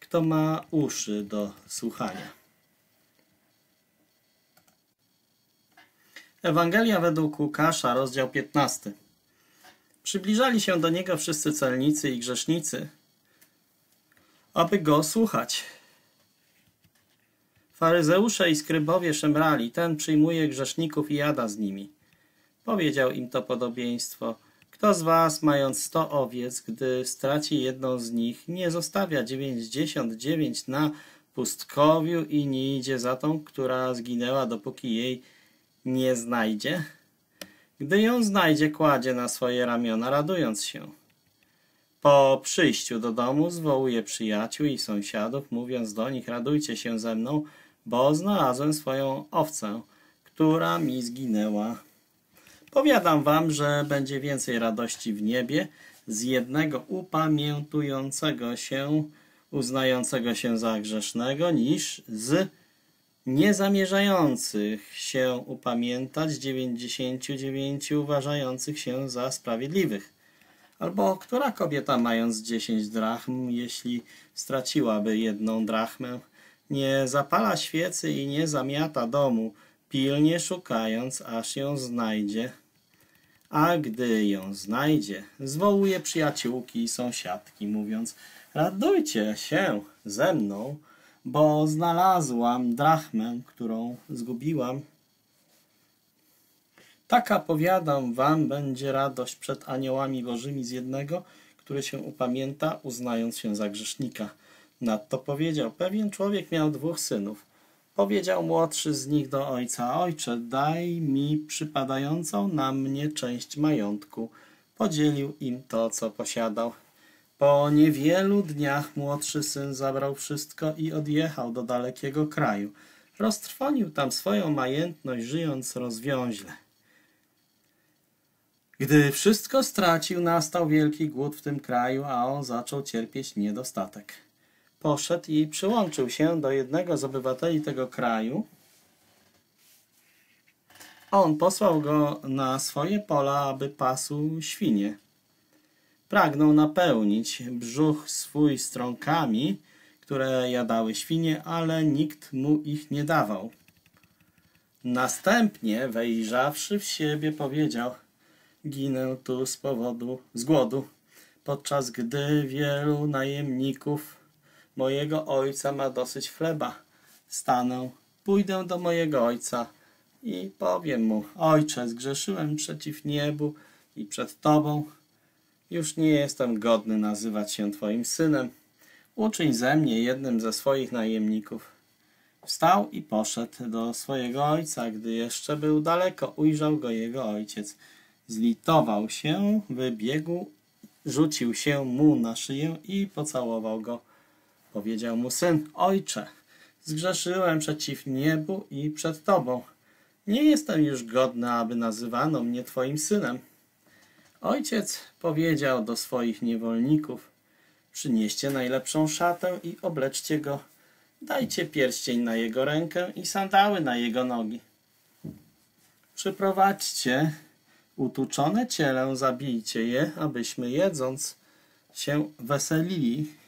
kto ma uszy do słuchania. Ewangelia według Łukasza, rozdział 15. Przybliżali się do niego wszyscy celnicy i grzesznicy, aby go słuchać. Faryzeusze i skrybowie szemrali, ten przyjmuje grzeszników i jada z nimi. Powiedział im to podobieństwo – kto z was, mając sto owiec, gdy straci jedną z nich, nie zostawia dziewięćdziesiąt dziewięć na pustkowiu i nie idzie za tą, która zginęła, dopóki jej nie znajdzie? Gdy ją znajdzie, kładzie na swoje ramiona, radując się. Po przyjściu do domu zwołuje przyjaciół i sąsiadów, mówiąc do nich, radujcie się ze mną, bo znalazłem swoją owcę, która mi zginęła. Powiadam wam, że będzie więcej radości w niebie z jednego upamiętującego się, uznającego się za grzesznego, niż z niezamierzających się upamiętać dziewięćdziesięciu dziewięciu uważających się za sprawiedliwych. Albo która kobieta mając dziesięć drachm, jeśli straciłaby jedną drachmę, nie zapala świecy i nie zamiata domu, pilnie szukając, aż ją znajdzie a gdy ją znajdzie, zwołuje przyjaciółki i sąsiadki, mówiąc radujcie się ze mną, bo znalazłam drachmę, którą zgubiłam. Taka, powiadam wam, będzie radość przed aniołami bożymi z jednego, który się upamięta, uznając się za grzesznika. Nadto powiedział, pewien człowiek miał dwóch synów. Powiedział młodszy z nich do ojca, ojcze, daj mi przypadającą na mnie część majątku. Podzielił im to, co posiadał. Po niewielu dniach młodszy syn zabrał wszystko i odjechał do dalekiego kraju. Roztrwonił tam swoją majętność, żyjąc rozwiąźle. Gdy wszystko stracił, nastał wielki głód w tym kraju, a on zaczął cierpieć niedostatek poszedł i przyłączył się do jednego z obywateli tego kraju. On posłał go na swoje pola, aby pasł świnie. Pragnął napełnić brzuch swój strąkami, które jadały świnie, ale nikt mu ich nie dawał. Następnie, wejrzawszy w siebie, powiedział Ginę tu z powodu, z głodu, podczas gdy wielu najemników Mojego ojca ma dosyć chleba. Stanę, pójdę do mojego ojca i powiem mu, ojcze, zgrzeszyłem przeciw niebu i przed tobą. Już nie jestem godny nazywać się twoim synem. Uczyń ze mnie jednym ze swoich najemników. Wstał i poszedł do swojego ojca. Gdy jeszcze był daleko, ujrzał go jego ojciec. Zlitował się, wybiegł, rzucił się mu na szyję i pocałował go. Powiedział mu syn, ojcze, zgrzeszyłem przeciw niebu i przed tobą. Nie jestem już godny, aby nazywano mnie twoim synem. Ojciec powiedział do swoich niewolników, przynieście najlepszą szatę i obleczcie go. Dajcie pierścień na jego rękę i sandały na jego nogi. Przyprowadźcie utuczone ciele, zabijcie je, abyśmy jedząc się weselili.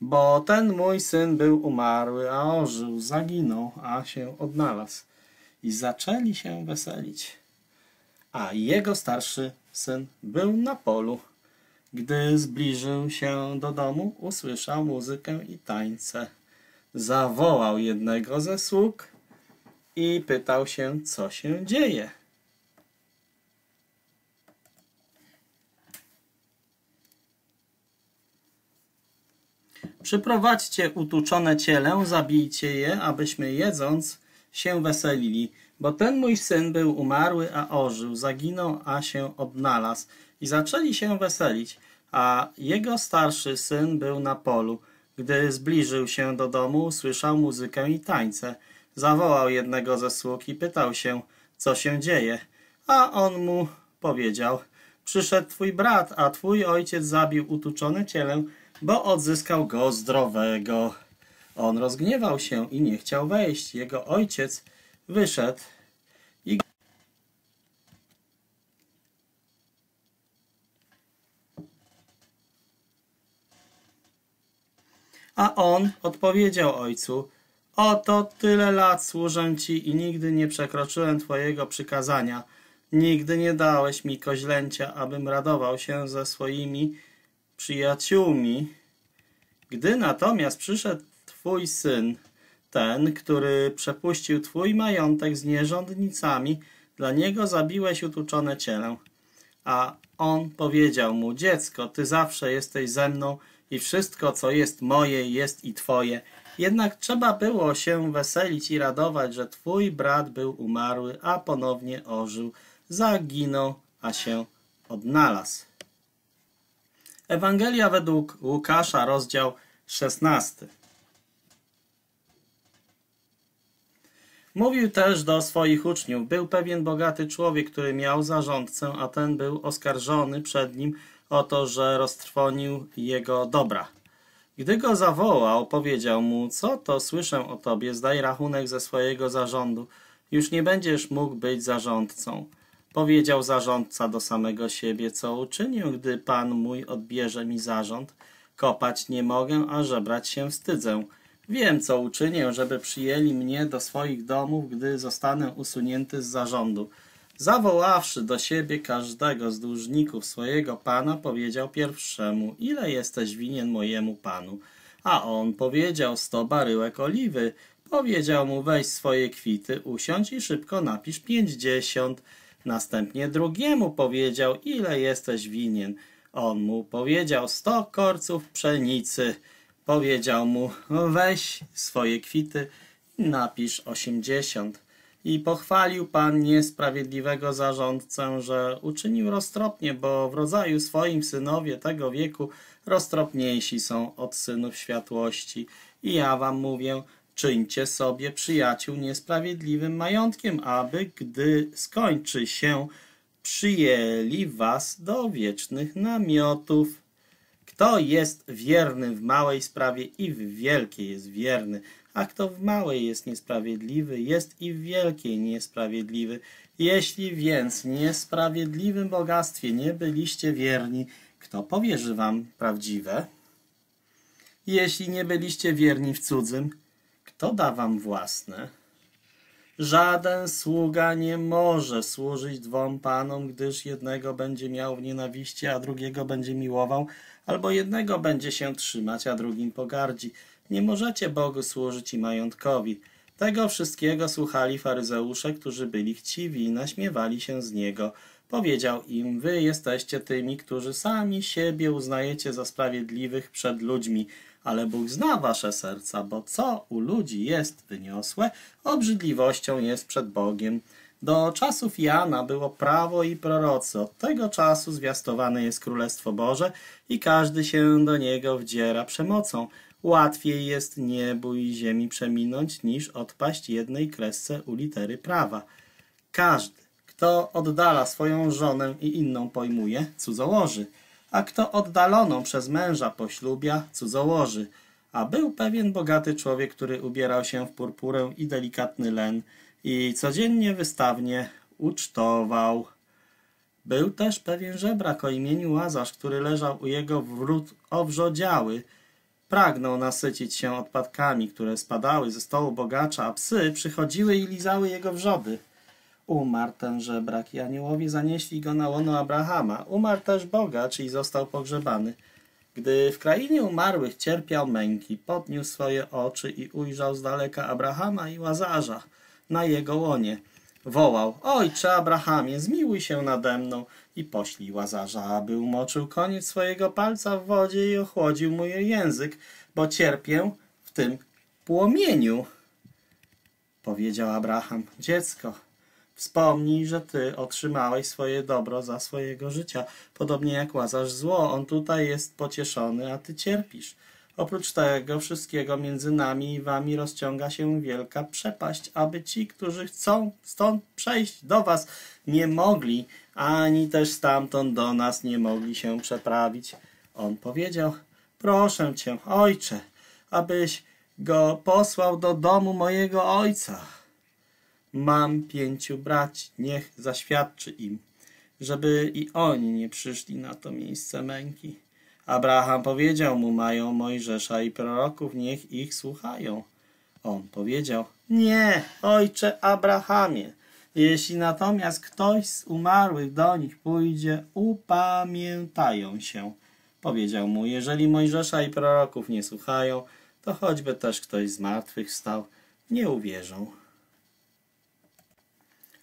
Bo ten mój syn był umarły, a ożył, zaginął, a się odnalazł. I zaczęli się weselić. A jego starszy syn był na polu. Gdy zbliżył się do domu, usłyszał muzykę i tańce. Zawołał jednego ze sług i pytał się, co się dzieje. Przyprowadźcie utuczone ciele, zabijcie je, abyśmy jedząc się weselili. Bo ten mój syn był umarły, a ożył, zaginął, a się odnalazł. I zaczęli się weselić, a jego starszy syn był na polu. Gdy zbliżył się do domu, usłyszał muzykę i tańce. Zawołał jednego ze sług i pytał się, co się dzieje. A on mu powiedział, przyszedł twój brat, a twój ojciec zabił utuczone ciele, bo odzyskał go zdrowego. On rozgniewał się i nie chciał wejść. Jego ojciec wyszedł i A on odpowiedział ojcu, oto tyle lat służę ci i nigdy nie przekroczyłem twojego przykazania. Nigdy nie dałeś mi koźlęcia, abym radował się ze swoimi przyjaciółmi. Gdy natomiast przyszedł twój syn, ten, który przepuścił twój majątek z nierządnicami, dla niego zabiłeś utuczone ciele. A on powiedział mu, dziecko, ty zawsze jesteś ze mną i wszystko, co jest moje, jest i twoje. Jednak trzeba było się weselić i radować, że twój brat był umarły, a ponownie ożył, zaginął, a się odnalazł. Ewangelia według Łukasza, rozdział 16. Mówił też do swoich uczniów. Był pewien bogaty człowiek, który miał zarządcę, a ten był oskarżony przed nim o to, że roztrwonił jego dobra. Gdy go zawołał, powiedział mu, co to słyszę o tobie, zdaj rachunek ze swojego zarządu. Już nie będziesz mógł być zarządcą. Powiedział zarządca do samego siebie, co uczynił, gdy pan mój odbierze mi zarząd. Kopać nie mogę, a żebrać się wstydzę. Wiem, co uczynię, żeby przyjęli mnie do swoich domów, gdy zostanę usunięty z zarządu. Zawoławszy do siebie każdego z dłużników swojego pana, powiedział pierwszemu, ile jesteś winien mojemu panu? A on powiedział, sto baryłek oliwy. Powiedział mu, weź swoje kwity, usiądź i szybko napisz pięćdziesiąt. Następnie drugiemu powiedział, ile jesteś winien? On mu powiedział, sto korców pszenicy. Powiedział mu, weź swoje kwity i napisz osiemdziesiąt. I pochwalił Pan niesprawiedliwego zarządcę, że uczynił roztropnie, bo w rodzaju swoim synowie tego wieku roztropniejsi są od synów światłości. I ja wam mówię, czyńcie sobie przyjaciół niesprawiedliwym majątkiem, aby gdy skończy się, przyjęli was do wiecznych namiotów. Kto jest wierny w małej sprawie i w wielkiej jest wierny, a kto w małej jest niesprawiedliwy, jest i w wielkiej niesprawiedliwy. Jeśli więc niesprawiedliwym bogactwie nie byliście wierni, kto powierzy wam prawdziwe? Jeśli nie byliście wierni w cudzym, kto da wam własne? Żaden sługa nie może służyć dwom panom, gdyż jednego będzie miał w nienawiści, a drugiego będzie miłował, albo jednego będzie się trzymać, a drugim pogardzi. Nie możecie Bogu służyć i majątkowi. Tego wszystkiego słuchali faryzeusze, którzy byli chciwi i naśmiewali się z Niego. Powiedział im, wy jesteście tymi, którzy sami siebie uznajecie za sprawiedliwych przed ludźmi, Ale Bóg zna wasze serca, bo co u ludzi jest wyniosłe, obrzydliwością jest przed Bogiem. Do czasów Jana było prawo i prorocy. Od tego czasu zwiastowane jest Królestwo Boże i każdy się do niego wdziera przemocą. Łatwiej jest niebu i ziemi przeminąć, niż odpaść jednej kresce u litery prawa. Każdy, kto oddala swoją żonę i inną pojmuje, cudzołoży, a kto oddaloną przez męża poślubia, cudzołoży. A był pewien bogaty człowiek, który ubierał się w purpurę i delikatny len i codziennie wystawnie ucztował. Był też pewien żebrak o imieniu Łazarz, który leżał u jego wrót owrzodziały. Pragnął nasycić się odpadkami, które spadały ze stołu bogacza, a psy przychodziły i lizały jego wrzody. Umarł ten żebrak i aniołowie zanieśli go na łono Abrahama. Umarł też bogacz i został pogrzebany. Gdy w krainie umarłych cierpiał męki, podniósł swoje oczy i ujrzał z daleka Abrahama i Łazarza na jego łonie. Wołał, ojcze Abrahamie, zmiłuj się nade mną i poślij Łazarza, aby umoczył koniec swojego palca w wodzie i ochłodził mój język, bo cierpię w tym płomieniu. Powiedział Abraham, dziecko, Wspomnij, że ty otrzymałeś swoje dobro za swojego życia, podobnie jak Łazarz zło. On tutaj jest pocieszony, a ty cierpisz. Oprócz tego wszystkiego między nami i wami rozciąga się wielka przepaść, aby ci, którzy chcą stąd przejść do was, nie mogli, ani też stamtąd do nas nie mogli się przeprawić. On powiedział, proszę cię, ojcze, abyś go posłał do domu mojego ojca. Mam pięciu braci, niech zaświadczy im, żeby i oni nie przyszli na to miejsce męki. Abraham powiedział mu, mają Mojżesza i proroków, niech ich słuchają. On powiedział, nie, ojcze Abrahamie, jeśli natomiast ktoś z umarłych do nich pójdzie, upamiętają się. Powiedział mu, jeżeli Mojżesza i proroków nie słuchają, to choćby też ktoś z martwych stał, nie uwierzą.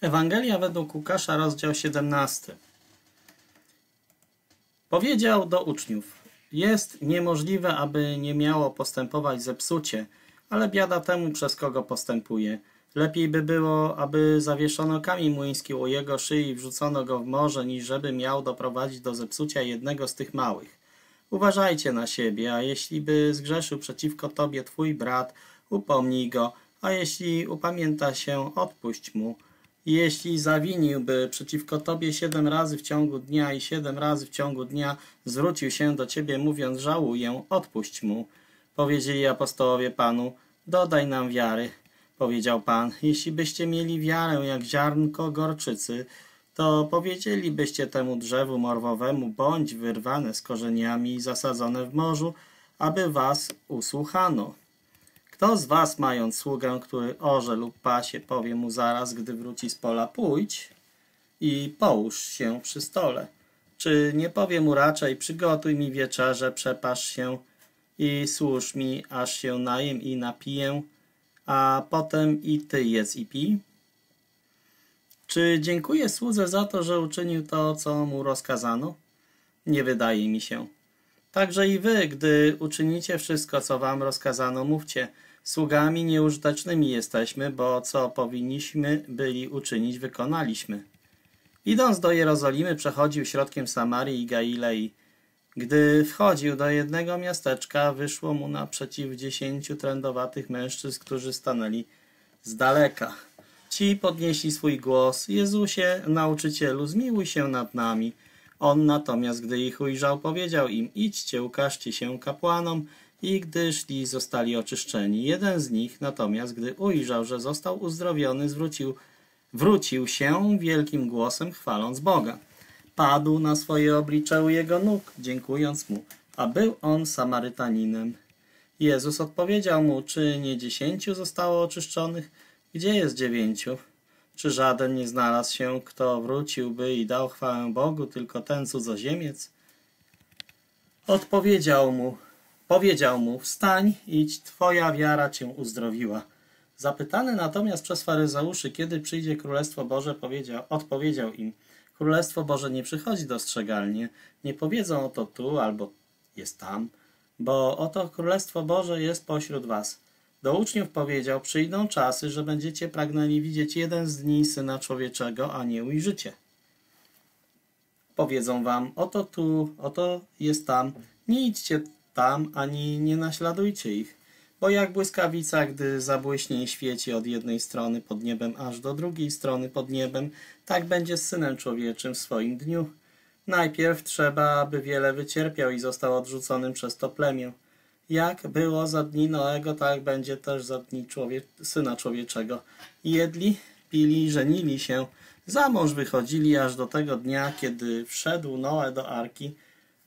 Ewangelia według Łukasza, rozdział 17. Powiedział do uczniów: Jest niemożliwe, aby nie miało postępować zepsucie, ale biada temu, przez kogo postępuje. Lepiej by było, aby zawieszono kamień młyński u jego szyi i wrzucono go w morze, niż żeby miał doprowadzić do zepsucia jednego z tych małych. Uważajcie na siebie, a jeśli by zgrzeszył przeciwko tobie twój brat, upomnij go, a jeśli upamięta się, odpuść mu. Jeśli zawiniłby przeciwko tobie siedem razy w ciągu dnia i siedem razy w ciągu dnia zwrócił się do ciebie mówiąc żałuję, odpuść mu. Powiedzieli apostołowie Panu, dodaj nam wiary. Powiedział Pan, jeśli byście mieli wiarę jak ziarnko gorczycy, to powiedzielibyście temu drzewu morwowemu, bądź wyrwane z korzeniami i zasadzone w morzu, aby was usłuchano. Kto z was, mając sługę, który orze lub pasie, powie mu zaraz, gdy wróci z pola, pójdź i połóż się przy stole? Czy nie powie mu raczej, przygotuj mi wieczerze, przepasz się i służ mi, aż się najem i napiję, a potem i ty jedz i pij? Czy dziękuję słudze za to, że uczynił to, co mu rozkazano? Nie wydaje mi się. Także i wy, gdy uczynicie wszystko, co wam rozkazano, mówcie. Sługami nieużytecznymi jesteśmy, bo co powinniśmy byli uczynić, wykonaliśmy. Idąc do Jerozolimy, przechodził środkiem Samarii i Galilei. Gdy wchodził do jednego miasteczka, wyszło mu naprzeciw dziesięciu trędowatych mężczyzn, którzy stanęli z daleka. Ci podnieśli swój głos. Jezusie, nauczycielu, zmiłuj się nad nami. On natomiast, gdy ich ujrzał, powiedział im, idźcie, ukażcie się kapłanom i gdy szli, zostali oczyszczeni. Jeden z nich natomiast, gdy ujrzał, że został uzdrowiony, zwrócił, wrócił się wielkim głosem, chwaląc Boga. Padł na swoje oblicze u jego nóg, dziękując mu, a był on Samarytaninem. Jezus odpowiedział mu, czy nie dziesięciu zostało oczyszczonych? Gdzie jest dziewięciu? Czy żaden nie znalazł się, kto wróciłby i dał chwałę Bogu, tylko ten cudzoziemiec? Odpowiedział mu, powiedział mu, wstań, idź, twoja wiara cię uzdrowiła. Zapytany natomiast przez faryzeuszy, kiedy przyjdzie Królestwo Boże, powiedział, odpowiedział im, Królestwo Boże nie przychodzi dostrzegalnie, nie powiedzą oto tu albo jest tam, bo oto Królestwo Boże jest pośród was. Do uczniów powiedział, przyjdą czasy, że będziecie pragnęli widzieć jeden z dni Syna Człowieczego, a nie ujrzycie. Powiedzą wam, oto tu, oto jest tam, nie idźcie tam, ani nie naśladujcie ich. Bo jak błyskawica, gdy zabłyśnie i świeci od jednej strony pod niebem, aż do drugiej strony pod niebem, tak będzie z Synem Człowieczym w swoim dniu. Najpierw trzeba, aby wiele wycierpiał i został odrzuconym przez to plemię. Jak było za dni Noego, tak będzie też za dni człowie Syna Człowieczego. Jedli, pili, żenili się, za mąż wychodzili aż do tego dnia, kiedy wszedł Noe do Arki,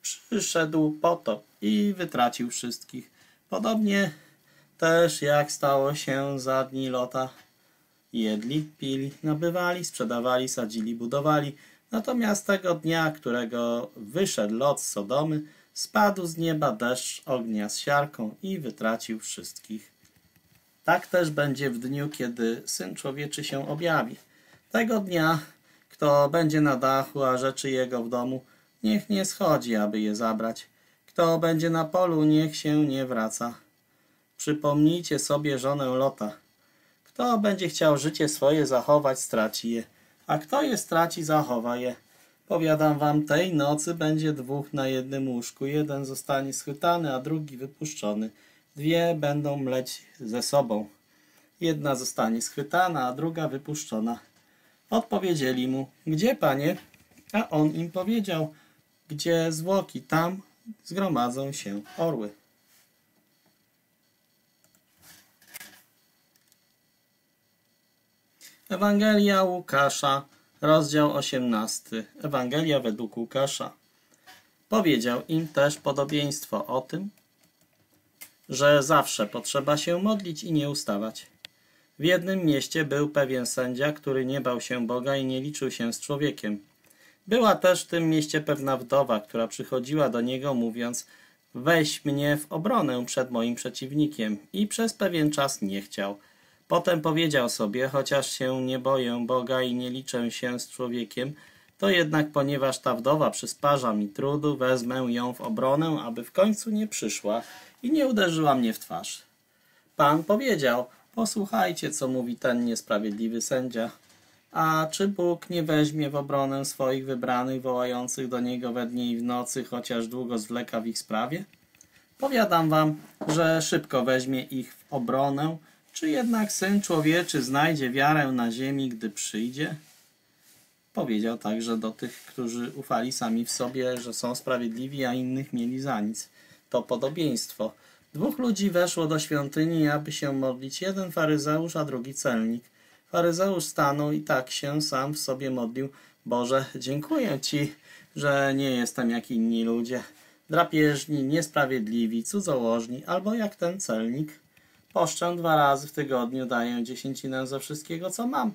przyszedł potop i wytracił wszystkich. Podobnie też jak stało się za dni Lota. Jedli, pili, nabywali, sprzedawali, sadzili, budowali. Natomiast tego dnia, którego wyszedł Lot z Sodomy, spadł z nieba deszcz ognia z siarką i wytracił wszystkich. Tak też będzie w dniu, kiedy Syn Człowieczy się objawi. Tego dnia, kto będzie na dachu, a rzeczy jego w domu, niech nie schodzi, aby je zabrać. Kto będzie na polu, niech się nie wraca. Przypomnijcie sobie żonę Lota. Kto będzie chciał życie swoje zachować, straci je, a kto je straci, zachowa je. Powiadam wam, tej nocy będzie dwóch na jednym łóżku. Jeden zostanie schwytany, a drugi wypuszczony. Dwie będą mleć ze sobą. Jedna zostanie schwytana, a druga wypuszczona. Odpowiedzieli mu, gdzie panie? A on im powiedział, gdzie zwłoki, tam zgromadzą się orły. Ewangelia Łukasza, rozdział 18. Ewangelia według Łukasza. Powiedział im też podobieństwo o tym, że zawsze potrzeba się modlić i nie ustawać. W jednym mieście był pewien sędzia, który nie bał się Boga i nie liczył się z człowiekiem. Była też w tym mieście pewna wdowa, która przychodziła do niego mówiąc weź mnie w obronę przed moim przeciwnikiem i przez pewien czas nie chciał. Potem powiedział sobie, chociaż się nie boję Boga i nie liczę się z człowiekiem, to jednak ponieważ ta wdowa przysparza mi trudu, wezmę ją w obronę, aby w końcu nie przyszła i nie uderzyła mnie w twarz. Pan powiedział, posłuchajcie, co mówi ten niesprawiedliwy sędzia. A czy Bóg nie weźmie w obronę swoich wybranych, wołających do Niego we dnie i w nocy, chociaż długo zwleka w ich sprawie? Powiadam wam, że szybko weźmie ich w obronę, czy jednak Syn Człowieczy znajdzie wiarę na ziemi, gdy przyjdzie? Powiedział także do tych, którzy ufali sami w sobie, że są sprawiedliwi, a innych mieli za nic. To podobieństwo. Dwóch ludzi weszło do świątyni, aby się modlić. Jeden faryzeusz, a drugi celnik. Faryzeusz stanął i tak się sam w sobie modlił. Boże, dziękuję Ci, że nie jestem jak inni ludzie. Drapieżni, niesprawiedliwi, cudzołożni, albo jak ten celnik. Poszczę dwa razy w tygodniu, daję dziesięcinę ze wszystkiego, co mam.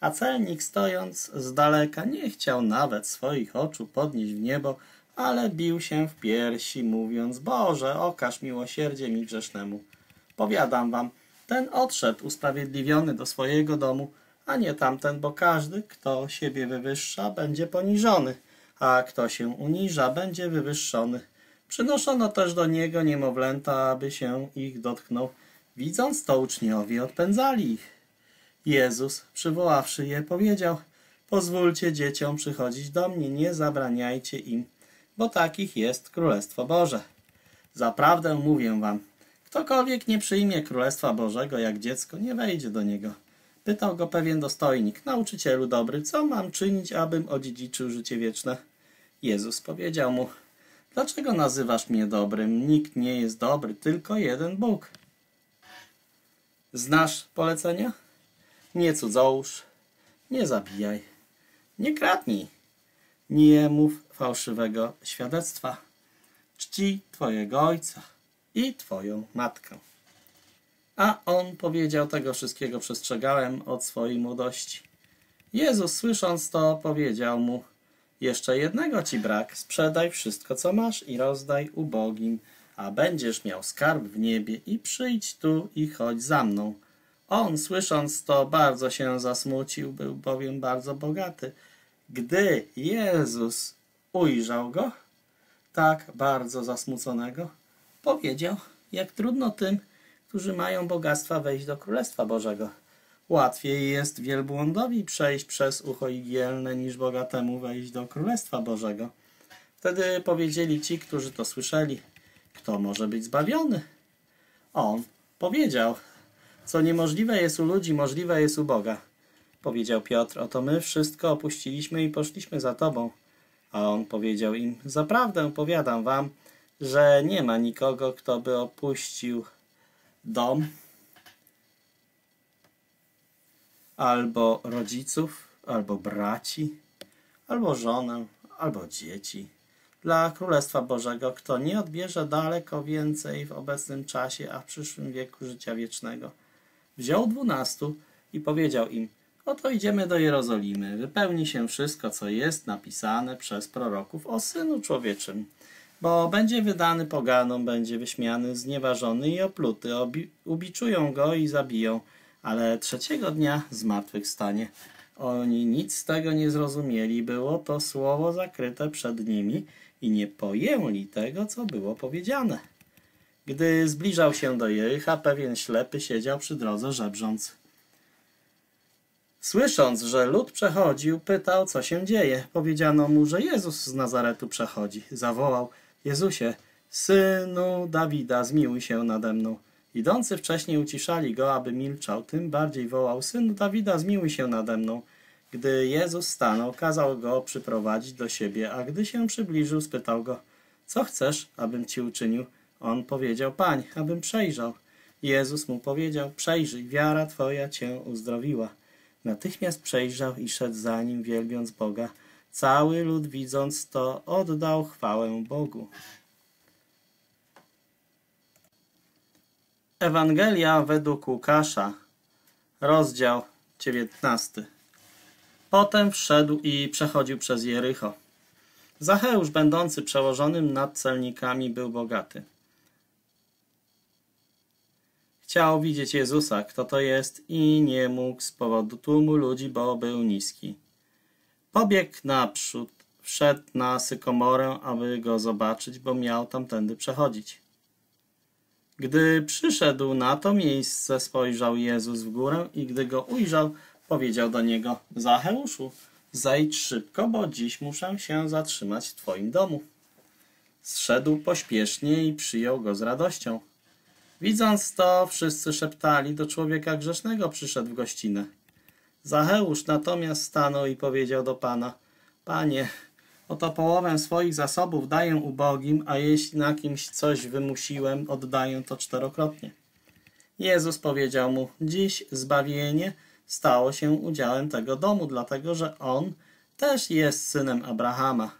A celnik stojąc z daleka nie chciał nawet swoich oczu podnieść w niebo, ale bił się w piersi, mówiąc, Boże, okaż miłosierdzie mi grzesznemu. Powiadam wam, ten odszedł usprawiedliwiony do swojego domu, a nie tamten, bo każdy, kto siebie wywyższa, będzie poniżony, a kto się uniża, będzie wywyższony. Przynoszono też do niego niemowlęta, aby się ich dotknął. Widząc to, uczniowie odpędzali ich. Jezus, przywoławszy je, powiedział, pozwólcie dzieciom przychodzić do mnie, nie zabraniajcie im, bo takich jest Królestwo Boże. Zaprawdę mówię wam, ktokolwiek nie przyjmie Królestwa Bożego jak dziecko, nie wejdzie do niego. Pytał go pewien dostojnik, nauczycielu dobry, co mam czynić, abym odziedziczył życie wieczne? Jezus powiedział mu, dlaczego nazywasz mnie dobrym? Nikt nie jest dobry, tylko jeden Bóg. Znasz polecenia? Nie cudzołóż, nie zabijaj, nie kradnij, nie mów fałszywego świadectwa. Czci Twojego ojca i Twoją matkę. A on powiedział, tego wszystkiego przestrzegałem od swojej młodości. Jezus, słysząc to, powiedział mu, jeszcze jednego ci brak, sprzedaj wszystko, co masz i rozdaj ubogim, a będziesz miał skarb w niebie i przyjdź tu i chodź za mną. On, słysząc to, bardzo się zasmucił, był bowiem bardzo bogaty. Gdy Jezus ujrzał go, tak bardzo zasmuconego, powiedział, jak trudno tym, którzy mają bogactwa wejść do Królestwa Bożego. Łatwiej jest wielbłądowi przejść przez ucho igielne, niż bogatemu wejść do Królestwa Bożego. Wtedy powiedzieli ci, którzy to słyszeli, kto może być zbawiony? On powiedział, co niemożliwe jest u ludzi, możliwe jest u Boga. Powiedział Piotr, oto my wszystko opuściliśmy i poszliśmy za Tobą. A on powiedział im, zaprawdę powiadam wam, że nie ma nikogo, kto by opuścił dom, albo rodziców, albo braci, albo żonę, albo dzieci. Dla Królestwa Bożego, kto nie odbierze daleko więcej w obecnym czasie, a w przyszłym wieku życia wiecznego. Wziął dwunastu i powiedział im, oto idziemy do Jerozolimy, wypełni się wszystko, co jest napisane przez proroków o Synu Człowieczym. Bo będzie wydany poganom, będzie wyśmiany, znieważony i opluty, Obi- ubiczują go i zabiją, ale trzeciego dnia zmartwychwstanie. Oni nic z tego nie zrozumieli, było to słowo zakryte przed nimi i nie pojęli tego, co było powiedziane. Gdy zbliżał się do Jericha, pewien ślepy siedział przy drodze żebrząc. Słysząc, że lud przechodził, pytał, co się dzieje. Powiedziano mu, że Jezus z Nazaretu przechodzi. Zawołał, Jezusie, synu Dawida, zmiłuj się nade mną. Idący wcześniej uciszali go, aby milczał, tym bardziej wołał, synu Dawida, zmiłuj się nade mną. Gdy Jezus stanął, kazał go przyprowadzić do siebie, a gdy się przybliżył, spytał go, co chcesz, abym ci uczynił? On powiedział, pań, abym przejrzał. Jezus mu powiedział, przejrzyj, wiara twoja cię uzdrowiła. Natychmiast przejrzał i szedł za nim, wielbiąc Boga. Cały lud widząc to, oddał chwałę Bogu. Ewangelia według Łukasza, rozdział 19. Potem wszedł i przechodził przez Jericho. Zacheusz, będący przełożonym nad celnikami, był bogaty. Chciał widzieć Jezusa, kto to jest, i nie mógł z powodu tłumu ludzi, bo był niski. Pobiegł naprzód, wszedł na sykomorę, aby go zobaczyć, bo miał tamtędy przechodzić. Gdy przyszedł na to miejsce, spojrzał Jezus w górę i gdy go ujrzał, powiedział do niego, Zacheuszu, zejdź szybko, bo dziś muszę się zatrzymać w twoim domu. Zszedł pośpiesznie i przyjął go z radością. Widząc to, wszyscy szeptali, do człowieka grzesznego przyszedł w gościnę. Zacheusz natomiast stanął i powiedział do Pana, Panie, oto połowę swoich zasobów daję ubogim, a jeśli na kimś coś wymusiłem, oddaję to czterokrotnie. Jezus powiedział mu, dziś zbawienie stało się udziałem tego domu, dlatego że on też jest synem Abrahama.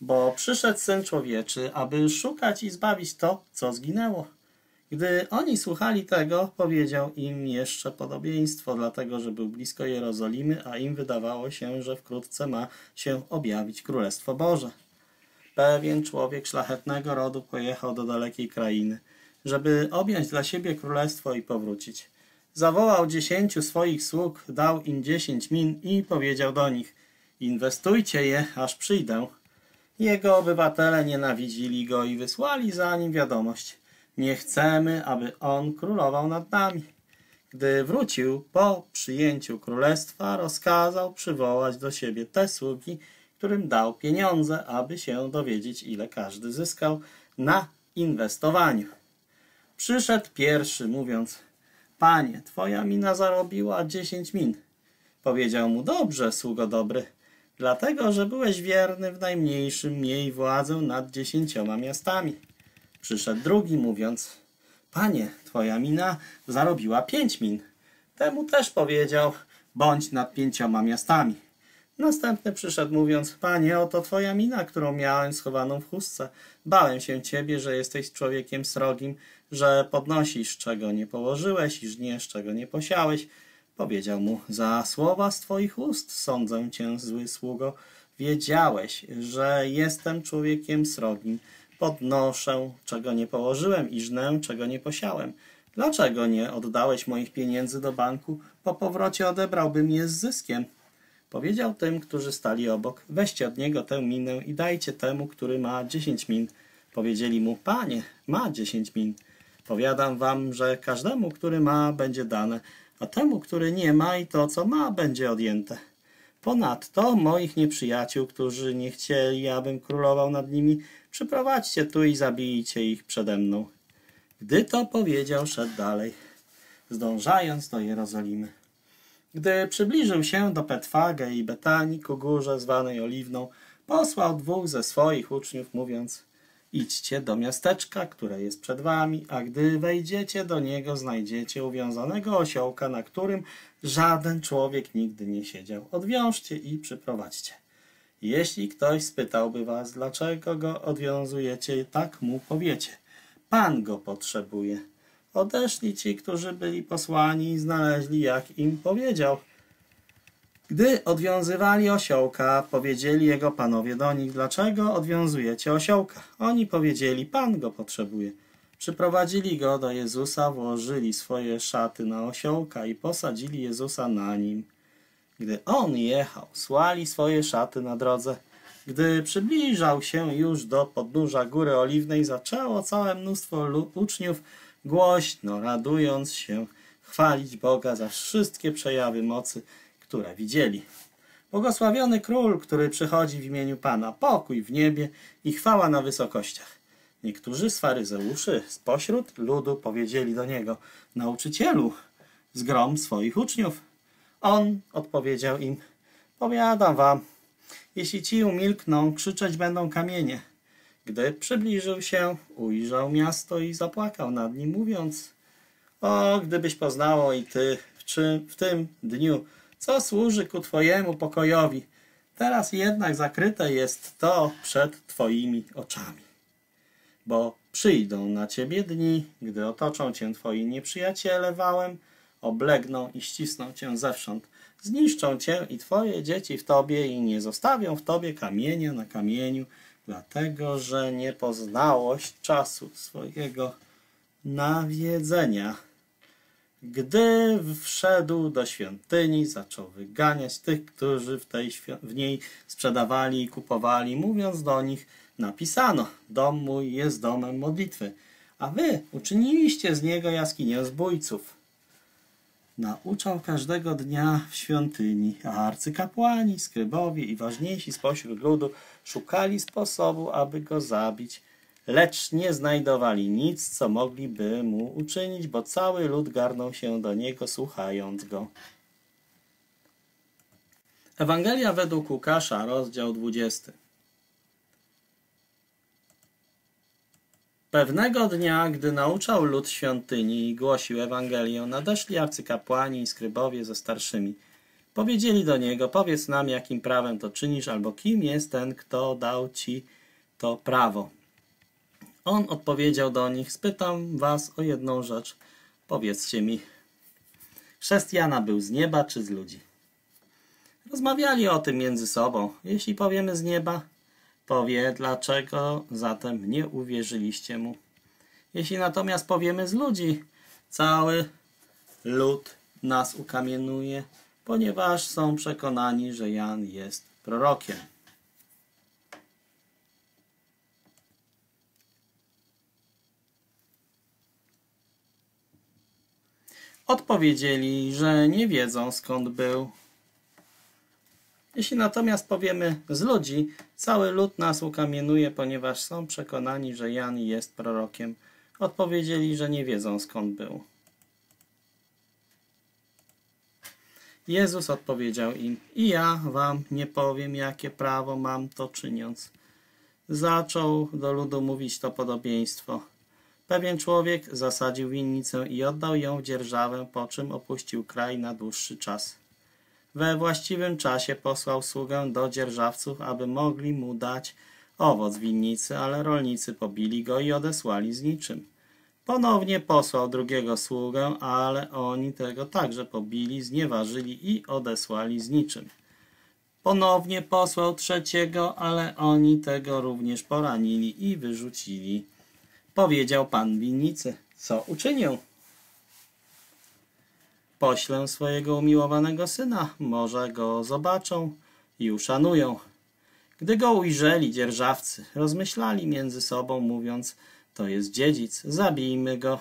Bo przyszedł Syn Człowieczy, aby szukać i zbawić to, co zginęło. Gdy oni słuchali tego, powiedział im jeszcze podobieństwo, dlatego że był blisko Jerozolimy, a im wydawało się, że wkrótce ma się objawić Królestwo Boże. Pewien człowiek szlachetnego rodu pojechał do dalekiej krainy, żeby objąć dla siebie królestwo i powrócić. Zawołał dziesięciu swoich sług, dał im dziesięć min i powiedział do nich: Inwestujcie je, aż przyjdę. Jego obywatele nienawidzili go i wysłali za nim wiadomość: Nie chcemy, aby on królował nad nami. Gdy wrócił po przyjęciu królestwa, rozkazał przywołać do siebie te sługi, którym dał pieniądze, aby się dowiedzieć, ile każdy zyskał na inwestowaniu. Przyszedł pierwszy, mówiąc: Panie, twoja mina zarobiła dziesięć min. Powiedział mu: Dobrze, sługo dobry, dlatego że byłeś wierny w najmniejszym, miej władzę nad dziesięcioma miastami. Przyszedł drugi, mówiąc: Panie, twoja mina zarobiła pięć min. Temu też powiedział: Bądź nad pięcioma miastami. Następny przyszedł, mówiąc: Panie, oto twoja mina, którą miałem schowaną w chustce. Bałem się ciebie, że jesteś człowiekiem srogim, że podnosisz, czego nie położyłeś i żniesz, czego nie posiałeś. Powiedział mu: Za słowa z twoich ust sądzę cię, zły sługo. Wiedziałeś, że jestem człowiekiem srogim. Podnoszę, czego nie położyłem i żnę, czego nie posiałem. Dlaczego nie oddałeś moich pieniędzy do banku? Po powrocie odebrałbym je z zyskiem. Powiedział tym, którzy stali obok, weźcie od niego tę minę i dajcie temu, który ma dziesięć min. Powiedzieli mu, panie, ma dziesięć min. Powiadam wam, że każdemu, który ma, będzie dane, a temu, który nie ma i to, co ma, będzie odjęte. Ponadto moich nieprzyjaciół, którzy nie chcieli, abym królował nad nimi, przyprowadźcie tu i zabijcie ich przede mną. Gdy to powiedział, szedł dalej, zdążając do Jerozolimy. Gdy przybliżył się do Petwage i Betanii ku górze zwanej Oliwną, posłał dwóch ze swoich uczniów, mówiąc Idźcie do miasteczka, które jest przed wami, a gdy wejdziecie do niego, znajdziecie uwiązanego osiołka, na którym żaden człowiek nigdy nie siedział. Odwiążcie i przyprowadźcie. Jeśli ktoś spytałby was, dlaczego go odwiązujecie, tak mu powiecie. Pan go potrzebuje. Odeszli ci, którzy byli posłani i znaleźli, jak im powiedział. Gdy odwiązywali osiołka, powiedzieli jego panowie do nich, dlaczego odwiązujecie osiołka? Oni powiedzieli, Pan go potrzebuje. Przyprowadzili go do Jezusa, włożyli swoje szaty na osiołka i posadzili Jezusa na nim. Gdy on jechał, słali swoje szaty na drodze. Gdy przybliżał się już do podnóża Góry Oliwnej, zaczęło całe mnóstwo uczniów głośno, radując się, chwalić Boga za wszystkie przejawy mocy, które widzieli. Błogosławiony król, który przychodzi w imieniu Pana, pokój w niebie i chwała na wysokościach. Niektórzy z faryzeuszy spośród ludu powiedzieli do niego, nauczycielu, zgrom swoich uczniów. On odpowiedział im, powiadam wam, jeśli ci umilkną, krzyczeć będą kamienie. Gdy przybliżył się, ujrzał miasto i zapłakał nad nim, mówiąc, o, gdybyś poznało i ty w, czy, w tym dniu, co służy ku Twojemu pokojowi. Teraz jednak zakryte jest to przed Twoimi oczami. Bo przyjdą na Ciebie dni, gdy otoczą Cię Twoi nieprzyjaciele wałem, oblegną i ścisną Cię zewsząd, zniszczą Cię i Twoje dzieci w Tobie i nie zostawią w Tobie kamienia na kamieniu, dlatego że nie poznałość czasu swojego nawiedzenia. Gdy wszedł do świątyni, zaczął wyganiać tych, którzy w, tej, w niej sprzedawali i kupowali, mówiąc do nich, napisano, dom mój jest domem modlitwy, a wy uczyniliście z niego jaskinię zbójców. Nauczał każdego dnia w świątyni, a arcykapłani, skrybowie i ważniejsi spośród ludu szukali sposobu, aby go zabić – lecz nie znajdowali nic, co mogliby mu uczynić, bo cały lud garnął się do niego, słuchając go. Ewangelia według Łukasza, rozdział 20. Pewnego dnia, gdy nauczał lud świątyni i głosił Ewangelię, nadeszli arcykapłani i skrybowie ze starszymi. Powiedzieli do niego, powiedz nam, jakim prawem to czynisz, albo kim jest ten, kto dał ci to prawo. On odpowiedział do nich, spytam was o jedną rzecz. Powiedzcie mi, chrzest był z nieba czy z ludzi? Rozmawiali o tym między sobą. Jeśli powiemy z nieba, powie, dlaczego zatem nie uwierzyliście mu. Jeśli natomiast powiemy z ludzi, cały lud nas ukamienuje, ponieważ są przekonani, że Jan jest prorokiem. Odpowiedzieli, że nie wiedzą skąd był. Jeśli natomiast powiemy z ludzi, cały lud nas ukamienuje, ponieważ są przekonani, że Jan jest prorokiem. Odpowiedzieli, że nie wiedzą skąd był. Jezus odpowiedział im, i ja wam nie powiem, jakie prawo mam to czyniąc. Zaczął do ludu mówić to podobieństwo. Pewien człowiek zasadził winnicę i oddał ją w dzierżawę, po czym opuścił kraj na dłuższy czas. We właściwym czasie posłał sługę do dzierżawców, aby mogli mu dać owoc winnicy, ale rolnicy pobili go i odesłali z niczym. Ponownie posłał drugiego sługę, ale oni tego także pobili, znieważyli i odesłali z niczym. Ponownie posłał trzeciego, ale oni tego również poranili i wyrzucili. Powiedział pan winnicy, co uczynię? Poślę swojego umiłowanego syna, może go zobaczą i uszanują. Gdy go ujrzeli dzierżawcy, rozmyślali między sobą, mówiąc, to jest dziedzic, zabijmy go,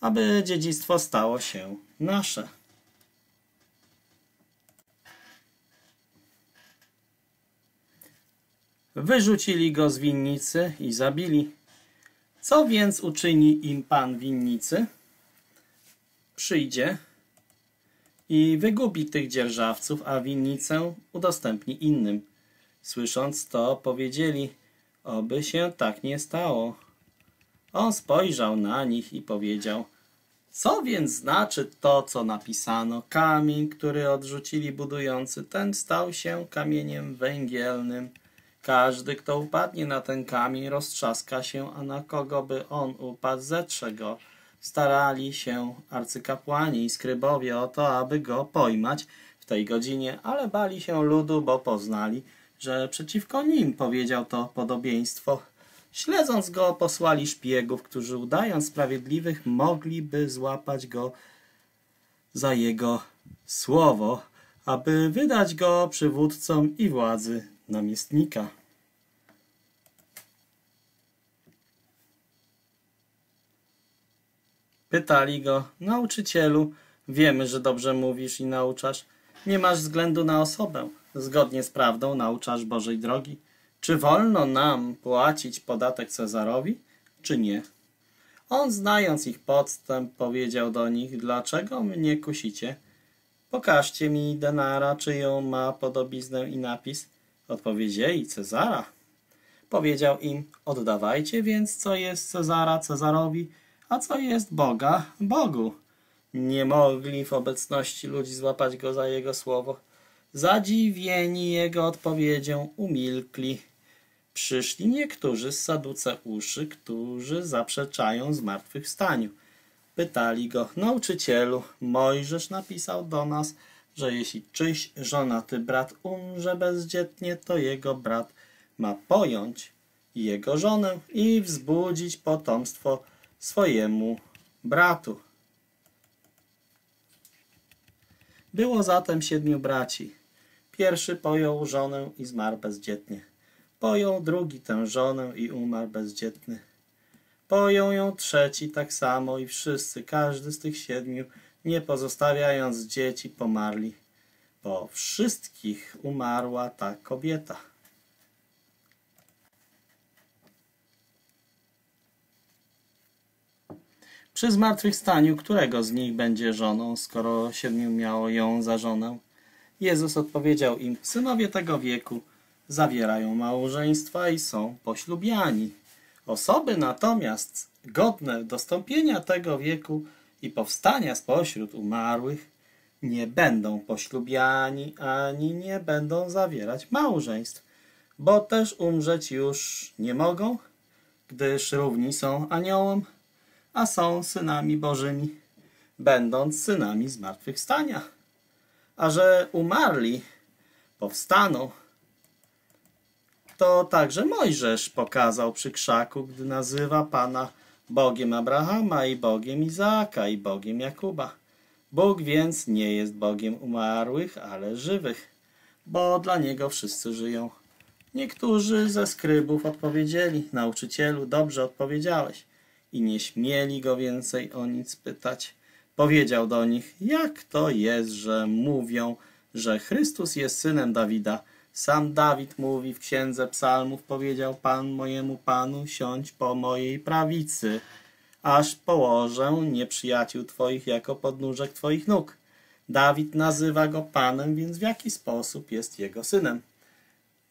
aby dziedzictwo stało się nasze. Wyrzucili go z winnicy i zabili. Co więc uczyni im pan winnicy? Przyjdzie i wygubi tych dzierżawców, a winnicę udostępni innym. Słysząc to, powiedzieli, oby się tak nie stało. On spojrzał na nich i powiedział, co więc znaczy to, co napisano? Kamień, który odrzucili budujący, ten stał się kamieniem węgielnym. Każdy, kto upadnie na ten kamień, roztrzaska się, a na kogo by on upadł, zetrze go. Starali się arcykapłani i skrybowie o to, aby go pojmać w tej godzinie, ale bali się ludu, bo poznali, że przeciwko nim powiedział to podobieństwo. Śledząc go, posłali szpiegów, którzy udając sprawiedliwych, mogliby złapać go za jego słowo, aby wydać go przywódcom i władzy namiestnika. Pytali go, nauczycielu, wiemy, że dobrze mówisz i nauczasz. Nie masz względu na osobę. Zgodnie z prawdą nauczasz Bożej drogi. Czy wolno nam płacić podatek Cezarowi, czy nie? On, znając ich podstęp, powiedział do nich, dlaczego mnie kusicie? Pokażcie mi denara, czyją ma podobiznę i napis. Odpowiedzieli Cezara. Powiedział im, oddawajcie więc, co jest Cezara Cezarowi, a co jest Boga Bogu. Nie mogli w obecności ludzi złapać go za jego słowo. Zadziwieni jego odpowiedzią umilkli. Przyszli niektórzy z Saduceuszy, którzy zaprzeczają zmartwychwstaniu. Pytali go, nauczycielu, Mojżesz napisał do nas, że jeśli czyjś żonaty brat umrze bezdzietnie, to jego brat ma pojąć jego żonę i wzbudzić potomstwo swojemu bratu. Było zatem siedmiu braci. Pierwszy pojął żonę i zmarł bezdzietnie. Pojął drugi tę żonę i umarł bezdzietny. Pojął ją trzeci tak samo i wszyscy, każdy z tych siedmiu, nie pozostawiając dzieci, pomarli. Po wszystkich umarła ta kobieta. Przy zmartwychwstaniu, którego z nich będzie żoną, skoro siedmiu miało ją za żonę? Jezus odpowiedział im, synowie tego wieku zawierają małżeństwa i są poślubiani. Osoby natomiast godne dostąpienia tego wieku i powstania spośród umarłych nie będą poślubiani ani nie będą zawierać małżeństw, bo też umrzeć już nie mogą, gdyż równi są aniołom, a są synami bożymi, będąc synami zmartwychwstania. A że umarli powstaną, to także Mojżesz pokazał przy krzaku, gdy nazywa Pana Bogiem Abrahama i Bogiem Izaaka i Bogiem Jakuba. Bóg więc nie jest Bogiem umarłych, ale żywych, bo dla Niego wszyscy żyją. Niektórzy ze skrybów odpowiedzieli, nauczycielu, dobrze odpowiedziałeś i nie śmieli go więcej o nic pytać. Powiedział do nich, jak to jest, że mówią, że Chrystus jest synem Dawida. Sam Dawid mówi w księdze psalmów, powiedział Pan mojemu Panu, siądź po mojej prawicy, aż położę nieprzyjaciół Twoich jako podnóżek Twoich nóg. Dawid nazywa go Panem, więc w jaki sposób jest jego synem?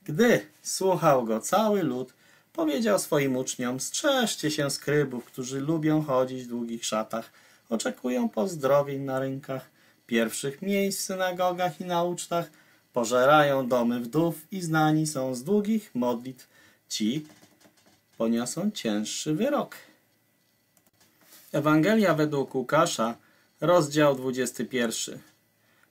Gdy słuchał go cały lud, powiedział swoim uczniom, strzeżcie się skrybów, którzy lubią chodzić w długich szatach, oczekują pozdrowień na rynkach, pierwszych miejsc w synagogach i na ucztach, pożerają domy wdów i znani są z długich modlitw. Ci poniosą cięższy wyrok. Ewangelia według Łukasza, rozdział 21.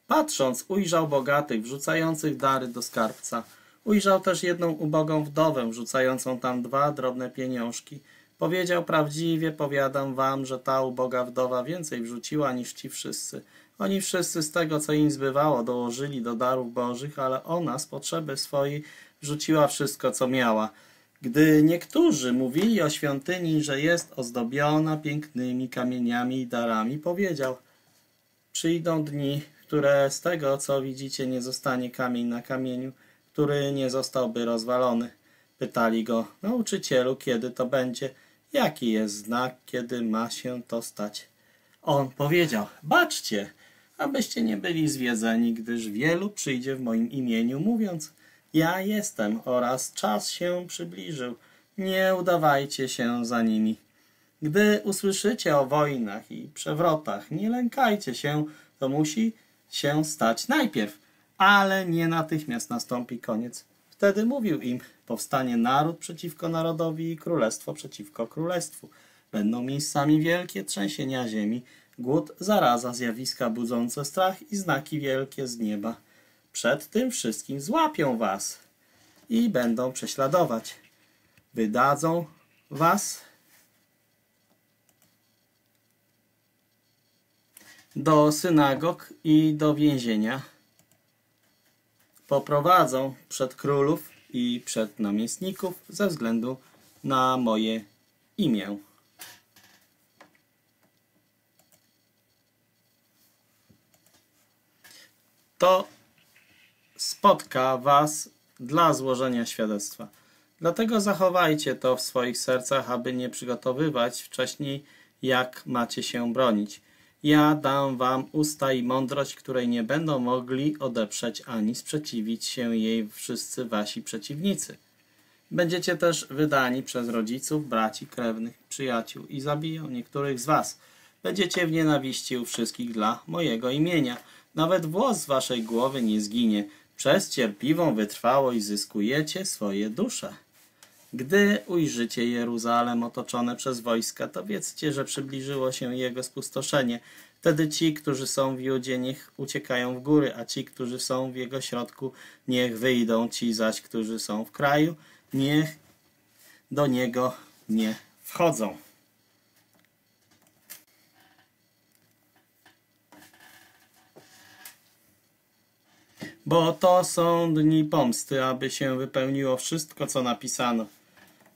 Patrząc, ujrzał bogatych, wrzucających dary do skarbca. Ujrzał też jedną ubogą wdowę, wrzucającą tam dwa drobne pieniążki. Powiedział prawdziwie, powiadam wam, że ta uboga wdowa więcej wrzuciła niż ci wszyscy. Oni wszyscy z tego, co im zbywało, dołożyli do darów bożych, ale ona z potrzeby swojej wrzuciła wszystko, co miała. Gdy niektórzy mówili o świątyni, że jest ozdobiona pięknymi kamieniami i darami, powiedział: Przyjdą dni, które z tego, co widzicie, nie zostanie kamień na kamieniu, który nie zostałby rozwalony. Pytali go, nauczycielu, kiedy to będzie, jaki jest znak, kiedy ma się to stać. On powiedział, baczcie, abyście nie byli zwiedzeni, gdyż wielu przyjdzie w moim imieniu, mówiąc, ja jestem oraz czas się przybliżył. Nie udawajcie się za nimi. Gdy usłyszycie o wojnach i przewrotach, nie lękajcie się, to musi się stać najpierw, ale nie natychmiast nastąpi koniec. Wtedy mówił im, powstanie naród przeciwko narodowi i królestwo przeciwko królestwu. Będą miejscami wielkie trzęsienia ziemi, głód, zaraza, zjawiska budzące strach i znaki wielkie z nieba. Przed tym wszystkim złapią was i będą prześladować. Wydadzą was do synagog i do więzienia. Poprowadzą przed królów i przed namiestników ze względu na moje imię. To spotka was dla złożenia świadectwa. Dlatego zachowajcie to w swoich sercach, aby nie przygotowywać wcześniej, jak macie się bronić. Ja dam wam usta i mądrość, której nie będą mogli odeprzeć ani sprzeciwić się jej wszyscy wasi przeciwnicy. Będziecie też wydani przez rodziców, braci, krewnych, przyjaciół i zabiją niektórych z was. Będziecie w nienawiści u wszystkich dla mojego imienia. Nawet włos z waszej głowy nie zginie. Przez cierpliwą wytrwałość zyskujecie swoje dusze. Gdy ujrzycie Jeruzalem otoczone przez wojska, to wiedzcie, że przybliżyło się jego spustoszenie. Wtedy ci, którzy są w Judzie, niech uciekają w góry, a ci, którzy są w jego środku, niech wyjdą. Ci zaś, którzy są w kraju, niech do niego nie wchodzą. Bo to są dni pomsty, aby się wypełniło wszystko, co napisano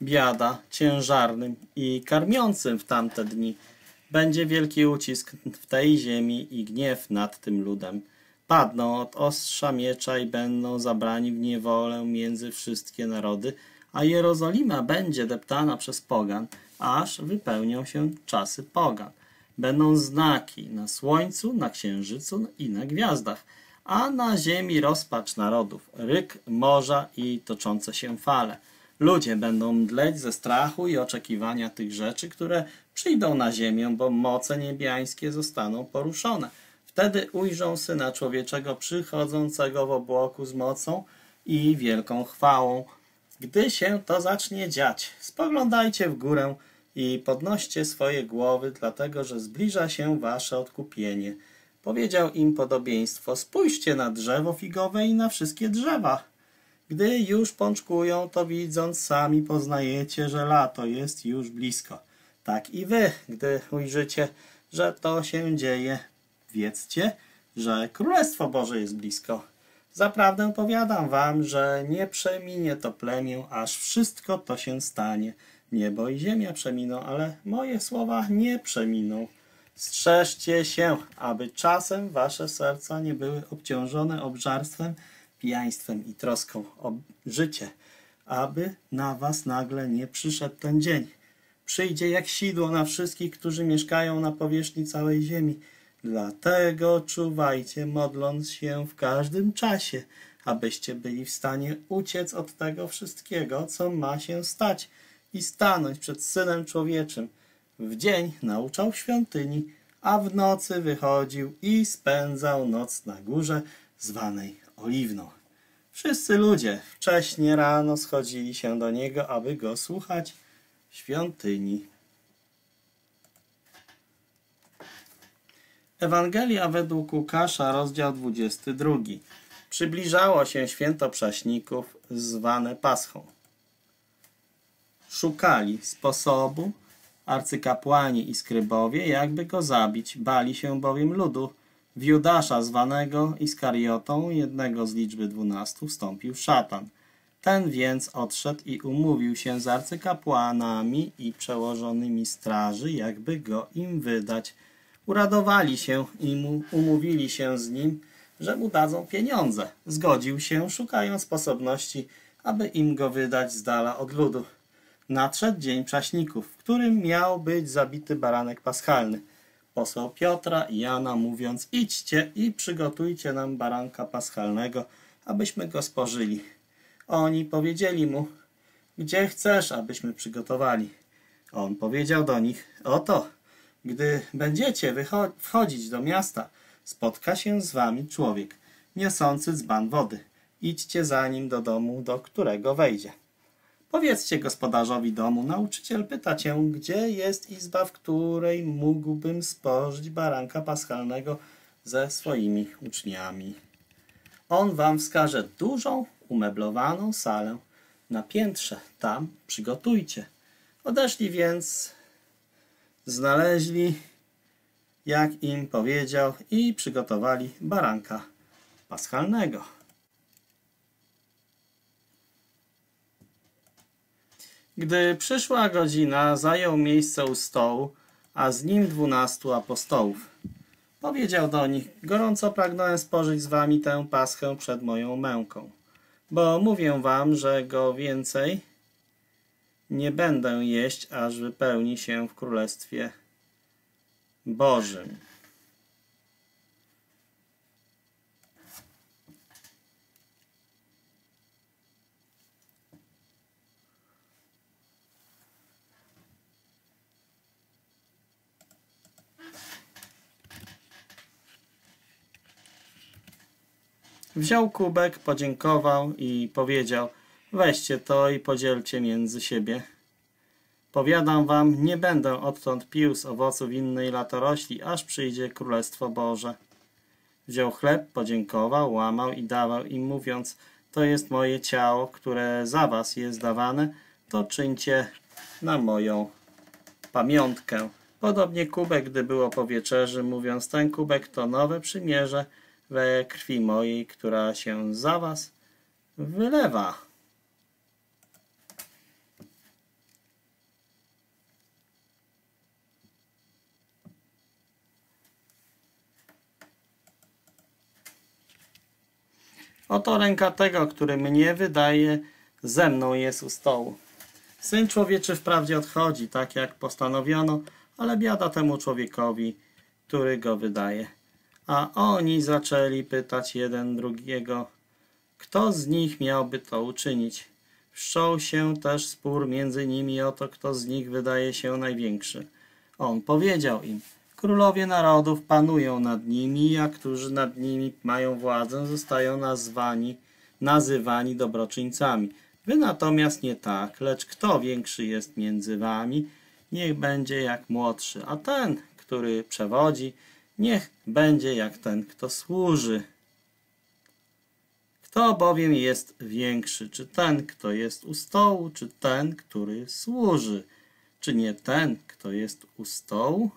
biada ciężarnym i karmiącym w tamte dni. Będzie wielki ucisk w tej ziemi i gniew nad tym ludem. Padną od ostrza miecza i będą zabrani w niewolę między wszystkie narody, a Jerozolima będzie deptana przez pogan, aż wypełnią się czasy pogan. Będą znaki na słońcu, na księżycu i na gwiazdach, a na ziemi rozpacz narodów, ryk morza i toczące się fale. Ludzie będą mdleć ze strachu i oczekiwania tych rzeczy, które przyjdą na ziemię, bo moce niebiańskie zostaną poruszone. Wtedy ujrzą Syna Człowieczego przychodzącego w obłoku z mocą i wielką chwałą. Gdy się to zacznie dziać, spoglądajcie w górę i podnoście swoje głowy, dlatego że zbliża się wasze odkupienie. Powiedział im podobieństwo, spójrzcie na drzewo figowe i na wszystkie drzewa. Gdy już pączkują, to widząc sami poznajecie, że lato jest już blisko. Tak i wy, gdy ujrzycie, że to się dzieje, wiedzcie, że Królestwo Boże jest blisko. Zaprawdę powiadam wam, że nie przeminie to plemię, aż wszystko to się stanie. Niebo i ziemia przeminą, ale moje słowa nie przeminą. Strzeżcie się, aby czasem wasze serca nie były obciążone obżarstwem pijaństwem i troską o życie, aby na was nagle nie przyszedł ten dzień. Przyjdzie jak sidło na wszystkich, którzy mieszkają na powierzchni całej ziemi. Dlatego czuwajcie, modląc się w każdym czasie, abyście byli w stanie uciec od tego wszystkiego, co ma się stać i stanąć przed Synem Człowieczym. W dzień nauczał w świątyni, a w nocy wychodził i spędzał noc na górze zwanej oliwną. Wszyscy ludzie wcześnie rano schodzili się do niego, aby go słuchać w świątyni. Ewangelia według Łukasza, rozdział 22. Przybliżało się święto prześników, zwane Paschą. Szukali sposobu arcykapłani i skrybowie, jakby go zabić, bali się bowiem ludu, w Judasza zwanego Iskariotą, jednego z liczby dwunastu, wstąpił szatan. Ten więc odszedł i umówił się z arcykapłanami i przełożonymi straży, jakby go im wydać. Uradowali się i mu umówili się z nim, że mu dadzą pieniądze. Zgodził się, szukając sposobności, aby im go wydać z dala od ludu. Nadszedł dzień prześników, w którym miał być zabity baranek paschalny. Posłał Piotra i Jana, mówiąc: Idźcie i przygotujcie nam baranka paschalnego, abyśmy go spożyli. Oni powiedzieli mu: Gdzie chcesz, abyśmy przygotowali? On powiedział do nich: Oto, gdy będziecie wchodzić do miasta, spotka się z wami człowiek, niosący dzban wody. Idźcie za nim do domu, do którego wejdzie. Powiedzcie gospodarzowi domu, nauczyciel pyta cię, gdzie jest izba, w której mógłbym spożyć baranka paschalnego ze swoimi uczniami. On wam wskaże dużą, umeblowaną salę na piętrze. Tam przygotujcie. Odeszli więc, znaleźli, jak im powiedział, i przygotowali baranka paschalnego. Gdy przyszła godzina, zajął miejsce u stołu, a z nim dwunastu apostołów. Powiedział do nich, gorąco pragnąłem spożyć z wami tę paschę przed moją męką, bo mówię wam, że go więcej nie będę jeść, aż wypełni się w Królestwie Bożym. Wziął kubek, podziękował i powiedział Weźcie to i podzielcie między siebie. Powiadam wam, nie będę odtąd pił z owoców innej latorośli, aż przyjdzie Królestwo Boże. Wziął chleb, podziękował, łamał i dawał im, mówiąc To jest moje ciało, które za was jest dawane, to czyńcie na moją pamiątkę. Podobnie kubek, gdy było po wieczerzy, mówiąc Ten kubek to nowe przymierze, we krwi mojej, która się za was wylewa. Oto ręka tego, który mnie wydaje, ze mną jest u stołu. Syn człowieczy wprawdzie odchodzi, tak jak postanowiono, ale biada temu człowiekowi, który go wydaje. A oni zaczęli pytać jeden drugiego, kto z nich miałby to uczynić. Wszczął się też spór między nimi o to, kto z nich wydaje się największy. On powiedział im, królowie narodów panują nad nimi, a którzy nad nimi mają władzę, zostają nazwani, nazywani dobroczyńcami. Wy natomiast nie tak, lecz kto większy jest między wami, niech będzie jak młodszy, a ten, który przewodzi, niech będzie jak ten, kto służy. Kto bowiem jest większy, czy ten, kto jest u stołu, czy ten, który służy? Czy nie ten, kto jest u stołu?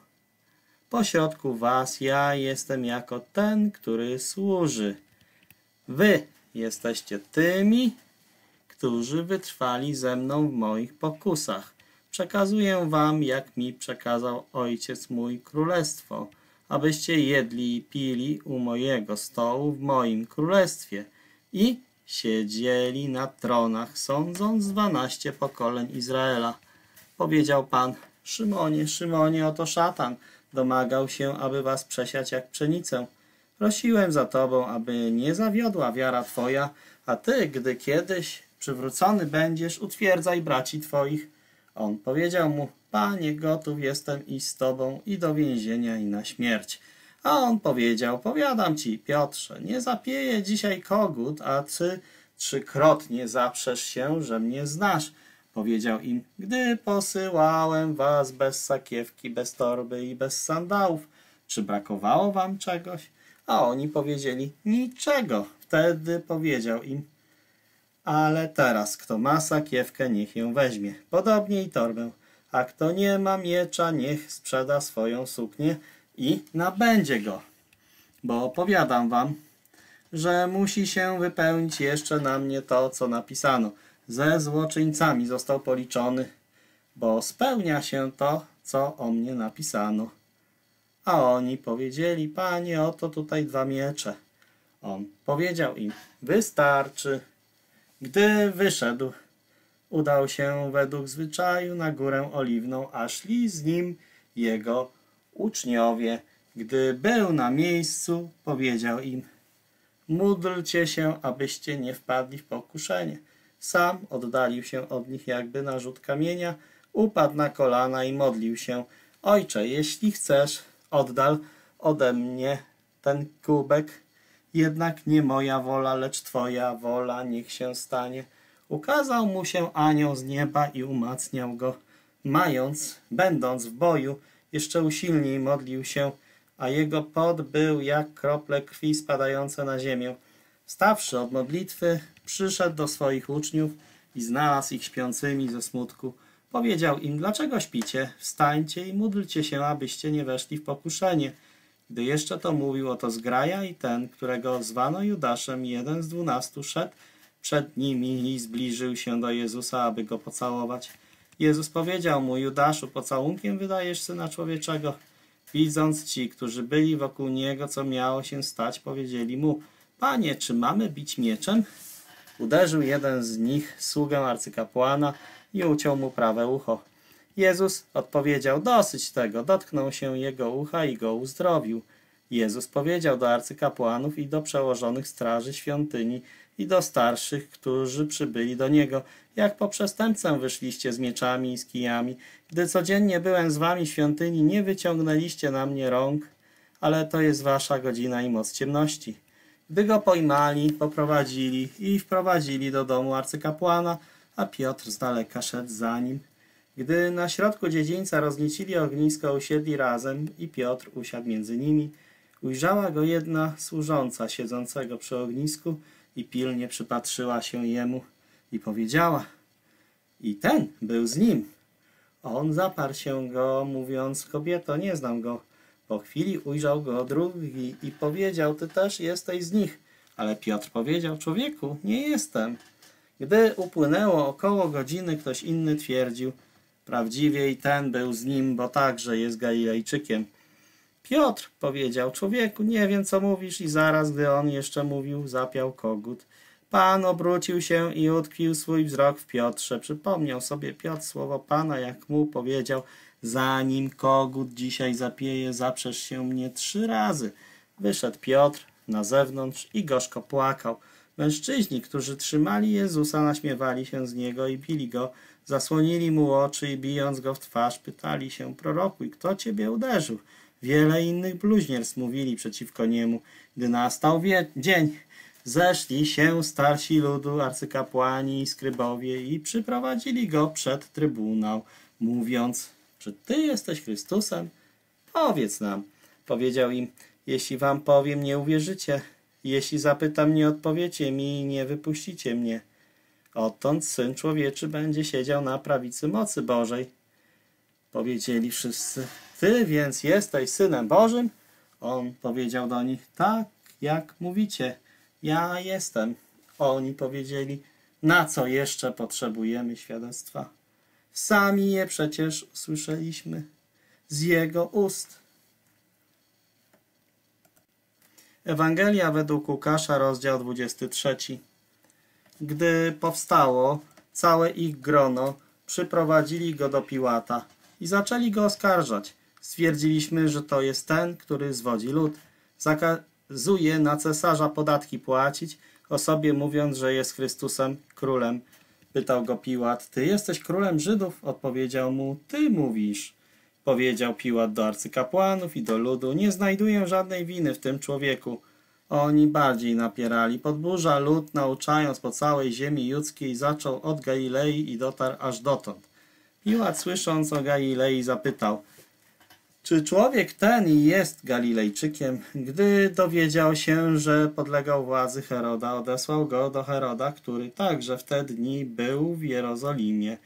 Pośrodku was ja jestem jako ten, który służy. Wy jesteście tymi, którzy wytrwali ze mną w moich pokusach. Przekazuję wam, jak mi przekazał Ojciec mój królestwo – abyście jedli i pili u mojego stołu w moim królestwie i siedzieli na tronach, sądząc dwanaście pokoleń Izraela. Powiedział Pan, Szymonie, Szymonie, oto szatan domagał się, aby was przesiać jak pszenicę. Prosiłem za tobą, aby nie zawiodła wiara twoja, a ty, gdy kiedyś przywrócony będziesz, utwierdzaj braci twoich. On powiedział mu, Panie, gotów jestem iść z Tobą i do więzienia i na śmierć. A on powiedział, powiadam Ci, Piotrze, nie zapieje dzisiaj kogut, a Ty trzykrotnie zaprzesz się, że mnie znasz. Powiedział im, gdy posyłałem was bez sakiewki, bez torby i bez sandałów, czy brakowało wam czegoś? A oni powiedzieli, niczego. Wtedy powiedział im, ale teraz kto ma sakiewkę, niech ją weźmie. Podobnie i torbę a kto nie ma miecza, niech sprzeda swoją suknię i nabędzie go. Bo opowiadam wam, że musi się wypełnić jeszcze na mnie to, co napisano. Ze złoczyńcami został policzony, bo spełnia się to, co o mnie napisano. A oni powiedzieli, panie, oto tutaj dwa miecze. On powiedział im, wystarczy. Gdy wyszedł, udał się według zwyczaju na górę oliwną, a szli z nim jego uczniowie. Gdy był na miejscu, powiedział im, módlcie się, abyście nie wpadli w pokuszenie. Sam oddalił się od nich jakby na rzut kamienia, upadł na kolana i modlił się, Ojcze, jeśli chcesz, oddal ode mnie ten kubek, jednak nie moja wola, lecz Twoja wola niech się stanie. Ukazał mu się anioł z nieba i umacniał go. Mając, będąc w boju, jeszcze usilniej modlił się, a jego pot był jak krople krwi spadające na ziemię. Stawszy od modlitwy, przyszedł do swoich uczniów i znalazł ich śpiącymi ze smutku. Powiedział im, dlaczego śpicie? Wstańcie i módlcie się, abyście nie weszli w pokuszenie. Gdy jeszcze to mówił, oto zgraja i ten, którego zwano Judaszem, jeden z dwunastu, szedł przed nimi i zbliżył się do Jezusa, aby go pocałować. Jezus powiedział mu, Judaszu, pocałunkiem wydajesz Syna Człowieczego. Widząc ci, którzy byli wokół niego, co miało się stać, powiedzieli mu, Panie, czy mamy bić mieczem? Uderzył jeden z nich sługę arcykapłana i uciął mu prawe ucho. Jezus odpowiedział, dosyć tego, dotknął się jego ucha i go uzdrowił. Jezus powiedział do arcykapłanów i do przełożonych straży świątyni i do starszych, którzy przybyli do niego, jak po przestępcę wyszliście z mieczami i z kijami. Gdy codziennie byłem z wami w świątyni, nie wyciągnęliście na mnie rąk, ale to jest wasza godzina i moc ciemności. Gdy go pojmali, poprowadzili i wprowadzili do domu arcykapłana, a Piotr z daleka szedł za nim. Gdy na środku dziedzińca rozniecili ognisko, usiedli razem i Piotr usiadł między nimi. Ujrzała go jedna służąca siedzącego przy ognisku i pilnie przypatrzyła się jemu i powiedziała i ten był z nim. On zaparł się go, mówiąc, kobieto, nie znam go. Po chwili ujrzał go drugi i powiedział, ty też jesteś z nich. Ale Piotr powiedział, człowieku, nie jestem. Gdy upłynęło około godziny, ktoś inny twierdził, prawdziwie i ten był z nim, bo także jest Galilejczykiem. Piotr powiedział, człowieku, nie wiem co mówisz i zaraz, gdy on jeszcze mówił, zapiał kogut. Pan obrócił się i utkwił swój wzrok w Piotrze. Przypomniał sobie Piotr słowo Pana, jak mu powiedział, zanim kogut dzisiaj zapieje, zaprzesz się mnie trzy razy. Wyszedł Piotr na zewnątrz i gorzko płakał. Mężczyźni, którzy trzymali Jezusa, naśmiewali się z niego i bili go, zasłonili mu oczy i bijąc go w twarz, pytali się, prorokuj, kto ciebie uderzył? Wiele innych bluźnierstw mówili przeciwko niemu. Gdy nastał dzień, zeszli się starsi ludu, arcykapłani i skrybowie i przyprowadzili go przed trybunał, mówiąc, czy ty jesteś Chrystusem? Powiedz nam. Powiedział im, jeśli wam powiem, nie uwierzycie. Jeśli zapytam, nie odpowiecie mi i nie wypuścicie mnie. Odtąd Syn Człowieczy będzie siedział na prawicy mocy Bożej. Powiedzieli wszyscy, ty więc jesteś Synem Bożym? On powiedział do nich, tak jak mówicie, ja jestem. Oni powiedzieli, na co jeszcze potrzebujemy świadectwa? Sami je przecież usłyszeliśmy z Jego ust. Ewangelia według Łukasza, rozdział 23. Gdy powstało całe ich grono, przyprowadzili go do Piłata i zaczęli go oskarżać. Stwierdziliśmy, że to jest ten, który zwodzi lud. Zakazuje na cesarza podatki płacić, o sobie mówiąc, że jest Chrystusem, królem. Pytał go Piłat, ty jesteś królem Żydów? Odpowiedział mu, ty mówisz. Powiedział Piłat do arcykapłanów i do ludu, nie znajduję żadnej winy w tym człowieku. Oni bardziej napierali. Podburza lud, nauczając po całej ziemi judzkiej, zaczął od Galilei i dotarł aż dotąd. Piłat, słysząc o Galilei, zapytał, czy człowiek ten jest Galilejczykiem? Gdy dowiedział się, że podlegał władzy Heroda, odesłał go do Heroda, który także w te dni był w Jerozolimie.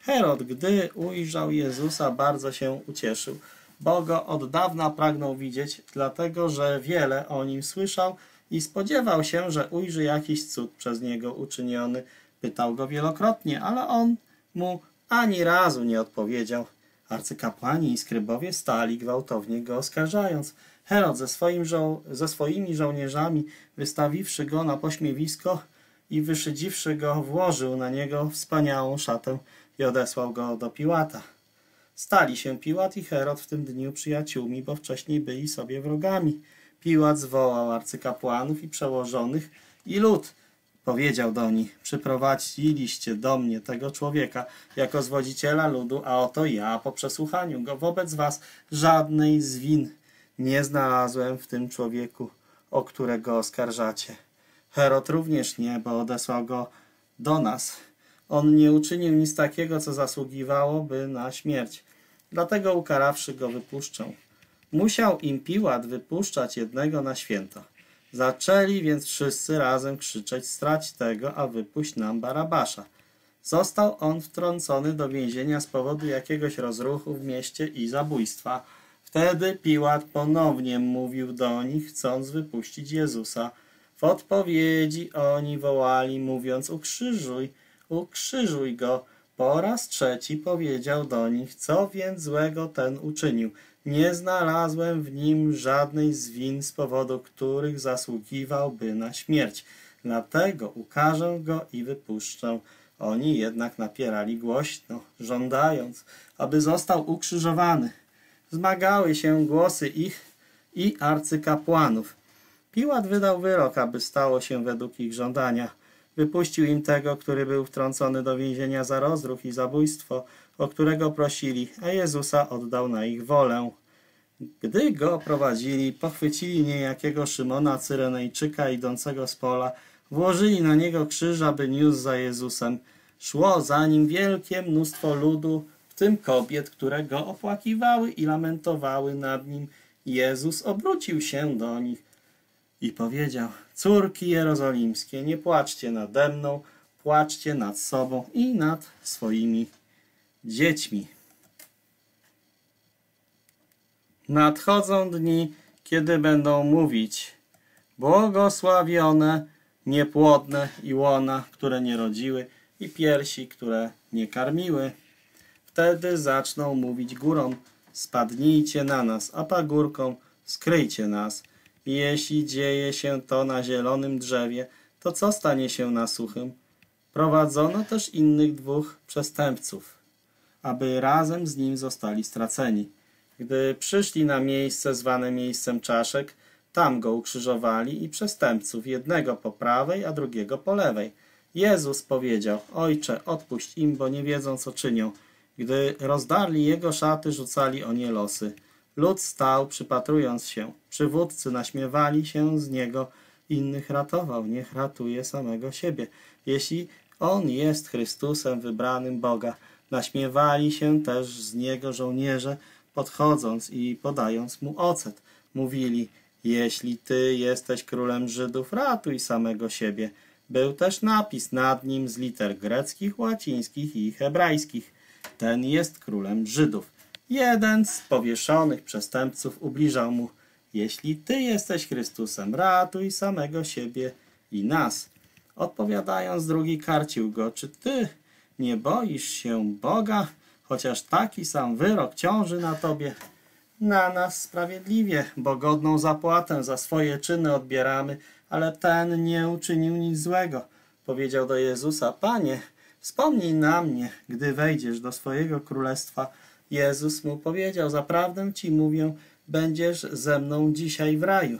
Herod, gdy ujrzał Jezusa, bardzo się ucieszył, bo go od dawna pragnął widzieć, dlatego że wiele o nim słyszał i spodziewał się, że ujrzy jakiś cud przez niego uczyniony. Pytał go wielokrotnie, ale on mu ani razu nie odpowiedział. Arcykapłani i skrybowie stali gwałtownie go oskarżając. Herod ze, swoim żo- ze swoimi żołnierzami, wystawiwszy go na pośmiewisko i wyszydziwszy go, włożył na niego wspaniałą szatę i odesłał go do Piłata. Stali się Piłat i Herod w tym dniu przyjaciółmi, bo wcześniej byli sobie wrogami. Piłat zwołał arcykapłanów i przełożonych i lud. Powiedział do nich, przyprowadziliście do mnie tego człowieka jako zwodziciela ludu, a oto ja po przesłuchaniu go wobec was żadnej z win nie znalazłem w tym człowieku, o którego oskarżacie. Herod również nie, bo odesłał go do nas. On nie uczynił nic takiego, co zasługiwałoby na śmierć. Dlatego ukarawszy go wypuszczę. Musiał im Piłat wypuszczać jednego na święta. Zaczęli więc wszyscy razem krzyczeć strać tego, a wypuść nam Barabasza. Został on wtrącony do więzienia z powodu jakiegoś rozruchu w mieście i zabójstwa. Wtedy Piłat ponownie mówił do nich, chcąc wypuścić Jezusa. W odpowiedzi oni wołali, mówiąc ukrzyżuj, ukrzyżuj go. Po raz trzeci powiedział do nich, co więc złego ten uczynił. Nie znalazłem w nim żadnej z win, z powodu których zasługiwałby na śmierć. Dlatego ukażę go i wypuszczę. Oni jednak napierali głośno, żądając, aby został ukrzyżowany. Zmagały się głosy ich i arcykapłanów. Piłat wydał wyrok, aby stało się według ich żądania. Wypuścił im tego, który był wtrącony do więzienia za rozruch i zabójstwo, o którego prosili, a Jezusa oddał na ich wolę. Gdy go prowadzili, pochwycili niejakiego Szymona Cyrenejczyka idącego z pola, włożyli na niego krzyż, aby niósł za Jezusem. Szło za nim wielkie mnóstwo ludu, w tym kobiet, które go opłakiwały i lamentowały nad nim. Jezus obrócił się do nich i powiedział: Córki jerozolimskie, nie płaczcie nade mną, płaczcie nad sobą i nad swoimi dziećmi. Nadchodzą dni, kiedy będą mówić: Błogosławione niepłodne i łona, które nie rodziły, i piersi, które nie karmiły. Wtedy zaczną mówić górom: Spadnijcie na nas, a pagórkom: Skryjcie nas. I jeśli dzieje się to na zielonym drzewie, to co stanie się na suchym? Prowadzono też innych dwóch przestępców, aby razem z nim zostali straceni. Gdy przyszli na miejsce zwane miejscem czaszek, tam go ukrzyżowali i przestępców, jednego po prawej, a drugiego po lewej. Jezus powiedział, Ojcze, odpuść im, bo nie wiedzą, co czynią. Gdy rozdarli jego szaty, rzucali o nie losy. Lud stał, przypatrując się. Przywódcy naśmiewali się z niego, innych ratował. Niech ratuje samego siebie. Jeśli on jest Chrystusem wybranym Boga, naśmiewali się też z niego żołnierze, podchodząc i podając mu ocet. Mówili, jeśli ty jesteś królem Żydów, ratuj samego siebie. Był też napis nad nim z liter greckich, łacińskich i hebrajskich. Ten jest królem Żydów. Jeden z powieszonych przestępców ubliżał mu, jeśli ty jesteś Chrystusem, ratuj samego siebie i nas. Odpowiadając, drugi karcił go, czy ty nie boisz się Boga, chociaż taki sam wyrok ciąży na tobie? Na nas sprawiedliwie, bo godną zapłatę za swoje czyny odbieramy, ale ten nie uczynił nic złego. Powiedział do Jezusa, Panie, wspomnij na mnie, gdy wejdziesz do swojego królestwa. Jezus mu powiedział, zaprawdę ci mówię, będziesz ze mną dzisiaj w raju.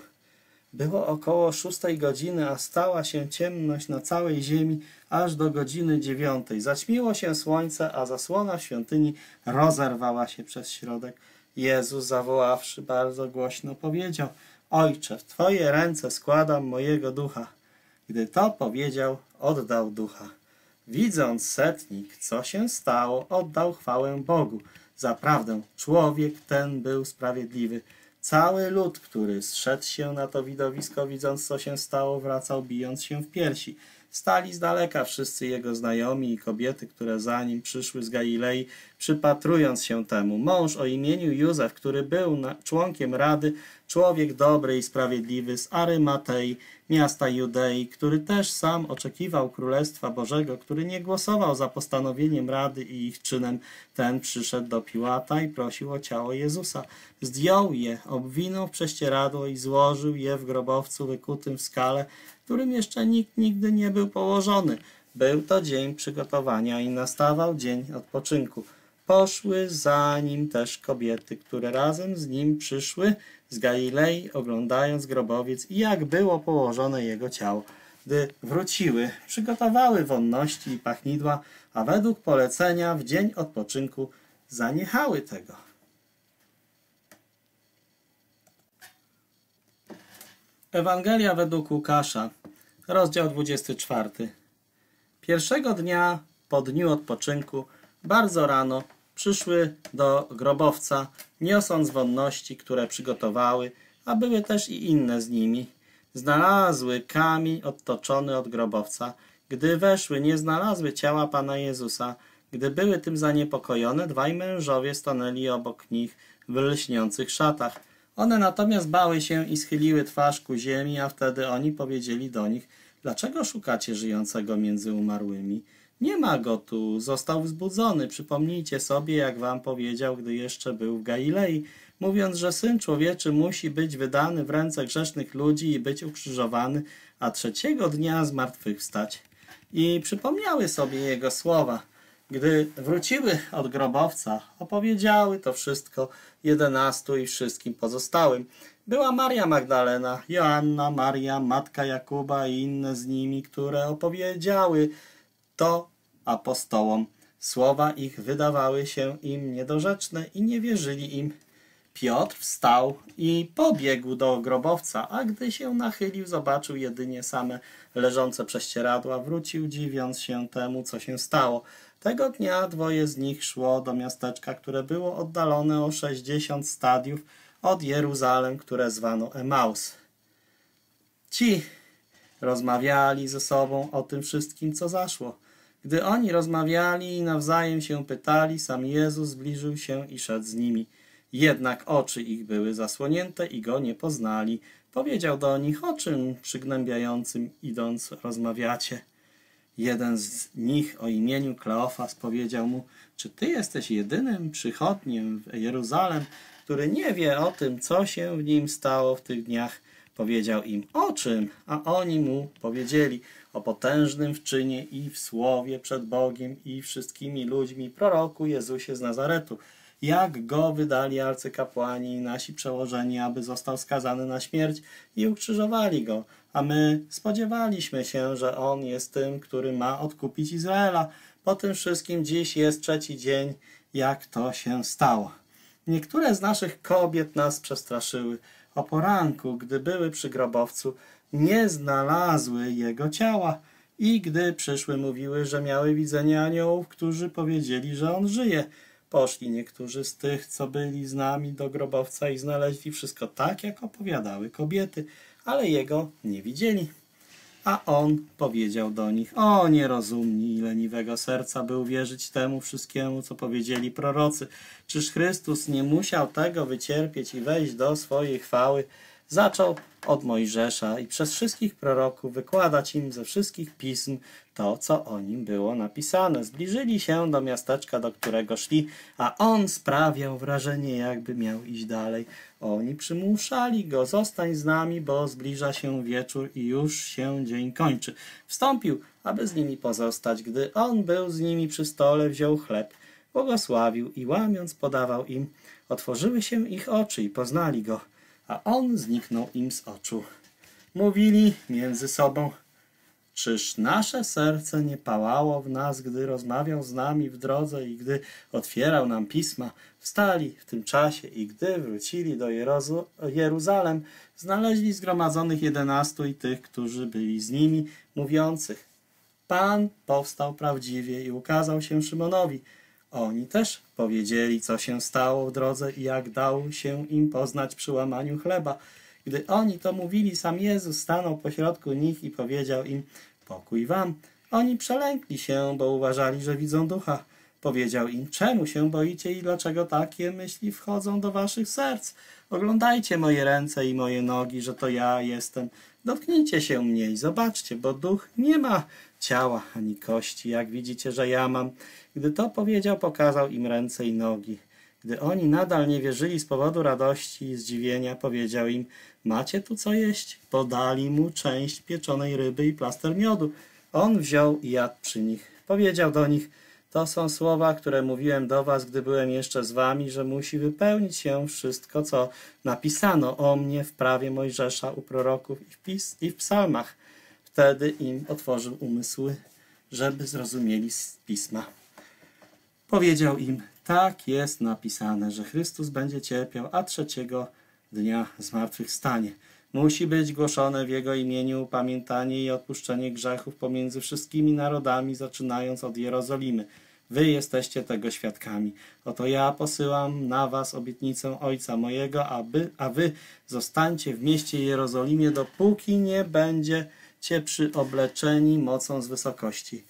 Było około szóstej godziny, a stała się ciemność na całej ziemi aż do godziny dziewiątej. Zaćmiło się słońce, a zasłona świątyni rozerwała się przez środek. Jezus, zawoławszy bardzo głośno, powiedział, Ojcze, w Twoje ręce składam mojego ducha. Gdy to powiedział, oddał ducha. Widząc setnik, co się stało, oddał chwałę Bogu. Zaprawdę, człowiek ten był sprawiedliwy. Cały lud, który zszedł się na to widowisko, widząc co się stało, wracał bijąc się w piersi. Stali z daleka wszyscy jego znajomi i kobiety, które za nim przyszły z Galilei, przypatrując się temu. Mąż o imieniu Józef, który był członkiem rady, człowiek dobry i sprawiedliwy z Arymatei, miasta Judei, który też sam oczekiwał Królestwa Bożego, który nie głosował za postanowieniem rady i ich czynem, ten przyszedł do Piłata i prosił o ciało Jezusa. Zdjął je, obwinął w prześcieradło i złożył je w grobowcu wykutym w skale, którym jeszcze nikt nigdy nie był położony. Był to dzień przygotowania i nastawał dzień odpoczynku. Poszły za nim też kobiety, które razem z nim przyszły z Galilei, oglądając grobowiec i jak było położone jego ciało. Gdy wróciły, przygotowały wonności i pachnidła, a według polecenia w dzień odpoczynku zaniechały tego. Ewangelia według Łukasza, rozdział 24. Pierwszego dnia po dniu odpoczynku, bardzo rano, przyszły do grobowca, niosąc wonności, które przygotowały, a były też i inne z nimi. Znalazły kamień odtoczony od grobowca. Gdy weszły, nie znalazły ciała Pana Jezusa. Gdy były tym zaniepokojone, dwaj mężowie stanęli obok nich w lśniących szatach. One natomiast bały się i schyliły twarz ku ziemi, a wtedy oni powiedzieli do nich, dlaczego szukacie żyjącego między umarłymi? Nie ma go tu, został wzbudzony. Przypomnijcie sobie, jak wam powiedział, gdy jeszcze był w Galilei, mówiąc, że Syn Człowieczy musi być wydany w ręce grzesznych ludzi i być ukrzyżowany, a trzeciego dnia zmartwychwstać. I przypomniały sobie jego słowa. Gdy wróciły od grobowca, opowiedziały to wszystko jedenastu i wszystkim pozostałym. Była Maria Magdalena, Joanna, Maria, matka Jakuba i inne z nimi, które opowiedziały to apostołom. Słowa ich wydawały się im niedorzeczne i nie wierzyli im. Piotr wstał i pobiegł do grobowca, a gdy się nachylił, zobaczył jedynie same leżące prześcieradła, wrócił dziwiąc się temu, co się stało. Tego dnia dwoje z nich szło do miasteczka, które było oddalone o sześćdziesiąt stadiów od Jeruzalem, które zwano Emaus. Ci rozmawiali ze sobą o tym wszystkim, co zaszło. Gdy oni rozmawiali i nawzajem się pytali, sam Jezus zbliżył się i szedł z nimi. Jednak oczy ich były zasłonięte i go nie poznali. Powiedział do nich, o czym przygnębiającym idąc rozmawiacie. Jeden z nich o imieniu Kleofas powiedział mu, czy ty jesteś jedynym przychodniem w Jeruzalem, który nie wie o tym, co się w nim stało w tych dniach? Powiedział im, o czym? A oni mu powiedzieli, o potężnym w czynie i w słowie przed Bogiem i wszystkimi ludźmi proroku Jezusie z Nazaretu, jak go wydali arcykapłani i nasi przełożeni, aby został skazany na śmierć i ukrzyżowali go, a my spodziewaliśmy się, że on jest tym, który ma odkupić Izraela. Po tym wszystkim dziś jest trzeci dzień, jak to się stało. Niektóre z naszych kobiet nas przestraszyły. O poranku, gdy były przy grobowcu, nie znalazły jego ciała. I gdy przyszły, mówiły, że miały widzenie aniołów, którzy powiedzieli, że on żyje. Poszli niektórzy z tych, co byli z nami do grobowca i znaleźli wszystko tak, jak opowiadały kobiety, ale jego nie widzieli. A on powiedział do nich, o nierozumni i leniwego serca, by uwierzyć temu wszystkiemu, co powiedzieli prorocy. Czyż Chrystus nie musiał tego wycierpieć i wejść do swojej chwały? Zaczął od Mojżesza i przez wszystkich proroków wykładać im ze wszystkich pism to, co o nim było napisane. Zbliżyli się do miasteczka, do którego szli, a on sprawiał wrażenie, jakby miał iść dalej. Oni przymuszali go, zostań z nami, bo zbliża się wieczór i już się dzień kończy. Wstąpił, aby z nimi pozostać. Gdy on był z nimi przy stole, wziął chleb, błogosławił i łamiąc podawał im. Otworzyły się ich oczy i poznali go a on zniknął im z oczu. Mówili między sobą, czyż nasze serce nie pałało w nas, gdy rozmawiał z nami w drodze i gdy otwierał nam pisma? Wstali w tym czasie i gdy wrócili do Jerozu Jeruzalem, znaleźli zgromadzonych jedenastu i tych, którzy byli z nimi, mówiących, Pan powstał prawdziwie i ukazał się Szymonowi. Oni też powiedzieli, co się stało w drodze i jak dał się im poznać przy łamaniu chleba. Gdy oni to mówili, sam Jezus stanął pośrodku nich i powiedział im, pokój wam. Oni przelękli się, bo uważali, że widzą ducha. Powiedział im, czemu się boicie i dlaczego takie myśli wchodzą do waszych serc? Oglądajcie moje ręce i moje nogi, że to ja jestem. Dotknijcie się mnie i zobaczcie, bo duch nie ma ciała ani kości, jak widzicie, że ja mam. Gdy to powiedział, pokazał im ręce i nogi. Gdy oni nadal nie wierzyli z powodu radości i zdziwienia, powiedział im, macie tu co jeść? Podali mu część pieczonej ryby i plaster miodu. On wziął i jadł przy nich. Powiedział do nich, to są słowa, które mówiłem do was, gdy byłem jeszcze z wami, że musi wypełnić się wszystko, co napisano o mnie w prawie Mojżesza u proroków i w, pis i w psalmach. Wtedy im otworzył umysły, żeby zrozumieli z pisma. Powiedział im, tak jest napisane, że Chrystus będzie cierpiał, a trzeciego dnia zmartwychwstanie. Musi być głoszone w Jego imieniu upamiętanie i odpuszczenie grzechów pomiędzy wszystkimi narodami, zaczynając od Jerozolimy. Wy jesteście tego świadkami. Oto ja posyłam na was obietnicę Ojca mojego, aby, a wy zostańcie w mieście Jerozolimie, dopóki nie będziecie przyobleczeni mocą z wysokości.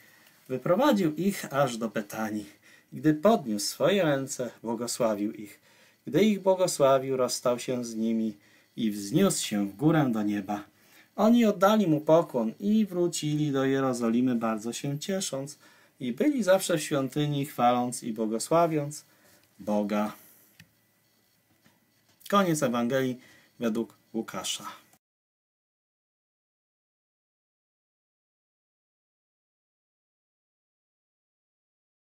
Wyprowadził ich aż do Betanii. Gdy podniósł swoje ręce, błogosławił ich. Gdy ich błogosławił, rozstał się z nimi i wzniósł się w górę do nieba. Oni oddali mu pokłon i wrócili do Jerozolimy, bardzo się ciesząc, i byli zawsze w świątyni, chwaląc i błogosławiąc Boga. Koniec Ewangelii według Łukasza.